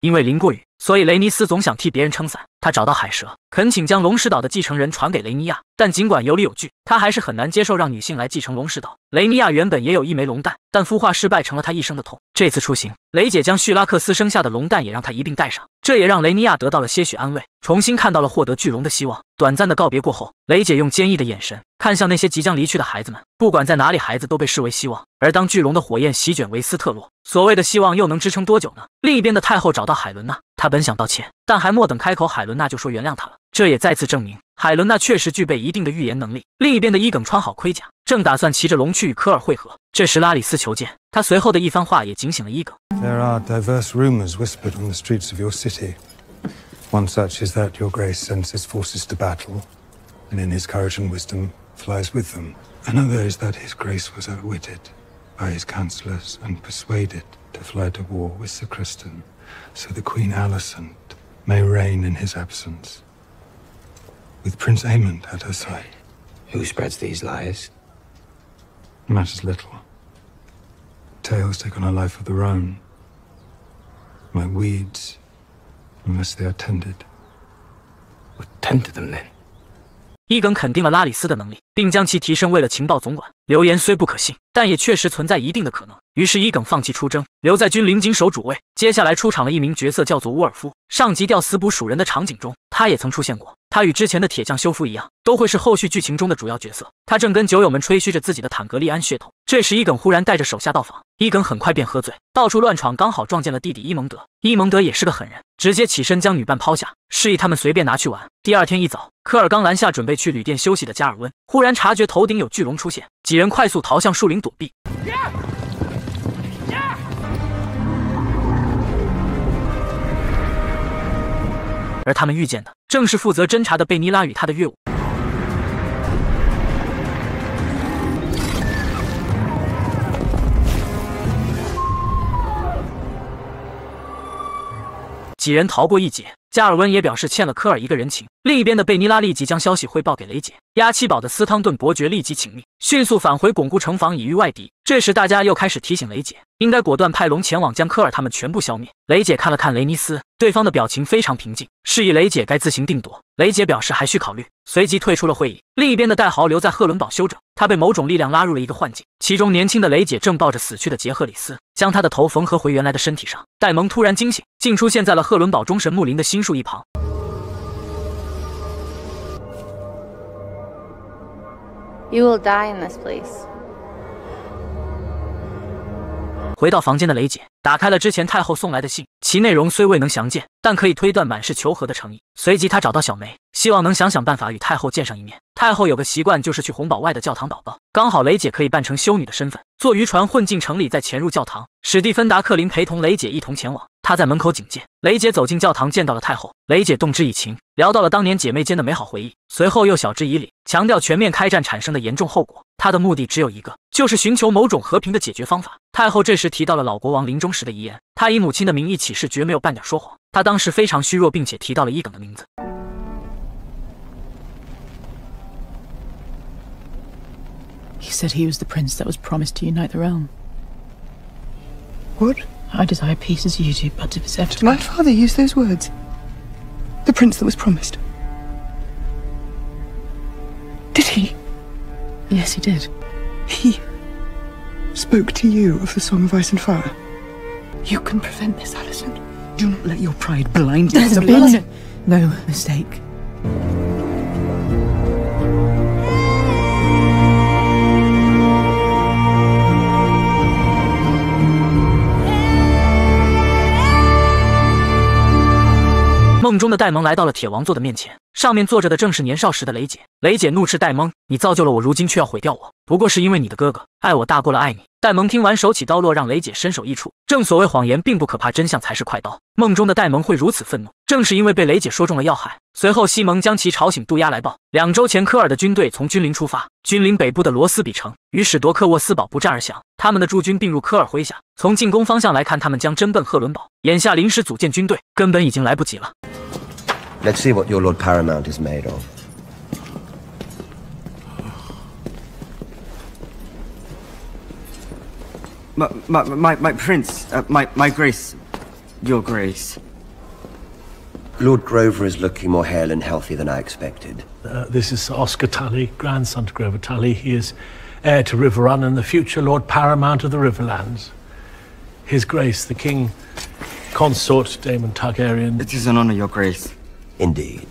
因为淋过雨，所以雷尼斯总想替别人撑伞。 他找到海蛇，恳请将龙石岛的继承人传给雷尼亚，但尽管有理有据，他还是很难接受让女性来继承龙石岛。雷尼亚原本也有一枚龙蛋，但孵化失败成了他一生的痛。这次出行，雷姐将叙拉克斯生下的龙蛋也让他一并带上，这也让雷尼亚得到了些许安慰，重新看到了获得巨龙的希望。短暂的告别过后，雷姐用坚毅的眼神看向那些即将离去的孩子们，不管在哪里，孩子都被视为希望。而当巨龙的火焰席卷维斯特洛，所谓的希望又能支撑多久呢？另一边的太后找到海伦娜，她本想道歉，但还没等开口，海伦娜就说原谅他了。这也再次证明海伦娜确实具备一定的预言能力。另一边的伊耿穿好盔甲，正打算骑着龙去与科尔会合。这时拉里斯求见，他随后的一番话也警醒了伊耿。There are diverse rumors whispered on the streets of your city. One such is that your grace sends his forces to battle, and in his courage and wisdom flies with them. Another is that his grace was outwitted by his counselors and persuaded to fly to war with Sir kriston so the Queen Alicent may reign in his absence, with Prince Aemond at her side. Who spreads these lies? Matters little. Tales take on a life of their own, like weeds, unless they are tended. Tend to them then. 伊耿肯定了拉里斯的能力，并将其提升为了情报总管。流言虽不可信，但也确实存在一定的可能。于是伊耿放弃出征，留在军临警守主位。接下来出场了一名角色，叫做沃尔夫。上集吊死捕鼠人的场景中，他也曾出现过。他与之前的铁匠修夫一样，都会是后续剧情中的主要角色。他正跟酒友们吹嘘着自己的坦格利安血统。这时伊耿忽然带着手下到访，伊耿很快便喝醉，到处乱闯，刚好撞见了弟弟伊蒙德。伊蒙德也是个狠人，直接起身将女伴抛下，示意他们随便拿去玩。第二天一早，科尔刚拦下准备去旅店休息的加尔温，忽然察觉头顶有巨龙出现，几人快速逃向树林躲避。而他们遇见的正是负责侦查的贝尼拉与他的岳母。几人逃过一劫，加尔温也表示欠了科尔一个人情。另一边的贝尼拉立即将消息汇报给雷姐，压七堡的斯汤顿伯爵立即请命，迅速返回巩固城防以御外敌。这时大家又开始提醒雷姐，应该果断派龙前往将科尔他们全部消灭。雷姐看了看雷尼斯，对方的表情非常平静，示意雷姐该自行定夺。雷姐表示还需考虑，随即退出了会议。另一边的戴豪留在赫伦堡休整，他被某种力量拉入了一个幻境，其中年轻的雷姐正抱着死去的杰赫里斯，将他的头缝合回原来的身体上。戴蒙突然惊醒，竟出现在了赫伦堡中神墓林的新树一旁。You will die in this place. 回到房间的雷姐打开了之前太后送来的信，其内容虽未能详见，但可以推断满是求和的诚意。随即她找到小梅，希望能想想办法与太后见上一面。太后有个习惯，就是去红堡外的教堂祷告，刚好雷姐可以扮成修女的身份，坐渔船混进城里，再潜入教堂。史蒂芬·达克林陪同雷姐一同前往，他在门口警戒。雷姐走进教堂，见到了太后，雷姐动之以情，聊到了当年姐妹间的美好回忆，随后又晓之以理，强调全面开战产生的严重后果。她的目的只有一个，就是寻求某种和平的解决方法。太后这时提到了老国王临终时的遗言，她以母亲的名义起誓，绝没有半点说谎。她当时非常虚弱，并且提到了伊耿的名字。He said he was the prince that was promised to unite the realm. What? I desire peace as you do, but to possess. My father used those words? The prince that was promised. Did he? Yes, he did. He spoke to you of the Song of Ice and Fire. You can prevent this, Alison. Do not let your pride blind you. There's been no mistake. “梦中的戴蒙来到了铁王座的面前，上面坐着的正是年少时的雷姐。雷姐怒斥戴蒙：“你造就了我，如今却要毁掉我，不过是因为你的哥哥爱我大过了爱你。”戴蒙听完，手起刀落，让雷姐身首异处。正所谓谎言并不可怕，真相才是快刀。梦中的戴蒙会如此愤怒，正是因为被雷姐说中了要害。随后，西蒙将其吵醒，渡鸦来报，两周前科尔的军队从君临出发，君临北部的罗斯比城与史铎克沃斯堡不战而降。他们的驻军并入科尔麾下，从进攻方向来看，他们将真奔赫伦堡。眼下临时组建军队，根本已经来不及了。Let's see what your Lord Paramount is made of. My, my, my, my prince, uh, my, my grace, your grace. Lord Grover is looking more hale and healthy than I expected. Uh, this is Oscar Tully, grandson to Grover Tully. He is heir to Riverrun and the future Lord Paramount of the Riverlands. His Grace, the King Consort Damon Targaryen. It is an honor, your grace. Indeed.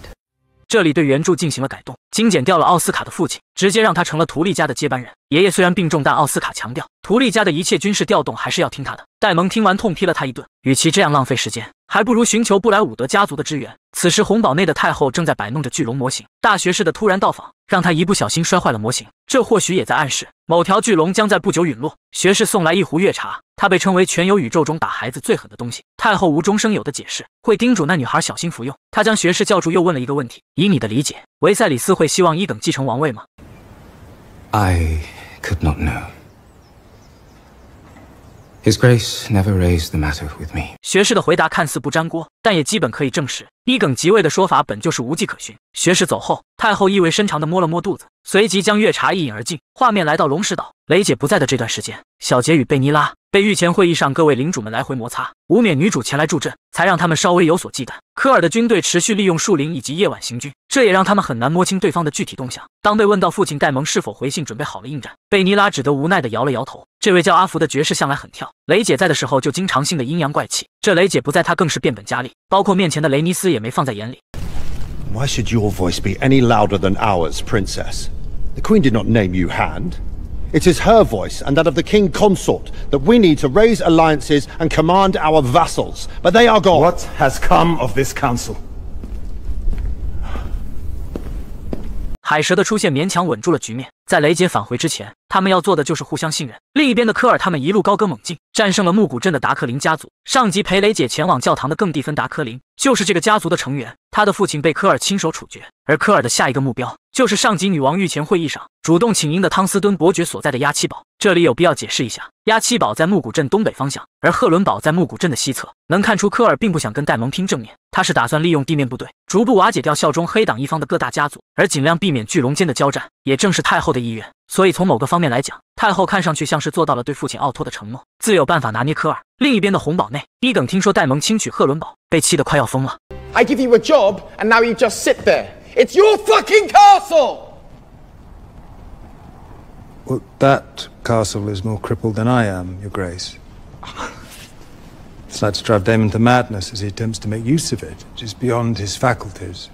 这里对原着进行了改动， 精简掉了奥斯卡的父亲，直接让他成了图利家的接班人。爷爷虽然病重，但奥斯卡强调，图利家的一切军事调动还是要听他的。戴蒙听完痛批了他一顿，与其这样浪费时间，还不如寻求布莱伍德家族的支援。此时红堡内的太后正在摆弄着巨龙模型，大学士的突然到访，让他一不小心摔坏了模型，这或许也在暗示某条巨龙将在不久陨落。学士送来一壶月茶，他被称为全游宇宙中打孩子最狠的东西。太后无中生有的解释，会叮嘱那女孩小心服用。他将学士叫住，又问了一个问题：以你的理解，维赛里斯会希望伊耿继承王位吗？I could not know. His Grace never raised the matter with me. 学士的回答看似不沾锅，但也基本可以证实，伊耿即位的说法本就是无迹可寻。学士走后，太后意味深长地摸了摸肚子，随即将月茶一饮而尽。画面来到龙石岛，雷姐不在的这段时间，小杰与贝妮拉被御前会议上各位领主们来回摩擦，无冕女主前来助阵，才让他们稍微有所忌惮。科尔的军队持续利用树林以及夜晚行军，这也让他们很难摸清对方的具体动向。当被问到父亲戴蒙是否回信准备好了应战，贝妮拉只得无奈地摇了摇头。这位叫阿福的爵士向来很跳，雷姐在的时候就经常性的阴阳怪气，这雷姐不在，他更是变本加厉，包括面前的雷尼斯也没放在眼里。 Why should your voice be any louder than ours, Princess? The Queen did not name you Hand. It is her voice and that of the King Consort that we need to raise alliances and command our vassals. But they are gone. What has come of this council? 海蛇的出现勉强稳住了局面。在雷姐返回之前，他们要做的就是互相信任。另一边的科尔他们一路高歌猛进，战胜了木谷镇的达克林家族。上级陪雷姐前往教堂的更蒂芬达科林就是这个家族的成员，他的父亲被科尔亲手处决。而科尔的下一个目标就是上级女王御前会议上主动请缨的汤斯敦伯爵所在的压七堡。这里有必要解释一下，压七堡在木古镇东北方向，而赫伦堡在木古镇的西侧。能看出科尔并不想跟戴蒙拼正面，他是打算利用地面部队逐步瓦解掉效忠黑党一方的各大家族，而尽量避免巨龙间的交战。也正是太后的意愿。所以从某个方面来讲，太后看上去像是做到了对父亲奥托的承诺，自有办法拿捏科尔。另一边的红堡内，伊耿听说戴蒙轻取赫伦堡，被气得快要疯了。I give you a job, and now you just sit there. It's your fucking castle! Well, that castle is more crippled than I am, Your Grace. It's like to drive Damon to madness as he attempts to make use of it, which is beyond his faculties.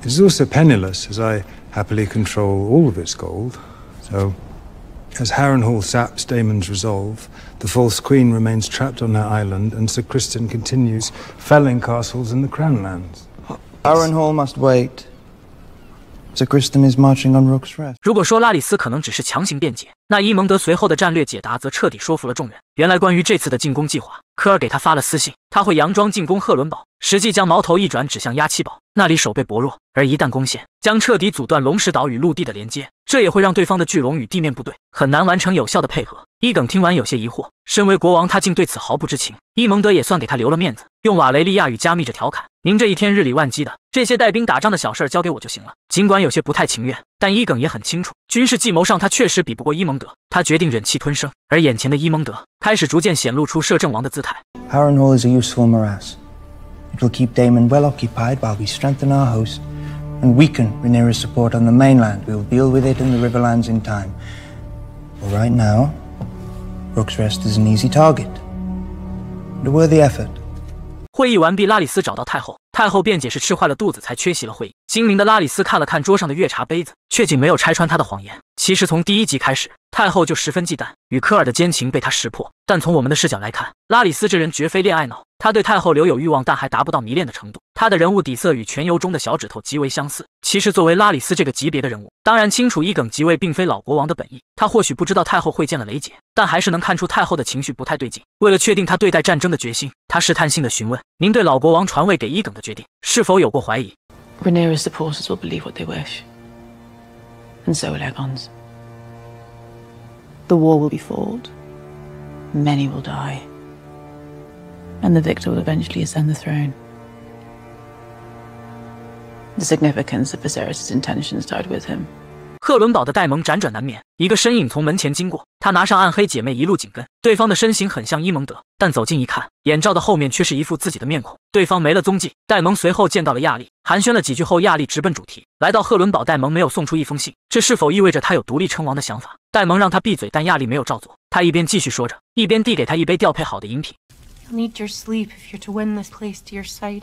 It is also penniless, as I happily control all of its gold. So, as Harrenhal saps Damon's resolve, the false queen remains trapped on her island, and Sir Kristen continues felling castles in the Crown lands. Harrenhal must wait. Sir Kristen is marching on Rook's Rest. 如果说拉里斯可能只是强行辩解，那伊蒙德随后的战略解答则彻底说服了众人。原来关于这次的进攻计划，科尔给他发了私信，他会佯装进攻赫伦堡， 实际将矛头一转指向压七堡，那里守备薄弱，而一旦攻陷，将彻底阻断龙石岛与陆地的连接，这也会让对方的巨龙与地面部队很难完成有效的配合。伊耿听完有些疑惑，身为国王，他竟对此毫不知情。伊蒙德也算给他留了面子，用瓦雷利亚语加密着调侃：“您这一天日理万机的，这些带兵打仗的小事儿交给我就行了。”尽管有些不太情愿，但伊耿也很清楚，军事计谋上他确实比不过伊蒙德，他决定忍气吞声。而眼前的伊蒙德开始逐渐显露出摄政王的姿态。Harrenhal is useful morass. It will keep Damon well occupied while we strengthen our host and weaken Rhaenyra's support on the mainland. We will deal with it in the Riverlands in time. But right now, Rook's Rest is an easy target. And a worthy effort. 会议完毕，拉里斯找到太后，太后辩解是吃坏了肚子才缺席了会议。 精明的拉里斯看了看桌上的月茶杯子，却竟没有拆穿他的谎言。其实从第一集开始，太后就十分忌惮与科尔的奸情被他识破。但从我们的视角来看，拉里斯这人绝非恋爱脑，他对太后留有欲望，但还达不到迷恋的程度。他的人物底色与全游中的小指头极为相似。其实作为拉里斯这个级别的人物，当然清楚伊耿即位并非老国王的本意。他或许不知道太后会见了雷姐，但还是能看出太后的情绪不太对劲。为了确定他对待战争的决心，他试探性的询问：“您对老国王传位给伊耿的决定是否有过怀疑？” Rhaenyra's supporters will believe what they wish. And so will Aegon's. The war will be fought. Many will die. And the victor will eventually ascend the throne. The significance of Viserys' intentions died with him. 赫伦堡的戴蒙辗转难眠，一个身影从门前经过，他拿上暗黑姐妹一路紧跟。对方的身形很像伊蒙德，但走近一看，眼罩的后面却是一副自己的面孔。对方没了踪迹。戴蒙随后见到了亚历，寒暄了几句后，亚历直奔主题，来到赫伦堡。戴蒙没有送出一封信，这是否意味着他有独立称王的想法？戴蒙让他闭嘴，但亚历没有照做。他一边继续说着，一边递给他一杯调配好的饮品。you need your sleep if you're to win this place to your side.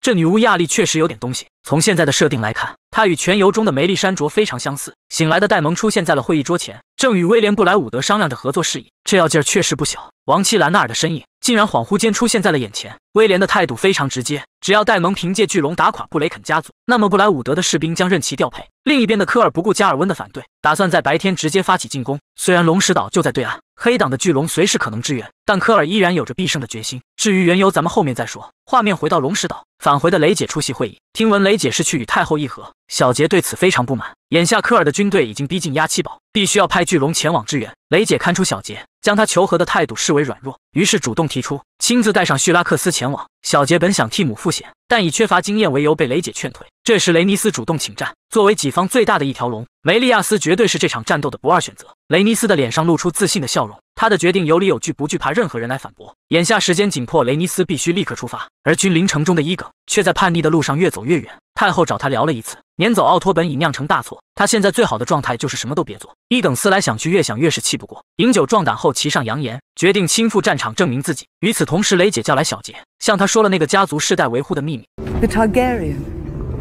这女巫亚历确实有点东西。从现在的设定来看，她与全游中的梅丽珊卓非常相似。醒来的戴蒙出现在了会议桌前，正与威廉布莱伍德商量着合作事宜。这药劲儿确实不小。亡妻兰纳尔的身影竟然恍惚间出现在了眼前。威廉的态度非常直接，只要戴蒙凭借巨龙打垮布雷肯家族，那么布莱伍德的士兵将任其调配。另一边的科尔不顾加尔温的反对，打算在白天直接发起进攻。虽然龙石岛就在对岸，黑党的巨龙随时可能支援，但科尔依然有着必胜的决心。至于缘由，咱们后面再说。画面回到龙石岛，返回的雷姐出席会议，听闻雷姐是去与太后议和，小杰对此非常不满。眼下科尔的军队已经逼近压七堡，必须要派巨龙前往支援。雷姐看出小杰将他求和的态度视为软弱，于是主动提出亲自带上叙拉克斯前往。小杰本想替母复险，但以缺乏经验为由被雷姐劝退。这时雷尼斯主动请战，作为己方最大的一条龙，梅利亚斯绝对是这场战斗的不二选择。雷尼斯的脸上露出自信的笑容，他的决定有理有据，不惧怕任何人来反驳。眼下时间紧迫，雷尼斯必须立刻出发，而君临城中的伊耿却在叛逆的路上越走越远。太后找他聊了一次，撵走奥托本已酿成大错，他现在最好的状态就是什么都别做。伊耿思来想去，越想越是气不过，饮酒壮胆后骑上扬言，决定亲赴战场证明自己。与此同时，雷姐叫来小杰，向他说了那个家族世代维护的秘密。The Targaryen,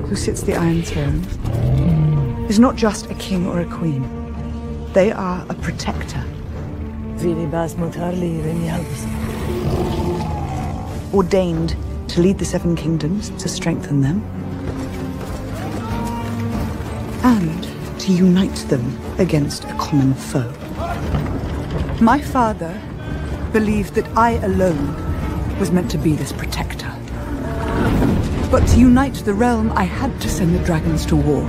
who sits the Iron Throne, is not just a king or a queen. They are a protector. Ordained to lead the Seven Kingdoms, to strengthen them, and to unite them against a common foe. My father believed that I alone was meant to be this protector. But to unite the realm, I had to send the dragons to war.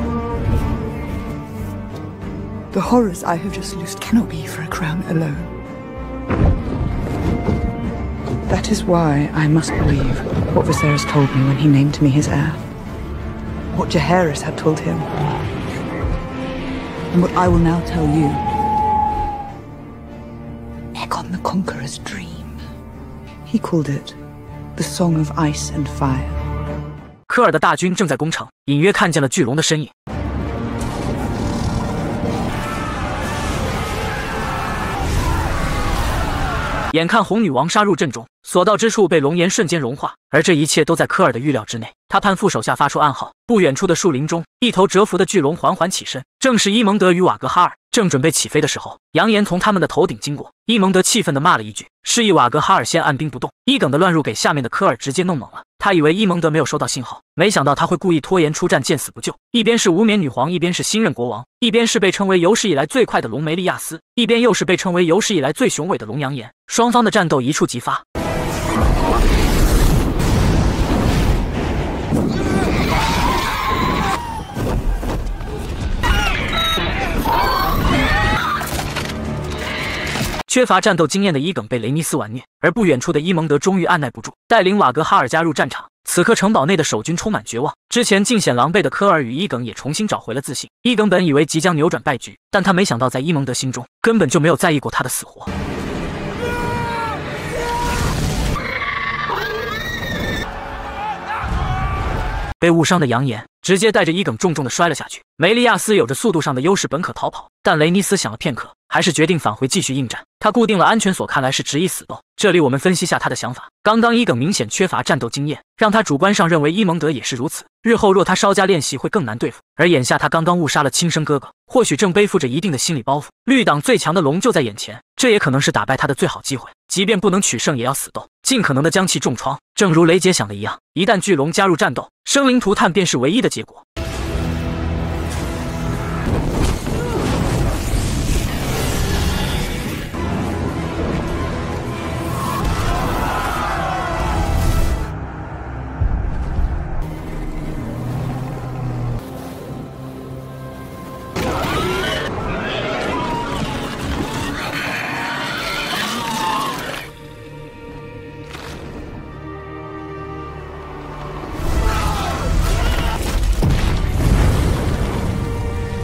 The horrors I have just loosed cannot be for a crown alone. That is why I must believe what Viserys told me when he named me his heir. What Jaehaerys had told him. And what I will now tell you. Aegon the Conqueror's dream. He called it the Song of Ice and Fire. 科尔的大军正在攻城，隐约看见了巨龙的身影。眼看红女王杀入阵中，所到之处被龙岩瞬间融化，而这一切都在科尔的预料之内。他攀附手下发出暗号，不远处的树林中，一头蛰伏的巨龙缓缓起身，正是伊蒙德与瓦格哈尔。正准备起飞的时候，扬言从他们的头顶经过。伊蒙德气愤地骂了一句，示意瓦格哈尔先按兵不动。伊耿的乱入给下面的科尔直接弄懵了，他以为伊蒙德没有收到信号，没想到他会故意拖延出战，见死不救。一边是无冕女皇，一边是新任国王，一边是被称为有史以来最快的龙梅利亚斯，一边又是被称为有史以来最雄伟的龙扬言。双方的战斗一触即发。缺乏战斗经验的伊耿被雷尼斯完虐，而不远处的伊蒙德终于按耐不住，带领瓦格哈尔加入战场。此刻城堡内的守军充满绝望，之前尽显狼狈的科尔与伊耿也重新找回了自信。伊耿本以为即将扭转败局，但他没想到在伊蒙德心中根本就没有在意过他的死活。被误伤的扬言直接带着伊耿重重的摔了下去。梅利亚斯有着速度上的优势，本可逃跑，但雷尼斯想了片刻，还是决定返回继续应战。他固定了安全锁，看来是执意死斗。这里我们分析下他的想法。刚刚伊耿明显缺乏战斗经验，让他主观上认为伊蒙德也是如此。日后若他稍加练习，会更难对付。而眼下他刚刚误杀了亲生哥哥，或许正背负着一定的心理包袱。绿党最强的龙就在眼前，这也可能是打败他的最好机会。即便不能取胜，也要死斗，尽可能的将其重创。正如雷姐想的一样，一旦巨龙加入战斗，生灵涂炭便是唯一的结果。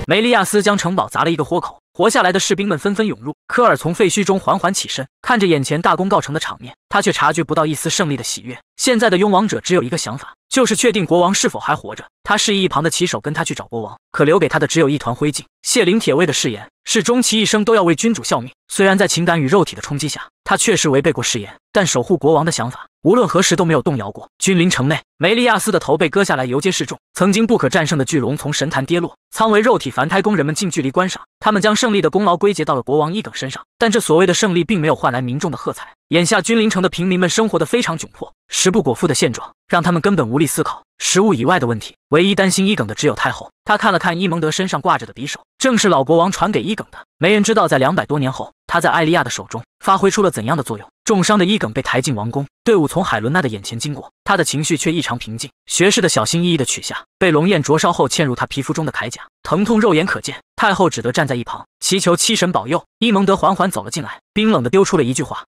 梅利亚斯将城堡砸了一个豁口，活下来的士兵们纷纷涌入。科尔从废墟中缓缓起身，看着眼前大功告成的场面，他却察觉不到一丝胜利的喜悦。现在的拥王者只有一个想法，就是确定国王是否还活着。他示意一旁的骑手跟他去找国王，可留给他的只有一团灰烬。谢灵铁卫的誓言是终其一生都要为君主效命。虽然在情感与肉体的冲击下，他确实违背过誓言，但守护国王的想法无论何时都没有动摇过。君临城内，梅利亚斯的头被割下来，游街示众。曾经不可战胜的巨龙从神坛跌落，苍为肉体凡胎宫人们近距离观赏。他们将胜利的功劳归结到了国王伊耿身上，但这所谓的胜利并没有换来民众的喝彩。眼下君临城的平民们生活的非常窘迫，食不果腹的现状，让他们根本无力思考食物以外的问题。唯一担心伊耿的只有太后。他看了看伊蒙德身上挂着的匕首，正是老国王传给伊耿的。没人知道，在两百多年后，他在艾利亚的手中发挥出了怎样的作用。重伤的伊耿被抬进王宫，队伍从海伦娜的眼前经过，他的情绪却异常平静。学士的小心翼翼地取下被龙焰灼烧后嵌入他皮肤中的铠甲，疼痛肉眼可见。太后只得站在一旁，祈求七神保佑。伊蒙德缓缓走了进来，冰冷地丢出了一句话。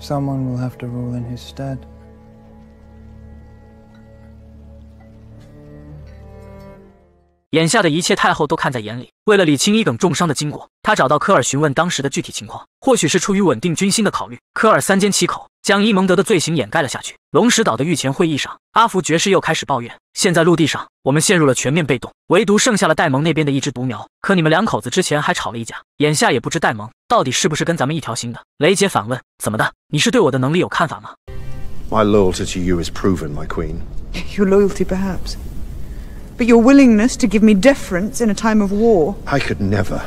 Someone will have to rule in his stead. 眼下的一切，太后都看在眼里。为了理清伊耿重伤的经过，他找到科尔询问当时的具体情况。或许是出于稳定军心的考虑，科尔三缄其口，将伊蒙德的罪行掩盖了下去。龙石岛的御前会议上，阿福爵士又开始抱怨：现在陆地上，我们陷入了全面被动，唯独剩下了戴蒙那边的一只独苗。可你们两口子之前还吵了一架，眼下也不知戴蒙到底是不是跟咱们一条心的。雷姐反问：怎么的？你是对我的能力有看法吗？My loyalty to you is proven, my queen. Your loyalty, perhaps. But your willingness to give me deference in a time of war. I could never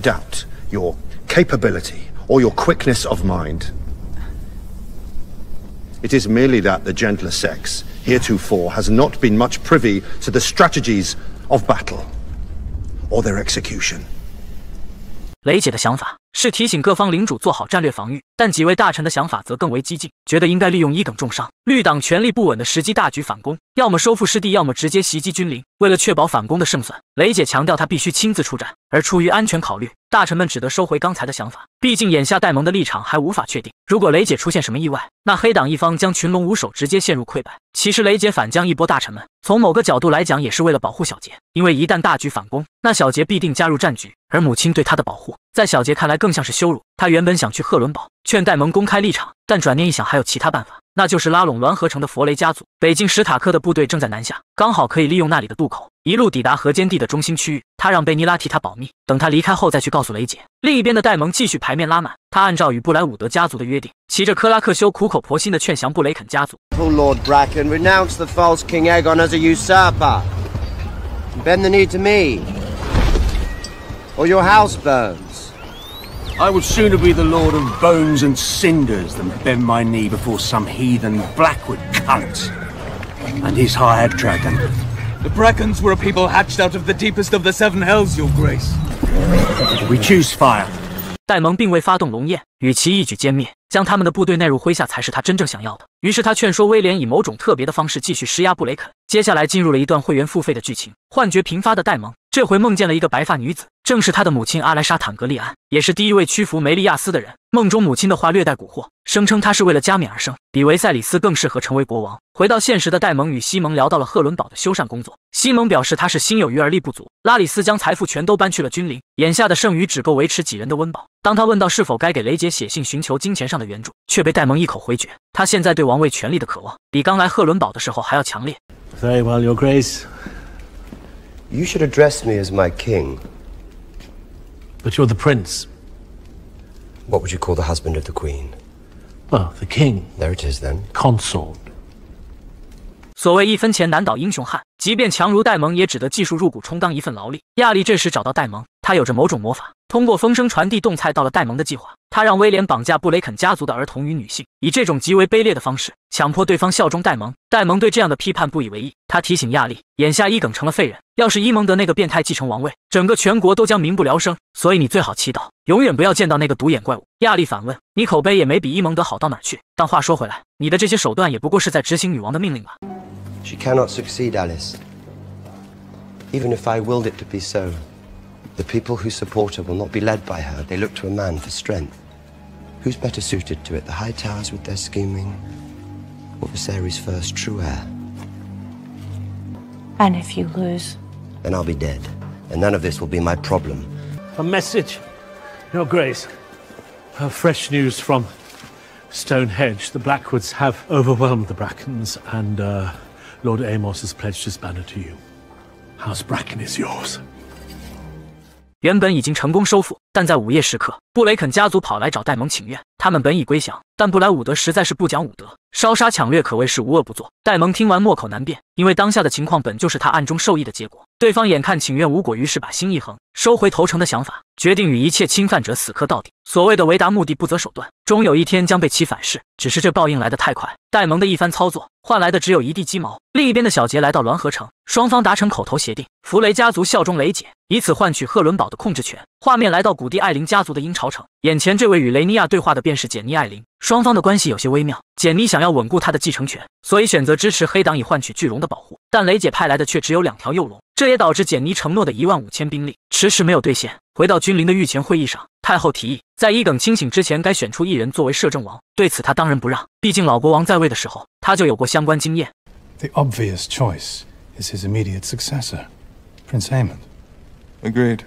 doubt your capability or your quickness of mind. It is merely that the gentler sex, heretofore, has not been much privy to the strategies of battle or their execution. 雷姐的想法是提醒各方领主做好战略防御，但几位大臣的想法则更为激进，觉得应该利用伊耿重伤、绿党权力不稳的时机大举反攻，要么收复失地，要么直接袭击君临。为了确保反攻的胜算，雷姐强调她必须亲自出战，而出于安全考虑，大臣们只得收回刚才的想法。毕竟眼下戴蒙的立场还无法确定，如果雷姐出现什么意外，那黑党一方将群龙无首，直接陷入溃败。其实雷姐反将一波大臣们，从某个角度来讲，也是为了保护小杰，因为一旦大举反攻，那小杰必定加入战局，而母亲对他的保护，在小杰看来更像是羞辱。他原本想去赫伦堡劝戴蒙公开立场，但转念一想，还有其他办法，那就是拉拢滦河城的佛雷家族。北境史塔克的部队正在南下，刚好可以利用那里的渡口，一路抵达河间地的中心区域。他让贝尼拉替他保密，等他离开后再去告诉雷姐。另一边的戴蒙继续牌面拉满，他按照与布莱伍德家族的约定，骑着克拉克修苦口婆心地劝降布雷肯家族。Bend the knee to me, or your house burns. I would sooner be the lord of bones and cinders than bend my knee before some heathen Blackwood cunt and his hired dragon. The Brackens were a people hatched out of the deepest of the seven hells, your grace. We choose fire. 戴蒙并未发动龙焰，与其一举歼灭，将他们的部队纳入麾下才是他真正想要的。于是他劝说威廉以某种特别的方式继续施压布雷肯。接下来进入了一段会员付费的剧情。幻觉频发的戴蒙， 这回梦见了一个白发女子，正是他的母亲阿莱莎·坦格利安，也是第一位屈服梅利亚斯的人。梦中母亲的话略带蛊惑，声称她是为了加冕而生，比维赛里斯更适合成为国王。回到现实的戴蒙与西蒙聊到了赫伦堡的修缮工作。西蒙表示他是心有余而力不足。拉里斯将财富全都搬去了君临，眼下的剩余只够维持几人的温饱。当他问到是否该给雷杰写信寻求金钱上的援助，却被戴蒙一口回绝。他现在对王位权力的渴望，比刚来赫伦堡的时候还要强烈。Very well, Your Grace. You should address me as my king. But you're the prince. What would you call the husband of the queen? Well, the king. There it is then. Consort. 所谓一分钱难倒英雄汉，即便强如戴蒙，也只得技术入股充当一份劳力。亚历这时找到戴蒙，他有着某种魔法，通过风声传递动菜到了戴蒙的计划。他让威廉绑架布雷肯家族的儿童与女性，以这种极为卑劣的方式强迫对方效忠戴蒙。戴蒙对这样的批判不以为意，他提醒亚历，眼下伊耿成了废人，要是伊蒙德那个变态继承王位，整个全国都将民不聊生。所以你最好祈祷，永远不要见到那个独眼怪物。亚历反问：“你口碑也没比伊蒙德好到哪去？但话说回来，你的这些手段也不过是在执行女王的命令吧？” She cannot succeed, Alice. Even if I willed it to be so, the people who support her will not be led by her. They look to a man for strength. Who's better suited to it, the High Towers with their scheming, or Viserys' first true heir? And if you lose? Then I'll be dead, and none of this will be my problem. A message, Your Grace. Uh, fresh news from Stonehenge. The Blackwoods have overwhelmed the Brackens, and uh, Lord Amos has pledged his banner to you. House Bracken is yours. 原本已经成功收复 但在午夜时刻，布雷肯家族跑来找戴蒙请愿，他们本已归降，但布莱伍德实在是不讲武德，烧杀抢掠可谓是无恶不作。戴蒙听完默口难辩，因为当下的情况本就是他暗中受益的结果。对方眼看请愿无果，于是把心一横，收回投诚的想法，决定与一切侵犯者死磕到底。所谓的为达目的不择手段，终有一天将被其反噬。只是这报应来得太快，戴蒙的一番操作换来的只有一地鸡毛。另一边的小杰来到滦河城，双方达成口头协定，弗雷家族效忠雷姐，以此换取赫伦堡的控制权。画面来到古蒂艾琳家族的鹰巢城，眼前这位与雷尼亚对话的便是简妮艾琳。双方的关系有些微妙，简妮想要稳固她的继承权，所以选择支持黑党以换取巨龙的保护。但雷姐派来的却只有两条幼龙，这也导致简妮承诺的一万五千兵力迟迟没有兑现。回到君临的御前会议上，太后提议在伊耿清醒之前，该选出一人作为摄政王。对此，他当仁不让，毕竟老国王在位的时候，他就有过相关经验。The obvious choice is his immediate successor, Prince Aemond. Agreed.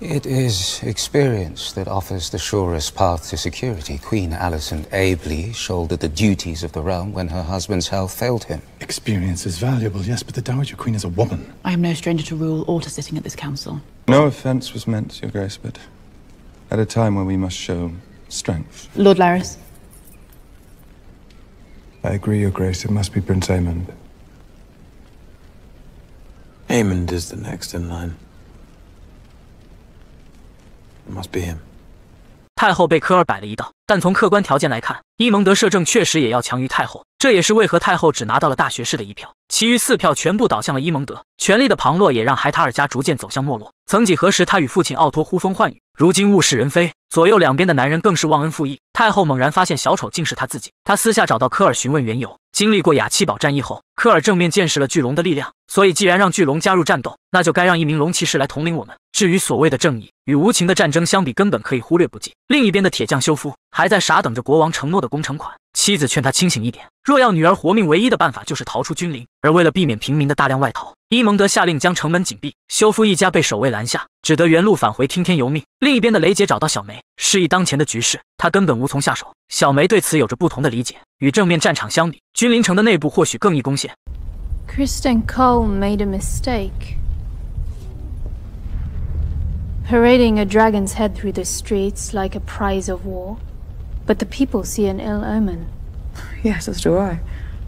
It is experience that offers the surest path to security. Queen Alicent ably shouldered the duties of the realm when her husband's health failed him. Experience is valuable, yes, but the Dowager Queen is a woman. I am no stranger to rule or to sitting at this council. No offense was meant, Your Grace, but at a time when we must show strength. Lord Laris. I agree, Your Grace. It must be Prince Aemond. Aemond is the next in line. Must be him. 太后被科尔摆了一道，但从客观条件来看，伊蒙德摄政确实也要强于太后，这也是为何太后只拿到了大学士的一票，其余四票全部倒向了伊蒙德。权力的旁落也让海塔尔家逐渐走向没落。曾几何时，他与父亲奥托呼风唤雨，如今物是人非，左右两边的男人更是忘恩负义。太后猛然发现小丑竟是他自己，她私下找到科尔询问缘由。经历过雅七堡战役后，科尔正面见识了巨龙的力量，所以既然让巨龙加入战斗，那就该让一名龙骑士来统领我们。至于所谓的正义与无情的战争相比，根本可以忽略不计。另一边的铁匠修夫还在傻等着国王承诺的工程款。妻子劝他清醒一点，若要女儿活命，唯一的办法就是逃出君临。而为了避免平民的大量外逃，伊蒙德下令将城门紧闭，修夫一家被守卫拦下，只得原路返回听天由命。另一边的雷姐找到小梅，示意当前的局势，她根本无从下手。小梅对此有着不同的理解，与正面战场相比，君临城的内部或许更易攻陷。Kristen Cole made a mistake. Parading a dragon's head through the streets like a prize of war. But the people see an ill omen. Yes, as do I.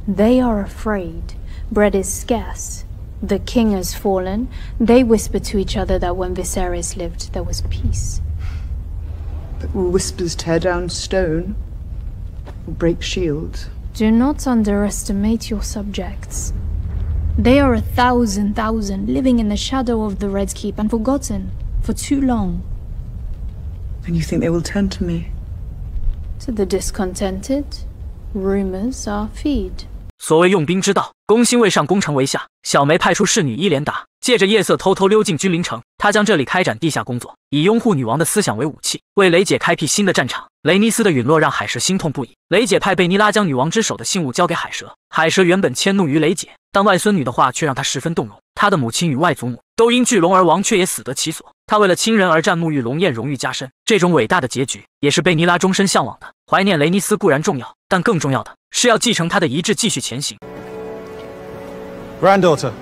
They are afraid. Bread is scarce. The king has fallen. They whisper to each other that when Viserys lived, there was peace. But will whispers tear down stone? Or break shields? Do not underestimate your subjects. They are a thousand thousand living in the shadow of the Red Keep and forgotten for too long. And you think they will turn to me? To the discontented, rumors are feed. 所谓用兵之道，攻心为上，攻城为下。小梅派出侍女伊莲达，借着夜色偷偷溜进君临城。她将这里开展地下工作，以拥护女王的思想为武器，为雷姐开辟新的战场。雷尼斯的陨落让海蛇心痛不已。雷姐派贝尼拉将女王之手的信物交给海蛇，海蛇原本迁怒于雷姐，但外孙女的话却让他十分动容。他的母亲与外祖母都因巨龙而亡，却也死得其所。他为了亲人而战，沐浴龙焰，荣誉加身。这种伟大的结局，也是贝尼拉终身向往的。怀念雷尼斯固然重要，但更重要的是要继承他的遗志，继续前行。Granddaughter,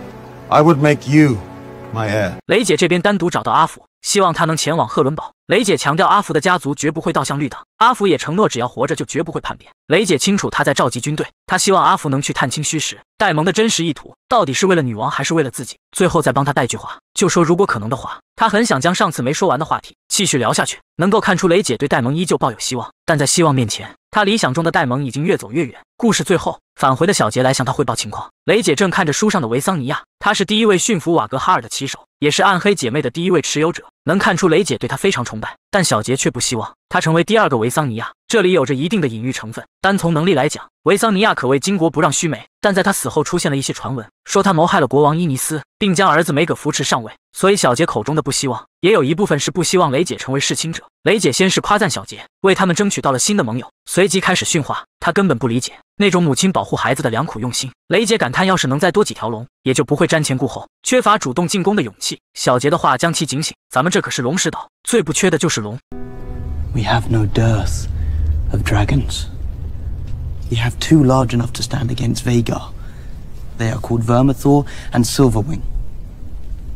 I would make you my heir. 雷姐这边单独找到阿福，希望他能前往赫伦堡。雷姐强调，阿福的家族绝不会倒向绿党。阿福也承诺，只要活着就绝不会叛变。雷姐清楚他在召集军队，她希望阿福能去探清虚实，戴蒙的真实意图到底是为了女王还是为了自己。最后再帮他带句话，就说如果可能的话，他很想将上次没说完的话题继续聊下去。能够看出雷姐对戴蒙依旧抱有希望，但在希望面前，他理想中的戴蒙已经越走越远。故事最后，返回的小杰来向他汇报情况。雷姐正看着书上的维桑尼亚，她是第一位驯服瓦格哈尔的骑手，也是暗黑姐妹的第一位持有者。能看出雷姐对她非常崇拜，但小杰却不希望她成为第二个维桑尼亚。这里有着一定的隐喻成分。单从能力来讲，维桑尼亚可谓巾帼不让须眉，但在他死后出现了一些传闻，说他谋害了国王伊尼斯，并将儿子梅葛扶持上位。所以小杰口中的不希望，也有一部分是不希望雷姐成为弑亲者。雷姐先是夸赞小杰为他们争取到了新的盟友，随即开始训话。她根本不理解那种母亲保护孩子的良苦用心。雷姐感叹，要是能再多几条龙，也就不会瞻前顾后，缺乏主动进攻的勇气。小杰的话将其警醒，咱们这可是龙石岛，最不缺的就是龙。We have no dearth of dragons. We have two large enough to stand against Vagar. They are called Vermithor and Silverwing.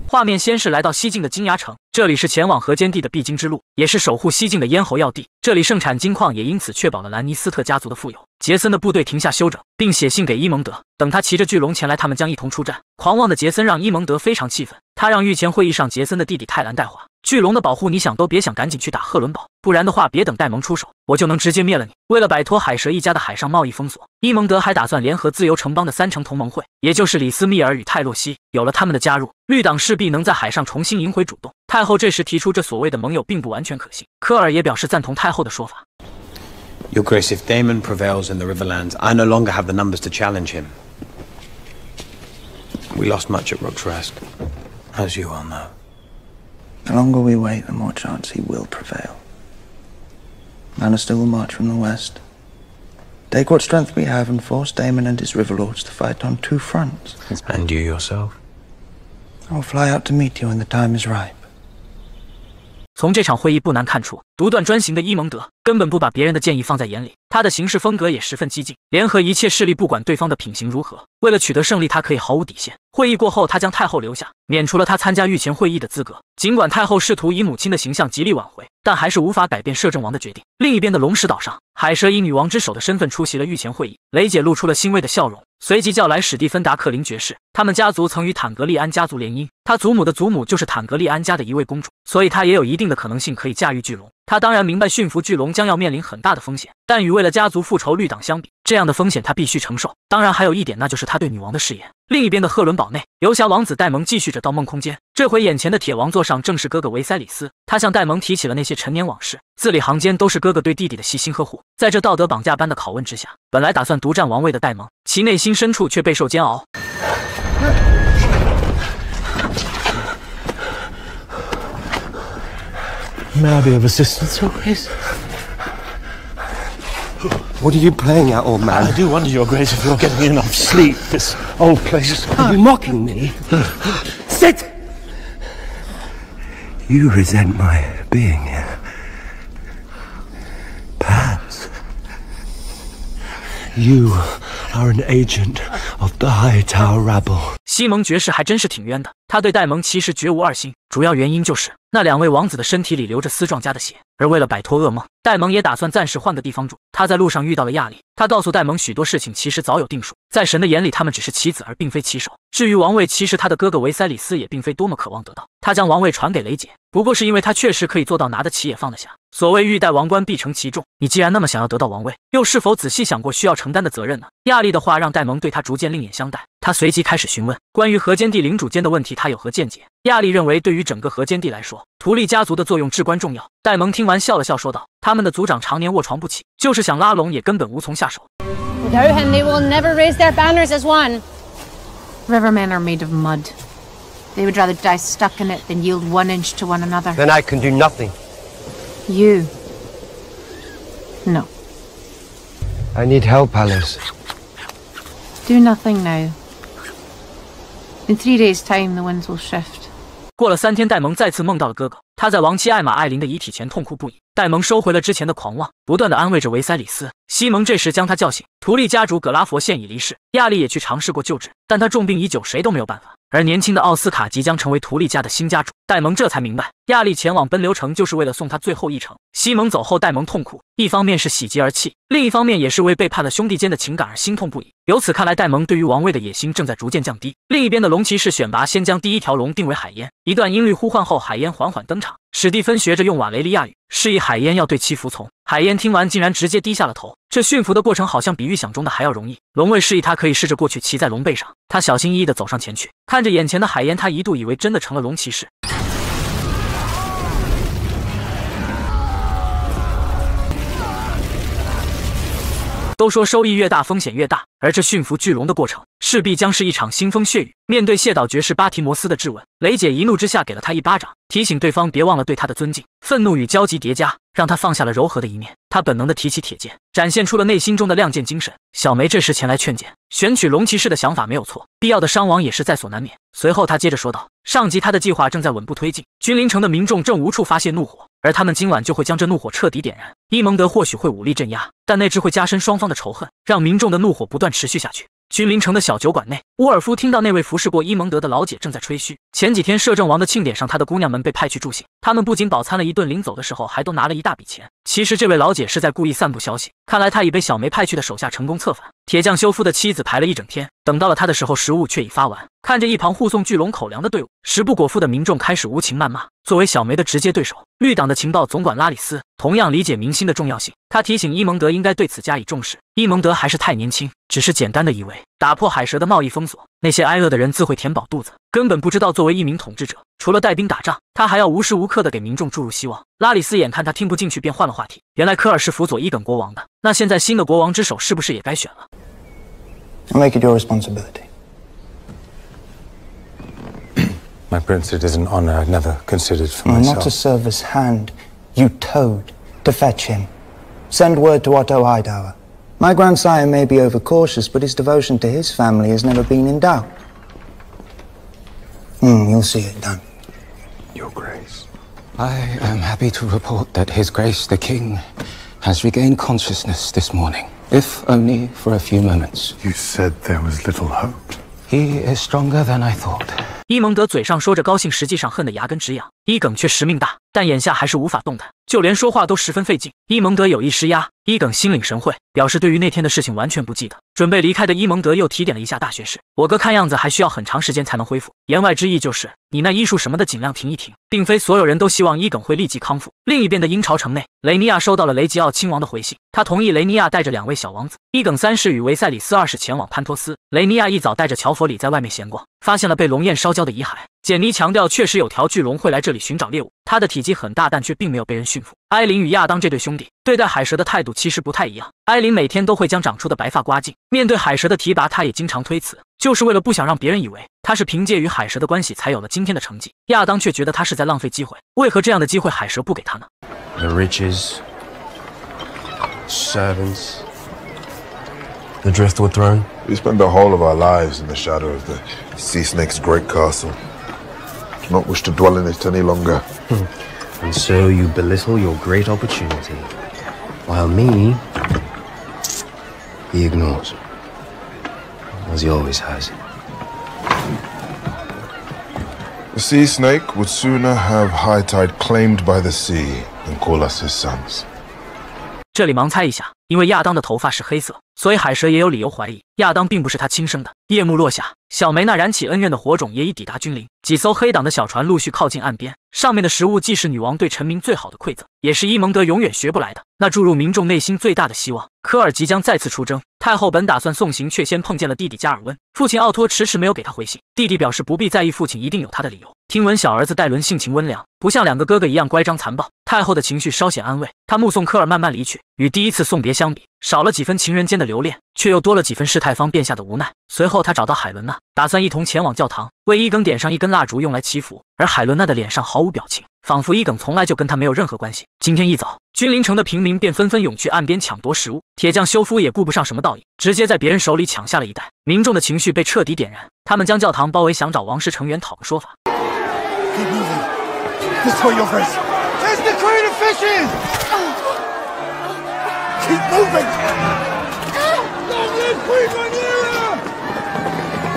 画面先是来到西境的金牙城，这里是前往河间地的必经之路，也是守护西境的咽喉要地。这里盛产金矿，也因此确保了兰尼斯特家族的富有。杰森的部队停下休整，并写信给伊蒙德，等他骑着巨龙前来，他们将一同出战。狂妄的杰森让伊蒙德非常气愤，他让御前会议上杰森的弟弟泰兰带话。巨龙的保护，你想都别想，赶紧去打赫伦堡，不然的话，别等戴蒙出手，我就能直接灭了你。为了摆脱海蛇一家的海上贸易封锁，伊蒙德还打算联合自由城邦的三城同盟会，也就是李斯密尔与泰洛西。有了他们的加入，绿党势必能在海上重新赢回主动。太后这时提出这所谓的盟友并不完全可信，科尔也表示赞同太后的说法。Your Grace, if Damon prevails in the Riverlands, I no longer have the numbers to challenge him. We lost much at Rook's Rest, as you well know. The longer we wait, the more chance he will prevail. Lannister will march from the west. Take what strength we have and force Damon and his river lords to fight on two fronts. And you yourself? I will fly out to meet you when the time is ripe. 从这场会议不难看出，独断专行的伊蒙德根本不把别人的建议放在眼里，他的行事风格也十分激进，联合一切势力，不管对方的品行如何，为了取得胜利，他可以毫无底线。会议过后，他将太后留下，免除了他参加御前会议的资格。尽管太后试图以母亲的形象极力挽回，但还是无法改变摄政王的决定。另一边的龙石岛上，海蛇以女王之首的身份出席了御前会议，雷姐露出了欣慰的笑容，随即叫来史蒂芬达克林爵士。他们家族曾与坦格利安家族联姻，他祖母的祖母就是坦格利安家的一位公主，所以他也有一定的可能性可以驾驭巨龙。他当然明白驯服巨龙将要面临很大的风险，但与为了家族复仇绿党相比，这样的风险他必须承受。当然，还有一点，那就是他对女王的誓言。另一边的赫伦堡内，游侠王子戴蒙继续着盗梦空间。这回眼前的铁王座上正是哥哥维塞里斯，他向戴蒙提起了那些陈年往事，字里行间都是哥哥对弟弟的细心呵护。在这道德绑架般的拷问之下，本来打算独占王位的戴蒙，其内心深处却备受煎熬。May I be of assistance, Your Grace? What are you playing at, old man? I do wonder, Your Grace, if you're getting enough sleep. This old place. Are you mocking me? Sit! You resent my being here. You are an agent of the Hightower rabble. 西蒙爵士还真是挺冤的，他对戴蒙其实绝无二心，主要原因就是那两位王子的身体里流着丝壮家的血，而为了摆脱噩梦，戴蒙也打算暂时换个地方住。他在路上遇到了亚历，他告诉戴蒙许多事情其实早有定数，在神的眼里，他们只是棋子而并非棋手。至于王位，其实他的哥哥维塞里斯也并非多么渴望得到，他将王位传给雷姐，不过是因为他确实可以做到拿得起也放得下。所谓欲戴王冠，必承其重，你既然那么想要得到王位，又是否仔细想过需要承担的责任呢？亚历的话让戴蒙对他逐渐另眼相待，他随即开始询问。关于河间地领主间的问题，他有何见解？亚历认为，对于整个河间地来说，图利家族的作用至关重要。戴蒙听完笑了笑，说道：“他们的族长常年卧床不起，就是想拉拢，也根本无从下手。” Without him, they will never raise their banners as one. Rivermen are made of mud. They would rather die stuck in it than yield one inch to one another. Then I can do nothing. You. No. I need help, Alice. Do nothing now. In three days' time, the winds will shift. 过了三天，戴蒙再次梦到了哥哥。他在亡妻艾玛·艾琳的遗体前痛哭不已。戴蒙收回了之前的狂妄，不断的安慰着维塞里斯。西蒙这时将他叫醒。图利家主葛拉佛现已离世，亚历也去尝试过救治，但他重病已久，谁都没有办法。而年轻的奥斯卡即将成为图利家的新家主。戴蒙这才明白，亚历前往奔流城就是为了送他最后一程。西蒙走后，戴蒙痛哭，一方面是喜极而泣，另一方面也是为背叛了兄弟间的情感而心痛不已。由此看来，戴蒙对于王位的野心正在逐渐降低。另一边的龙骑士选拔先将第一条龙定为海烟，一段音律呼唤后，海烟缓缓登场。史蒂芬学着用瓦雷利亚语示意海烟要对其服从。海烟听完，竟然直接低下了头。这驯服的过程好像比预想中的还要容易。龙卫示意他可以试着过去骑在龙背上。他小心翼翼地走上前去，看着眼前的海烟，他一度以为真的成了龙骑士。都说收益越大，风险越大，而这驯服巨龙的过程势必将是一场腥风血雨。面对谢岛爵士巴提摩斯的质问，雷姐一怒之下给了他一巴掌，提醒对方别忘了对他的尊敬。愤怒与焦急叠加，让他放下了柔和的一面。他本能的提起铁剑，展现出了内心中的亮剑精神。小梅这时前来劝谏，选取龙骑士的想法没有错，必要的伤亡也是在所难免。随后他接着说道：“上级他的计划正在稳步推进，君临城的民众正无处发泄怒火，而他们今晚就会将这怒火彻底点燃。伊蒙德或许会武力镇压，但那只会加深双方的仇恨，让民众的怒火不断持续下去。”君临城的小酒馆内，沃尔夫听到那位服侍过伊蒙德的老姐正在吹嘘，前几天摄政王的庆典上，他的姑娘们被派去助兴，他们不仅饱餐了一顿，临走的时候还都拿了一大笔钱。其实这位老姐是在故意散布消息，看来她已被小梅派去的手下成功策反。铁匠修夫的妻子排了一整天，等到了他的时候，食物却已发完。看着一旁护送巨龙口粮的队伍，食不果腹的民众开始无情谩骂。作为小梅的直接对手，绿党的情报总管拉里斯同样理解民心的重要性。他提醒伊蒙德应该对此加以重视。伊蒙德还是太年轻，只是简单的以为打破海蛇的贸易封锁，那些挨饿的人自会填饱肚子，根本不知道作为一名统治者，除了带兵打仗，他还要无时无刻的给民众注入希望。拉里斯眼看他听不进去，便换了话题。原来科尔是辅佐伊耿国王的，那现在新的国王之首是不是也该选了？Make it your responsibility. My prince, it is an honor I'd never considered for myself. Not to serve as hand, you toad, to fetch him. Send word to Otto Hightower. My grandsire may be overcautious, but his devotion to his family has never been in doubt. Hmm, you'll see it done. Your Grace. I am happy to report that His Grace the King has regained consciousness this morning, if only for a few moments. You said there was little hope. He is stronger than I thought. 伊蒙德嘴上说着高兴，实际上恨得牙根直痒。 伊耿却使命大，但眼下还是无法动弹，就连说话都十分费劲。伊蒙德有意施压，伊耿心领神会，表示对于那天的事情完全不记得。准备离开的伊蒙德又提点了一下大学士：“我哥看样子还需要很长时间才能恢复。”言外之意就是，你那医术什么的尽量停一停，并非所有人都希望伊耿会立即康复。另一边的鹰巢城内，雷尼亚收到了雷吉奥亲王的回信，他同意雷尼亚带着两位小王子伊耿三世与维塞里斯二世前往潘托斯。雷尼亚一早带着乔佛里在外面闲逛，发现了被龙焰烧焦的遗骸。简妮强调，确实有条巨龙会来这里寻找猎物，它的体积很大，但却并没有被人驯服。艾琳与亚当这对兄弟对待海蛇的态度其实不太一样。艾琳每天都会将长出的白发刮净，面对海蛇的提拔，他也经常推辞，就是为了不想让别人以为他是凭借与海蛇的关系才有了今天的成绩。亚当却觉得他是在浪费机会，为何这样的机会海蛇不给他呢？The riches, servants, the driftwood throne. We spend the whole of our lives in the shadow of the sea snake's great castle. Do not wish to dwell in it any longer. and so you belittle your great opportunity, while me, he ignores, as he always has. The sea snake would sooner have high tide claimed by the sea than call us his sons. 这里盲猜一下，因为亚当的头发是黑色，所以海蛇也有理由怀疑亚当并不是他亲生的。夜幕落下，小梅那燃起恩怨的火种也已抵达君临。 几艘黑党的小船陆续靠近岸边，上面的食物既是女王对臣民最好的馈赠，也是伊蒙德永远学不来的那注入民众内心最大的希望。科尔即将再次出征，太后本打算送行，却先碰见了弟弟加尔温。父亲奥托迟迟没有给他回信，弟弟表示不必在意，父亲一定有他的理由。听闻小儿子戴伦性情温良，不像两个哥哥一样乖张残暴，太后的情绪稍显安慰。她目送科尔慢慢离去，与第一次送别相比，少了几分情人间的留恋，却又多了几分世太方殿下的无奈。随后，他找到海伦娜，打算一同前往教堂，为伊耿点上一根蜡烛，用来祈福。而海伦娜的脸上毫无表情，仿佛伊耿从来就跟他没有任何关系。今天一早，君临城的平民便纷纷涌去岸边抢夺食物，铁匠修夫也顾不上什么道义，直接在别人手里抢下了一袋。民众的情绪被彻底点燃，他们将教堂包围，想找王室成员讨个说法。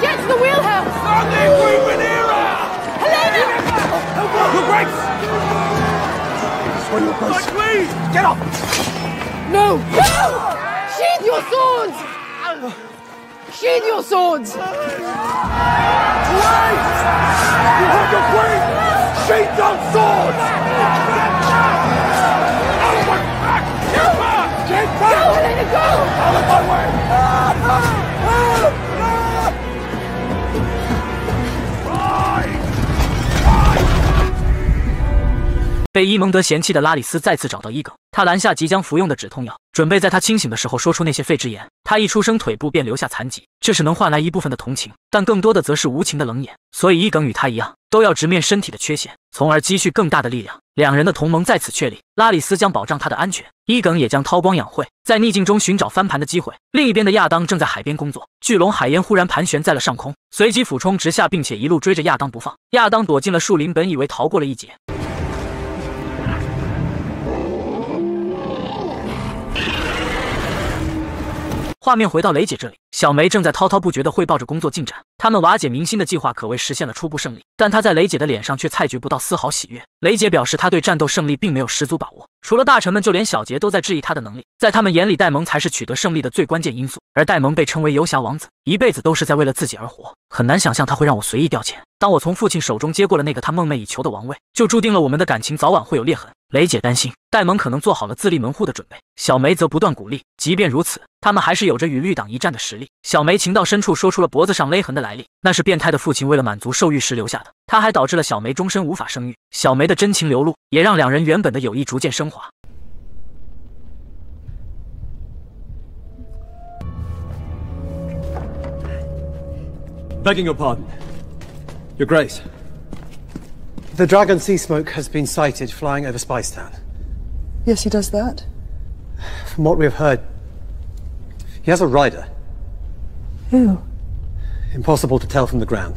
Get to the wheelhouse! Nothing, Queen Rhaenyra! Helena! Your Grace! Swear your My Queen! Get up! No! No! Sheathe your swords! Sheathe your swords! Wait! You have your Queen! Sheathe your swords! 被伊蒙德嫌弃的拉里斯再次找到伊耿，他拦下即将服用的止痛药，准备在他清醒的时候说出那些废之言。他一出生腿部便留下残疾，这是能换来一部分的同情，但更多的则是无情的冷眼。所以伊耿与他一样，都要直面身体的缺陷，从而积蓄更大的力量。两人的同盟在此确立。拉里斯将保障他的安全，伊耿也将韬光养晦，在逆境中寻找翻盘的机会。另一边的亚当正在海边工作，巨龙海烟忽然盘旋在了上空，随即俯冲直下，并且一路追着亚当不放。亚当躲进了树林，本以为逃过了一劫。画面回到雷姐这里，小梅正在滔滔不绝地汇报着工作进展。他们瓦解民心的计划可谓实现了初步胜利，但她在雷姐的脸上却察觉不到丝毫喜悦。雷姐表示，她对战斗胜利并没有十足把握，除了大臣们，就连小杰都在质疑她的能力。在他们眼里，戴蒙才是取得胜利的最关键因素。而戴蒙被称为游侠王子，一辈子都是在为了自己而活，很难想象他会让我随意调遣。当我从父亲手中接过了那个他梦寐以求的王位，就注定了我们的感情早晚会有裂痕。雷姐担心戴蒙可能做好了自立门户的准备，小梅则不断鼓励。即便如此，他们还是有着与绿党一战的实力。小梅情到深处说出了脖子上勒痕的来历，那是变态的父亲为了满足兽欲时留下的，他还导致了小梅终身无法生育。小梅的真情流露，也让两人原本的友谊逐渐升华。Begging your pardon, Your Grace. The Dragon Sea Smoke has been sighted flying over Spicetown. Yes, he does that. From what we have heard, he has a rider. Who? Impossible to tell from the ground.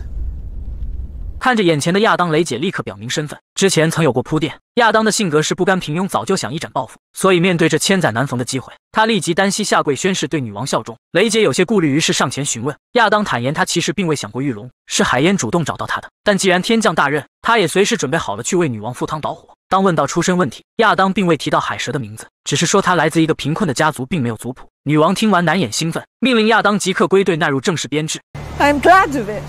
看着眼前的亚当，雷姐立刻表明身份。之前曾有过铺垫，亚当的性格是不甘平庸，早就想一展抱负，所以面对这千载难逢的机会，他立即单膝下跪宣誓对女王效忠。雷姐有些顾虑，于是上前询问。亚当坦言，他其实并未想过玉龙，是海燕主动找到他的。但既然天降大任，他也随时准备好了去为女王赴汤蹈火。当问到出身问题，亚当并未提到海蛇的名字，只是说他来自一个贫困的家族，并没有族谱。女王听完难掩兴奋，命令亚当即刻归队，纳入正式编制。I'm glad of it.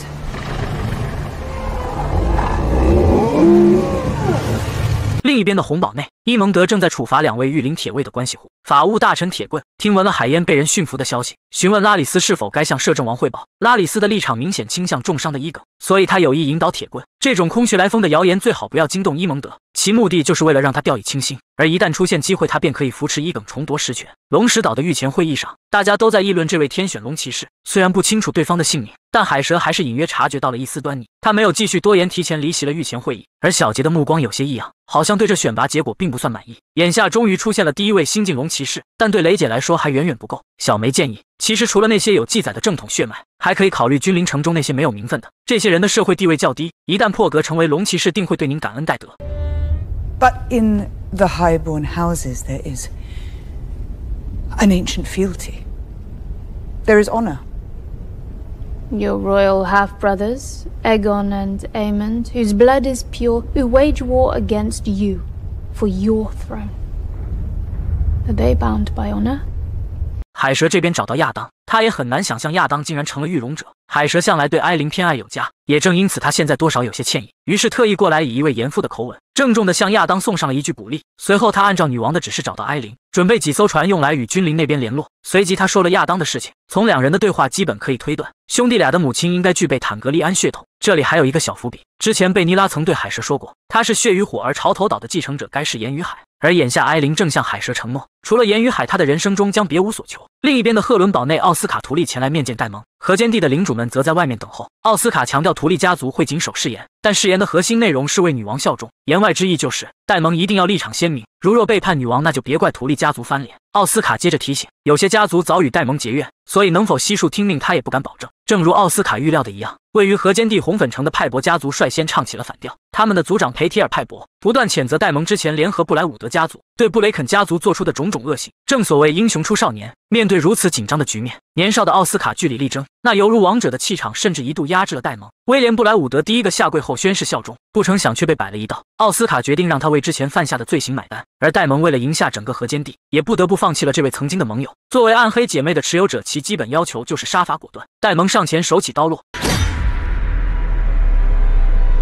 另一边的红堡内，伊蒙德正在处罚两位御林铁卫的关系户。法务大臣铁棍听闻了海燕被人驯服的消息，询问拉里斯是否该向摄政王汇报。拉里斯的立场明显倾向重伤的伊耿，所以他有意引导铁棍。这种空穴来风的谣言最好不要惊动伊蒙德，其目的就是为了让他掉以轻心。而一旦出现机会，他便可以扶持伊耿重夺实权。龙石岛的御前会议上，大家都在议论这位天选龙骑士。虽然不清楚对方的姓名，但海蛇还是隐约察觉到了一丝端倪。他没有继续多言，提前离席了御前会议。而小杰的目光有些异样，好像对这选拔结果并不算满意。眼下终于出现了第一位新晋龙骑士，但对雷姐来说还远远不够。小梅建议，其实除了那些有记载的正统血脉，还可以考虑君临城中那些没有名分的。这些人的社会地位较低，一旦破格成为龙骑士，定会对您感恩戴德。 But in the highborn houses, there is an ancient fealty. There is honor. Your royal half brothers, Aegon and Aemond, whose blood is pure, who wage war against you for your throne. Are they bound by honor? 海蛇这边找到亚当， 他也很难想象亚当竟然成了御龙者。海蛇向来对艾琳偏爱有加，也正因此他现在多少有些歉意，于是特意过来以一位严父的口吻，郑重地向亚当送上了一句鼓励。随后他按照女王的指示找到艾琳，准备几艘船用来与君临那边联络。随即他说了亚当的事情，从两人的对话基本可以推断，兄弟俩的母亲应该具备坦格利安血统。这里还有一个小伏笔，之前贝尼拉曾对海蛇说过，他是血与火而潮头岛的继承者，该是盐与海。而眼下艾琳正向海蛇承诺，除了盐与海，他的人生中将别无所求。另一边的赫伦堡内，奥斯卡图利前来面见戴蒙，河间地的领主们则在外面等候。奥斯卡强调图利家族会谨守誓言，但誓言的核心内容是为女王效忠，言外之意就是戴蒙一定要立场鲜明，如若背叛女王，那就别怪图利家族翻脸。奥斯卡接着提醒，有些家族早与戴蒙结怨，所以能否悉数听命，他也不敢保证。正如奥斯卡预料的一样，位于河间地红粉城的派伯家族率先唱起了反调，他们的族长裴提尔派伯不断谴责戴蒙之前联合布莱伍德家族对布雷肯家族做出的种种恶行。正所谓英雄出少年，面对如此紧张的局面，年少的奥斯卡据理力争，那犹如王者的气场，甚至一度压制了戴蒙。威廉布莱伍德第一个下跪后宣誓效忠，不成想却被摆了一道。奥斯卡决定让他为之前犯下的罪行买单，而戴蒙为了赢下整个河间地，也不得不放弃了这位曾经的盟友。作为暗黑姐妹的持有者，其基本要求就是杀伐果断。戴蒙上前手起刀落。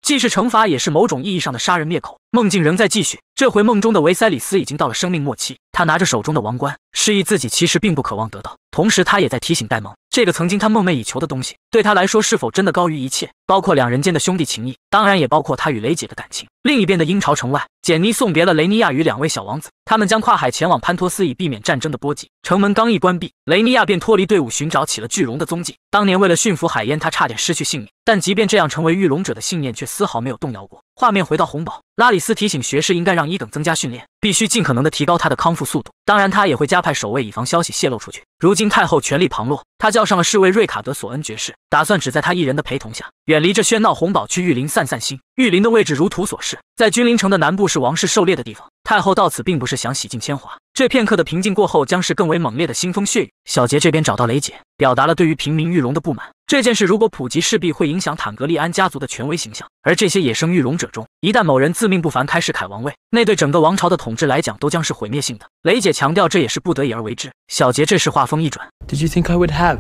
既是惩罚，也是某种意义上的杀人灭口。梦境仍在继续，这回梦中的维塞里斯已经到了生命末期，他拿着手中的王冠，示意自己其实并不渴望得到。同时，他也在提醒戴蒙，这个曾经他梦寐以求的东西，对他来说是否真的高于一切，包括两人间的兄弟情谊，当然也包括他与雷姐的感情。另一边的鹰巢城外，简妮送别了雷尼亚与两位小王子，他们将跨海前往潘托斯，以避免战争的波及。城门刚一关闭，雷尼亚便脱离队伍，寻找起了巨龙的踪迹。当年为了驯服海燕，他差点失去性命，但即便这样，成为御龙者的信念却丝毫没有动摇过。画面回到红堡，拉里斯提醒学士应该让伊耿增加训练，必须尽可能的提高他的康复速度。当然，他也会加派守卫，以防消息泄露出去。如今太后权力旁落，他叫上了侍卫瑞卡德·索恩爵士，打算只在他一人的陪同下，远离这喧闹红堡，去玉林散散心。玉林的位置如图所示，在君临城的南部是王室狩猎的地方。太后到此并不是想洗尽铅华，这片刻的平静过后，将是更为猛烈的腥风血雨。小杰这边找到雷姐，表达了对于平民玉龙的不满。这件事如果普及，势必会影响坦格利安家族的权威形象。而这些野生育龙者中，一旦某人自命不凡，开始凯王位，那对整个王朝的统治来讲，都将是毁灭性的。雷姐强调，这也是不得已而为之。小杰这时话锋一转：“Did you think I would have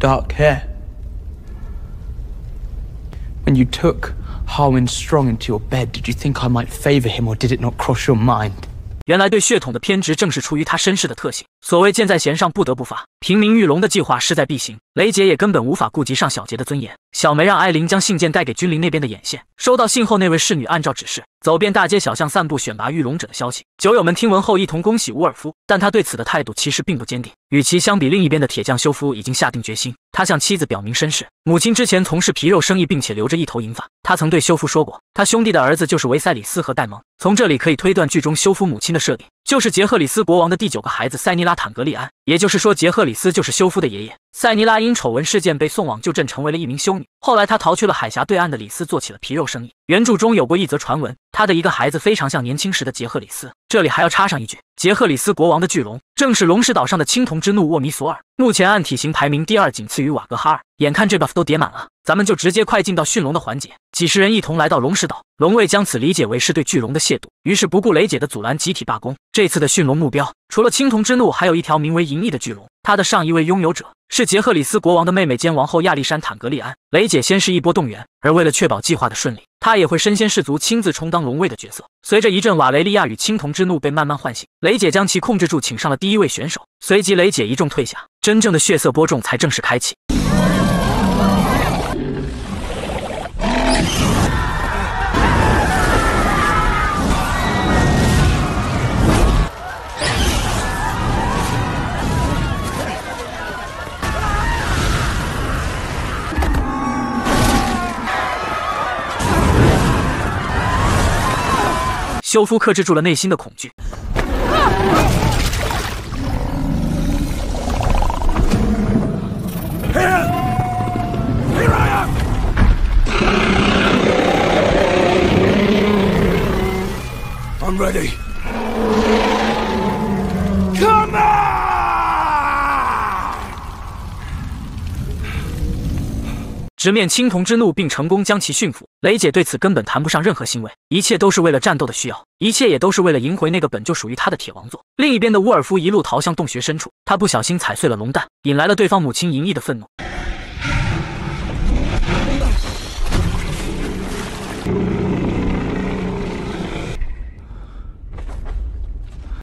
dark hair when you took Harwin Strong into your bed? Did you think I might favor him, or did it not cross your mind?” 原来对血统的偏执，正是出于他身世的特性。所谓箭在弦上，不得不发。平民玉龙的计划势在必行，雷杰也根本无法顾及上小杰的尊严。小梅让艾琳将信件带给君临那边的眼线。收到信后，那位侍女按照指示走遍大街小巷，散布选拔玉龙者的消息。酒友们听闻后，一同恭喜乌尔夫，但他对此的态度其实并不坚定。与其相比，另一边的铁匠修夫已经下定决心。他向妻子表明身世，母亲之前从事皮肉生意，并且留着一头银发。他曾对修夫说过，他兄弟的儿子就是维塞里斯和戴蒙。从这里可以推断，剧中修夫母亲的设定就是杰赫里斯国王的第九个孩子塞尼拉坦格利安。也就是说，杰赫里斯就是修夫的爷爷。塞尼拉因丑闻事件被送往旧镇，成为了一名修女。后来，他逃去了海峡对岸的里斯，做起了皮肉生意。原著中有过一则传闻，他的一个孩子非常像年轻时的杰赫里斯。这里还要插上一句，杰赫里斯国王的巨龙正是龙石岛上的青铜之怒沃米索尔，目前按体型排名第二，仅次于瓦格哈尔。眼看这 buff 都叠满了，咱们就直接快进到驯龙的环节。几十人一同来到龙石岛，龙卫将此理解为是对巨龙的亵渎，于是不顾雷姐的阻拦，集体罢工。这次的驯龙目标除了青铜之怒，还有一条名为银翼的巨龙。它的上一位拥有者是杰赫里斯国王的妹妹兼王后亚历山坦格利安。雷姐先是一波动员，而为了确保计划的顺利，她也会身先士卒，亲自充当龙卫的角色。随着一阵瓦雷利亚与青铜之怒被慢慢唤醒，雷姐将其控制住，请上了第一位选手。随即雷姐一众退下，真正的血色播种才正式开启。修夫克制住了内心的恐惧。I'm ready. Come on! 直面青铜之怒，并成功将其驯服。雷姐对此根本谈不上任何欣慰，一切都是为了战斗的需要，一切也都是为了赢回那个本就属于她的铁王座。另一边的沃尔夫一路逃向洞穴深处，他不小心踩碎了龙蛋，引来了对方母亲银翼的愤怒。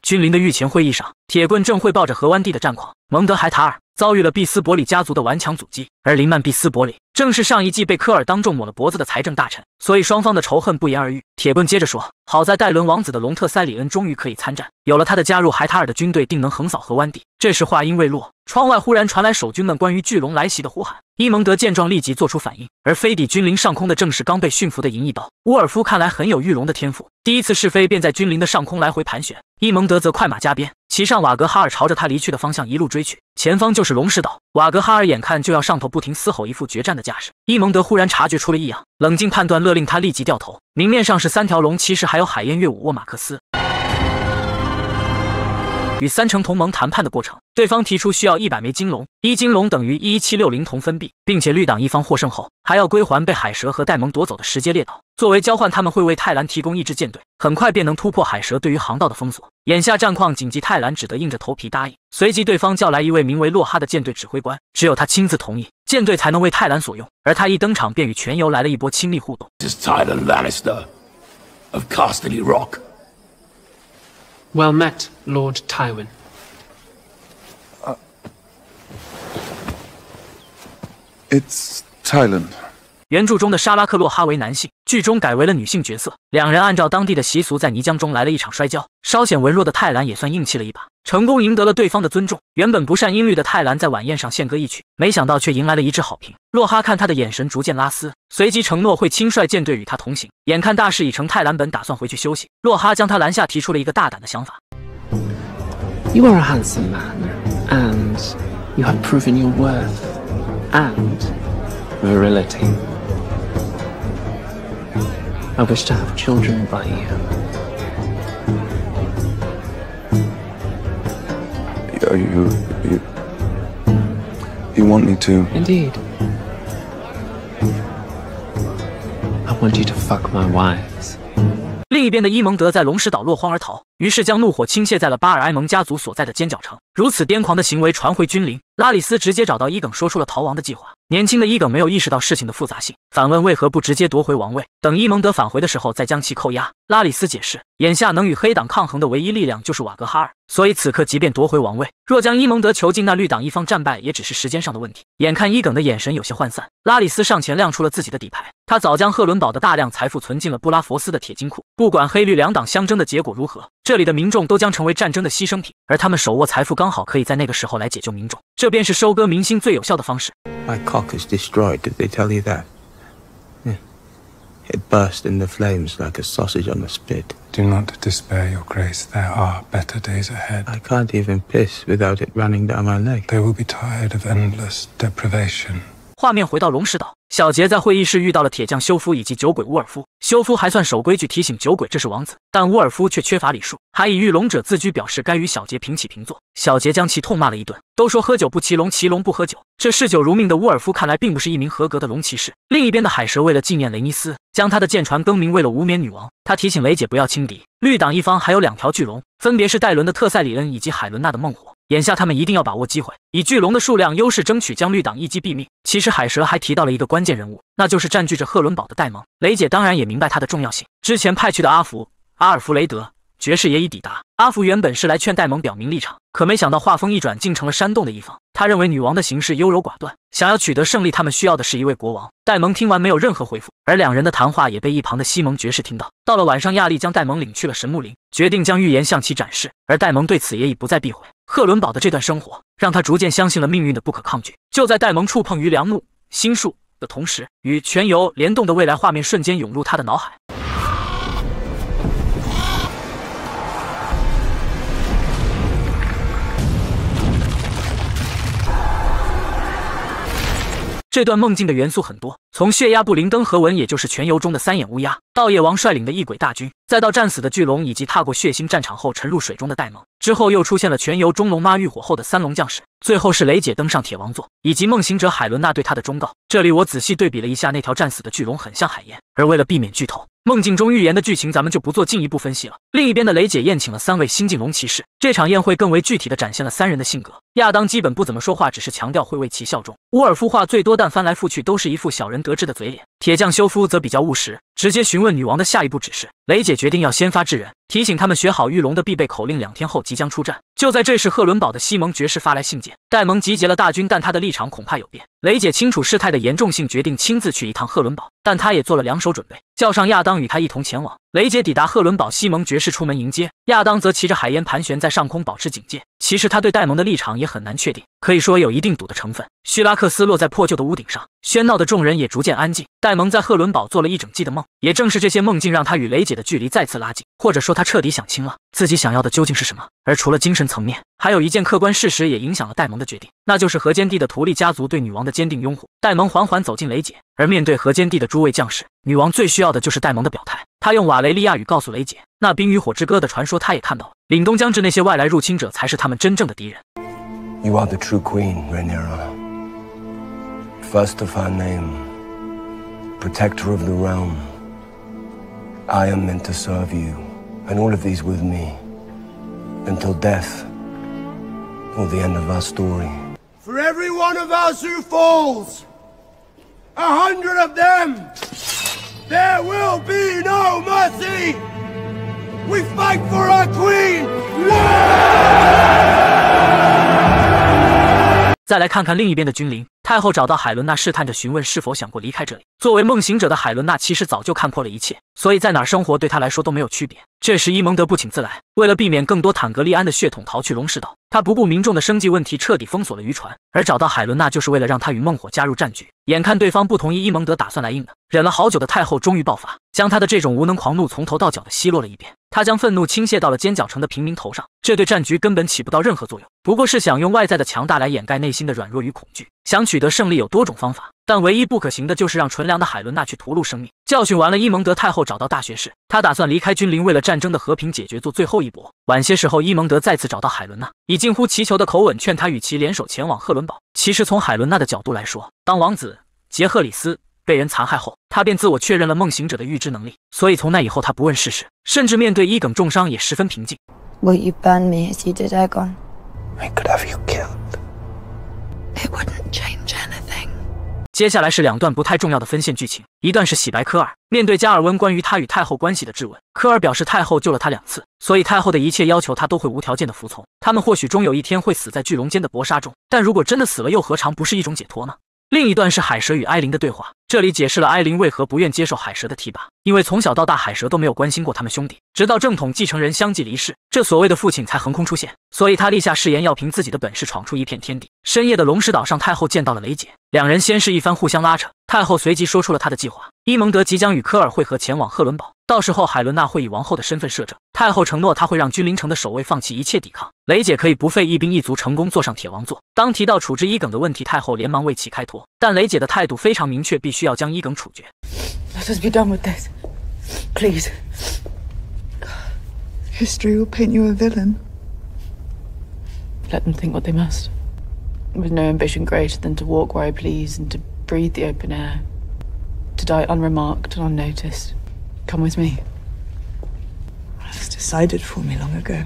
君临的御前会议上，铁棍正汇报着河湾地的战况。蒙德海塔尔遭遇了毕斯伯里家族的顽强阻击，而林曼毕斯伯里正是上一季被科尔当众抹了脖子的财政大臣，所以双方的仇恨不言而喻。铁棍接着说：“好在戴伦王子的隆特塞里恩终于可以参战，有了他的加入，海塔尔的军队定能横扫河湾地。”这时话音未落，窗外忽然传来守军们关于巨龙来袭的呼喊。伊蒙德见状立即做出反应，而飞抵君临上空的正是刚被驯服的银翼刀。乌尔夫看来很有御龙的天赋，第一次试飞便在君临的上空来回盘旋。伊蒙德则快马加鞭，骑上瓦格哈尔，朝着他离去的方向一路追去。前方就是龙石岛，瓦格哈尔眼看就要上头，不停嘶吼，一副决战的架势。伊蒙德忽然察觉出了异样，冷静判断，勒令他立即掉头。明面上是三条龙，其实还有海燕乐舞沃马克斯。与三城同盟谈判的过程，对方提出需要一百枚金龙，一金龙等于一七六零铜分币，并且绿党一方获胜后还要归还被海蛇和戴蒙夺走的石阶猎岛。作为交换，他们会为泰兰提供一支舰队，很快便能突破海蛇对于航道的封锁。眼下战况紧急，泰兰只得硬着头皮答应。随即，对方叫来一位名为洛哈的舰队指挥官，只有他亲自同意，舰队才能为泰兰所用。而他一登场，便与全游来了一波亲密互动。This is Tylan Lannister of casty Rock. Well met, Lord Tywin. Uh, it's Tylan. 原著中的沙拉克洛哈为男性，剧中改为了女性角色。两人按照当地的习俗，在泥浆中来了一场摔跤。稍显文弱的泰兰也算硬气了一把，成功赢得了对方的尊重。原本不善音律的泰兰在晚宴上献歌一曲，没想到却迎来了一致好评。洛哈看他的眼神逐渐拉丝，随即承诺会亲率舰队与他同行。眼看大事已成，泰兰本打算回去休息，洛哈将他拦下，提出了一个大胆的想法。You are a handsome man, and you have proven your worth and virility. I wish to have children by you. Uh, you, you, you want me to? Indeed. I want you to fuck my wives. 另一边的伊蒙德在龙石岛落荒而逃， 于是将怒火倾泻在了巴尔埃蒙家族所在的尖角城。如此癫狂的行为传回君临，拉里斯直接找到伊耿，说出了逃亡的计划。年轻的伊耿没有意识到事情的复杂性，反问为何不直接夺回王位，等伊蒙德返回的时候再将其扣押。拉里斯解释，眼下能与黑党抗衡的唯一力量就是瓦格哈尔，所以此刻即便夺回王位，若将伊蒙德囚禁，那绿党一方战败也只是时间上的问题。眼看伊耿的眼神有些涣散，拉里斯上前亮出了自己的底牌，他早将赫伦堡的大量财富存进了布拉佛斯的铁金库，不管黑绿两党相争的结果如何，这里的民众都将成为战争的牺牲品，而他们手握财富，刚好可以在那个时候来解救民众，这便是收割民心最有效的方式。 My cock is destroyed. Did they tell you that? Yeah. It burst into flames like a sausage on a spit. Do not despair, Your Grace. There are better days ahead. I can't even piss without it running down my leg. They will be tired of endless deprivation. 画面回到龙石岛，小杰在会议室遇到了铁匠修夫以及酒鬼乌尔夫。修夫还算守规矩，提醒酒鬼这是王子，但乌尔夫却缺乏礼数，还以御龙者自居，表示该与小杰平起平坐。小杰将其痛骂了一顿。都说喝酒不骑龙，骑龙不喝酒。这嗜酒如命的乌尔夫看来并不是一名合格的龙骑士。另一边的海蛇为了纪念雷尼斯，将他的舰船更名为了无冕女王。他提醒雷姐不要轻敌。绿党一方还有两条巨龙，分别是戴伦的特塞里恩以及海伦娜的梦火。眼下他们一定要把握机会，以巨龙的数量优势争取将绿党一击毙命。其实海蛇还提到了一个关键人物，那就是占据着赫伦堡的戴蒙。雷姐当然也明白他的重要性。之前派去的阿福、阿尔弗雷德爵士也已抵达。阿福原本是来劝戴蒙表明立场，可没想到话锋一转，竟成了煽动的一方。他认为女王的行事优柔寡断，想要取得胜利，他们需要的是一位国王。戴蒙听完没有任何回复，而两人的谈话也被一旁的西蒙爵士听到。到了晚上，亚历将戴蒙领去了神木林，决定将预言向其展示，而戴蒙对此也已不再避讳。赫伦堡的这段生活让他逐渐相信了命运的不可抗拒。就在戴蒙触碰于良木心术的同时，与全游联动的未来画面瞬间涌入他的脑海。这段梦境的元素很多，从血压布林登和文，也就是全游中的三眼乌鸦，到夜王率领的异鬼大军，再到战死的巨龙，以及踏过血腥战场后沉入水中的戴蒙。之后又出现了全游中龙妈浴火后的三龙将士，最后是雷姐登上铁王座，以及梦行者海伦娜对他的忠告。这里我仔细对比了一下，那条战死的巨龙很像海燕，而为了避免剧透，梦境中预言的剧情咱们就不做进一步分析了。另一边的雷姐宴请了三位新晋龙骑士，这场宴会更为具体的展现了三人的性格。亚当基本不怎么说话，只是强调会为其效忠。乌尔夫话最多，但翻来覆去都是一副小人得志的嘴脸。铁匠修夫则比较务实，直接询问女王的下一步指示。雷姐决定要先发制人，提醒他们学好御龙的必备口令，两天后即将出战。就在这时，赫伦堡的西蒙爵士发来信件，戴蒙集结了大军，但他的立场恐怕有变。雷姐清楚事态的严重性，决定亲自去一趟赫伦堡，但他也做了两手准备，叫上亚当与他一同前往。雷姐抵达赫伦堡，西蒙爵士出门迎接，亚当则骑着海燕盘旋在上空，保持警戒。其实他对戴蒙的立场也很难确定，可以说有一定赌的成分。叙拉克斯落在破旧的屋顶上，喧闹的众人也逐渐安静。戴蒙在赫伦堡做了一整季的梦，也正是这些梦境让他与雷姐的距离再次拉近，或者说他彻底想清了自己想要的究竟是什么。而除了精神层面，还有一件客观事实也影响了戴蒙的决定，那就是河间地的图利家族对女王的坚定拥护。戴蒙缓缓走进雷姐，而面对河间地的诸位将士，女王最需要的就是戴蒙的表态。他用瓦雷利亚语告诉雷姐，那冰与火之歌的传说他也看到了，凛冬将至，那些外来入侵者才是他们真正的敌人。You are the true queen, Rhaenyra. First of her name, protector of the realm. I am meant to serve you, and all of these with me, until death, or the end of our story. For every one of us who falls, a hundred of them, there will be no mercy. We fight for our queen. 再来看看另一边的君临， 太后找到海伦娜，试探着询问是否想过离开这里。作为梦行者的海伦娜，其实早就看破了一切，所以在哪儿生活对她来说都没有区别。这时，伊蒙德不请自来，为了避免更多坦格利安的血统逃去龙石岛，他不顾民众的生计问题，彻底封锁了渔船。而找到海伦娜，就是为了让她与孟火加入战局。眼看对方不同意，伊蒙德打算来硬的。忍了好久的太后终于爆发，将她的这种无能狂怒从头到脚的奚落了一遍。她将愤怒倾泻到了尖角城的平民头上，这对战局根本起不到任何作用，不过是想用外在的强大来掩盖内心的软弱与恐惧。想取得胜利有多种方法，但唯一不可行的就是让纯良的海伦娜去屠戮生命。教训完了伊蒙德太后，找到大学士，他打算离开君临，为了战争的和平解决做最后一搏。晚些时候，伊蒙德再次找到海伦娜，以近乎祈求的口吻劝他与其联手前往赫伦堡。其实从海伦娜的角度来说，当王子杰赫里斯被人残害后，他便自我确认了梦行者的预知能力，所以从那以后他不问世事，甚至面对伊耿重伤也十分平静。Will you burn me as you did Aegon? I could have you killed. Wouldn't change anything. 接下来是两段不太重要的分线剧情，一段是洗白科尔面对加尔温关于他与太后关系的质问，科尔表示太后救了他两次，所以太后的一切要求他都会无条件的服从。他们或许终有一天会死在巨龙间的搏杀中，但如果真的死了，又何尝不是一种解脱呢？另一段是海蛇与艾琳的对话，这里解释了艾琳为何不愿接受海蛇的提拔，因为从小到大海蛇都没有关心过他们兄弟，直到正统继承人相继离世，这所谓的父亲才横空出现，所以他立下誓言要凭自己的本事闯出一片天地。深夜的龙石岛上，太后见到了雷姐，两人先是一番互相拉扯，太后随即说出了她的计划：伊蒙德即将与科尔会合，前往赫伦堡，到时候海伦娜会以王后的身份摄政。太后承诺，她会让君临城的守卫放弃一切抵抗，雷姐可以不费一兵一卒成功坐上铁王座。当提到处置伊耿的问题，太后连忙为其开脱，但雷姐的态度非常明确，必须要将伊耿处决。Let us be done with this. Please. History will paint you a villain. Let them think what they must. With no ambition greater than to walk where I please and to breathe the open air. To die unremarked and unnoticed. Come with me. It's decided for me long ago.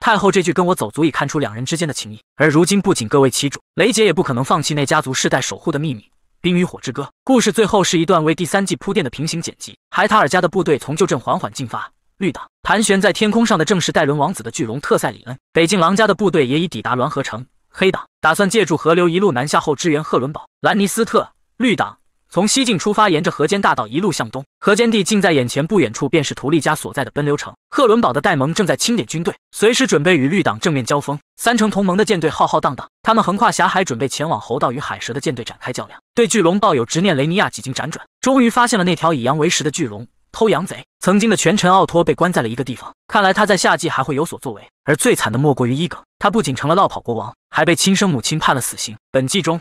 太后这句跟我走，足以看出两人之间的情谊。而如今，不仅各为其主，雷姐也不可能放弃那家族世代守护的秘密。《冰与火之歌》故事最后是一段为第三季铺垫的平行剪辑。海塔尔家的部队从旧镇缓缓进发，绿党盘旋在天空上的正是戴伦王子的巨龙特塞里恩。北境狼家的部队也已抵达滦河城，黑党打算借助河流一路南下后支援赫伦堡。兰尼斯特绿党。从西境出发，沿着河间大道一路向东，河间地近在眼前，不远处便是图利家所在的奔流城。赫伦堡的戴蒙正在清点军队，随时准备与绿党正面交锋。三城同盟的舰队浩浩荡荡，他们横跨峡海，准备前往猴岛与海蛇的舰队展开较量。对巨龙抱有执念，雷尼亚几经辗转，终于发现了那条以羊为食的巨龙。偷羊贼，曾经的权臣奥托被关在了一个地方，看来他在夏季还会有所作为。而最惨的莫过于伊耿，他不仅成了落跑国王，还被亲生母亲判了死刑。本季中，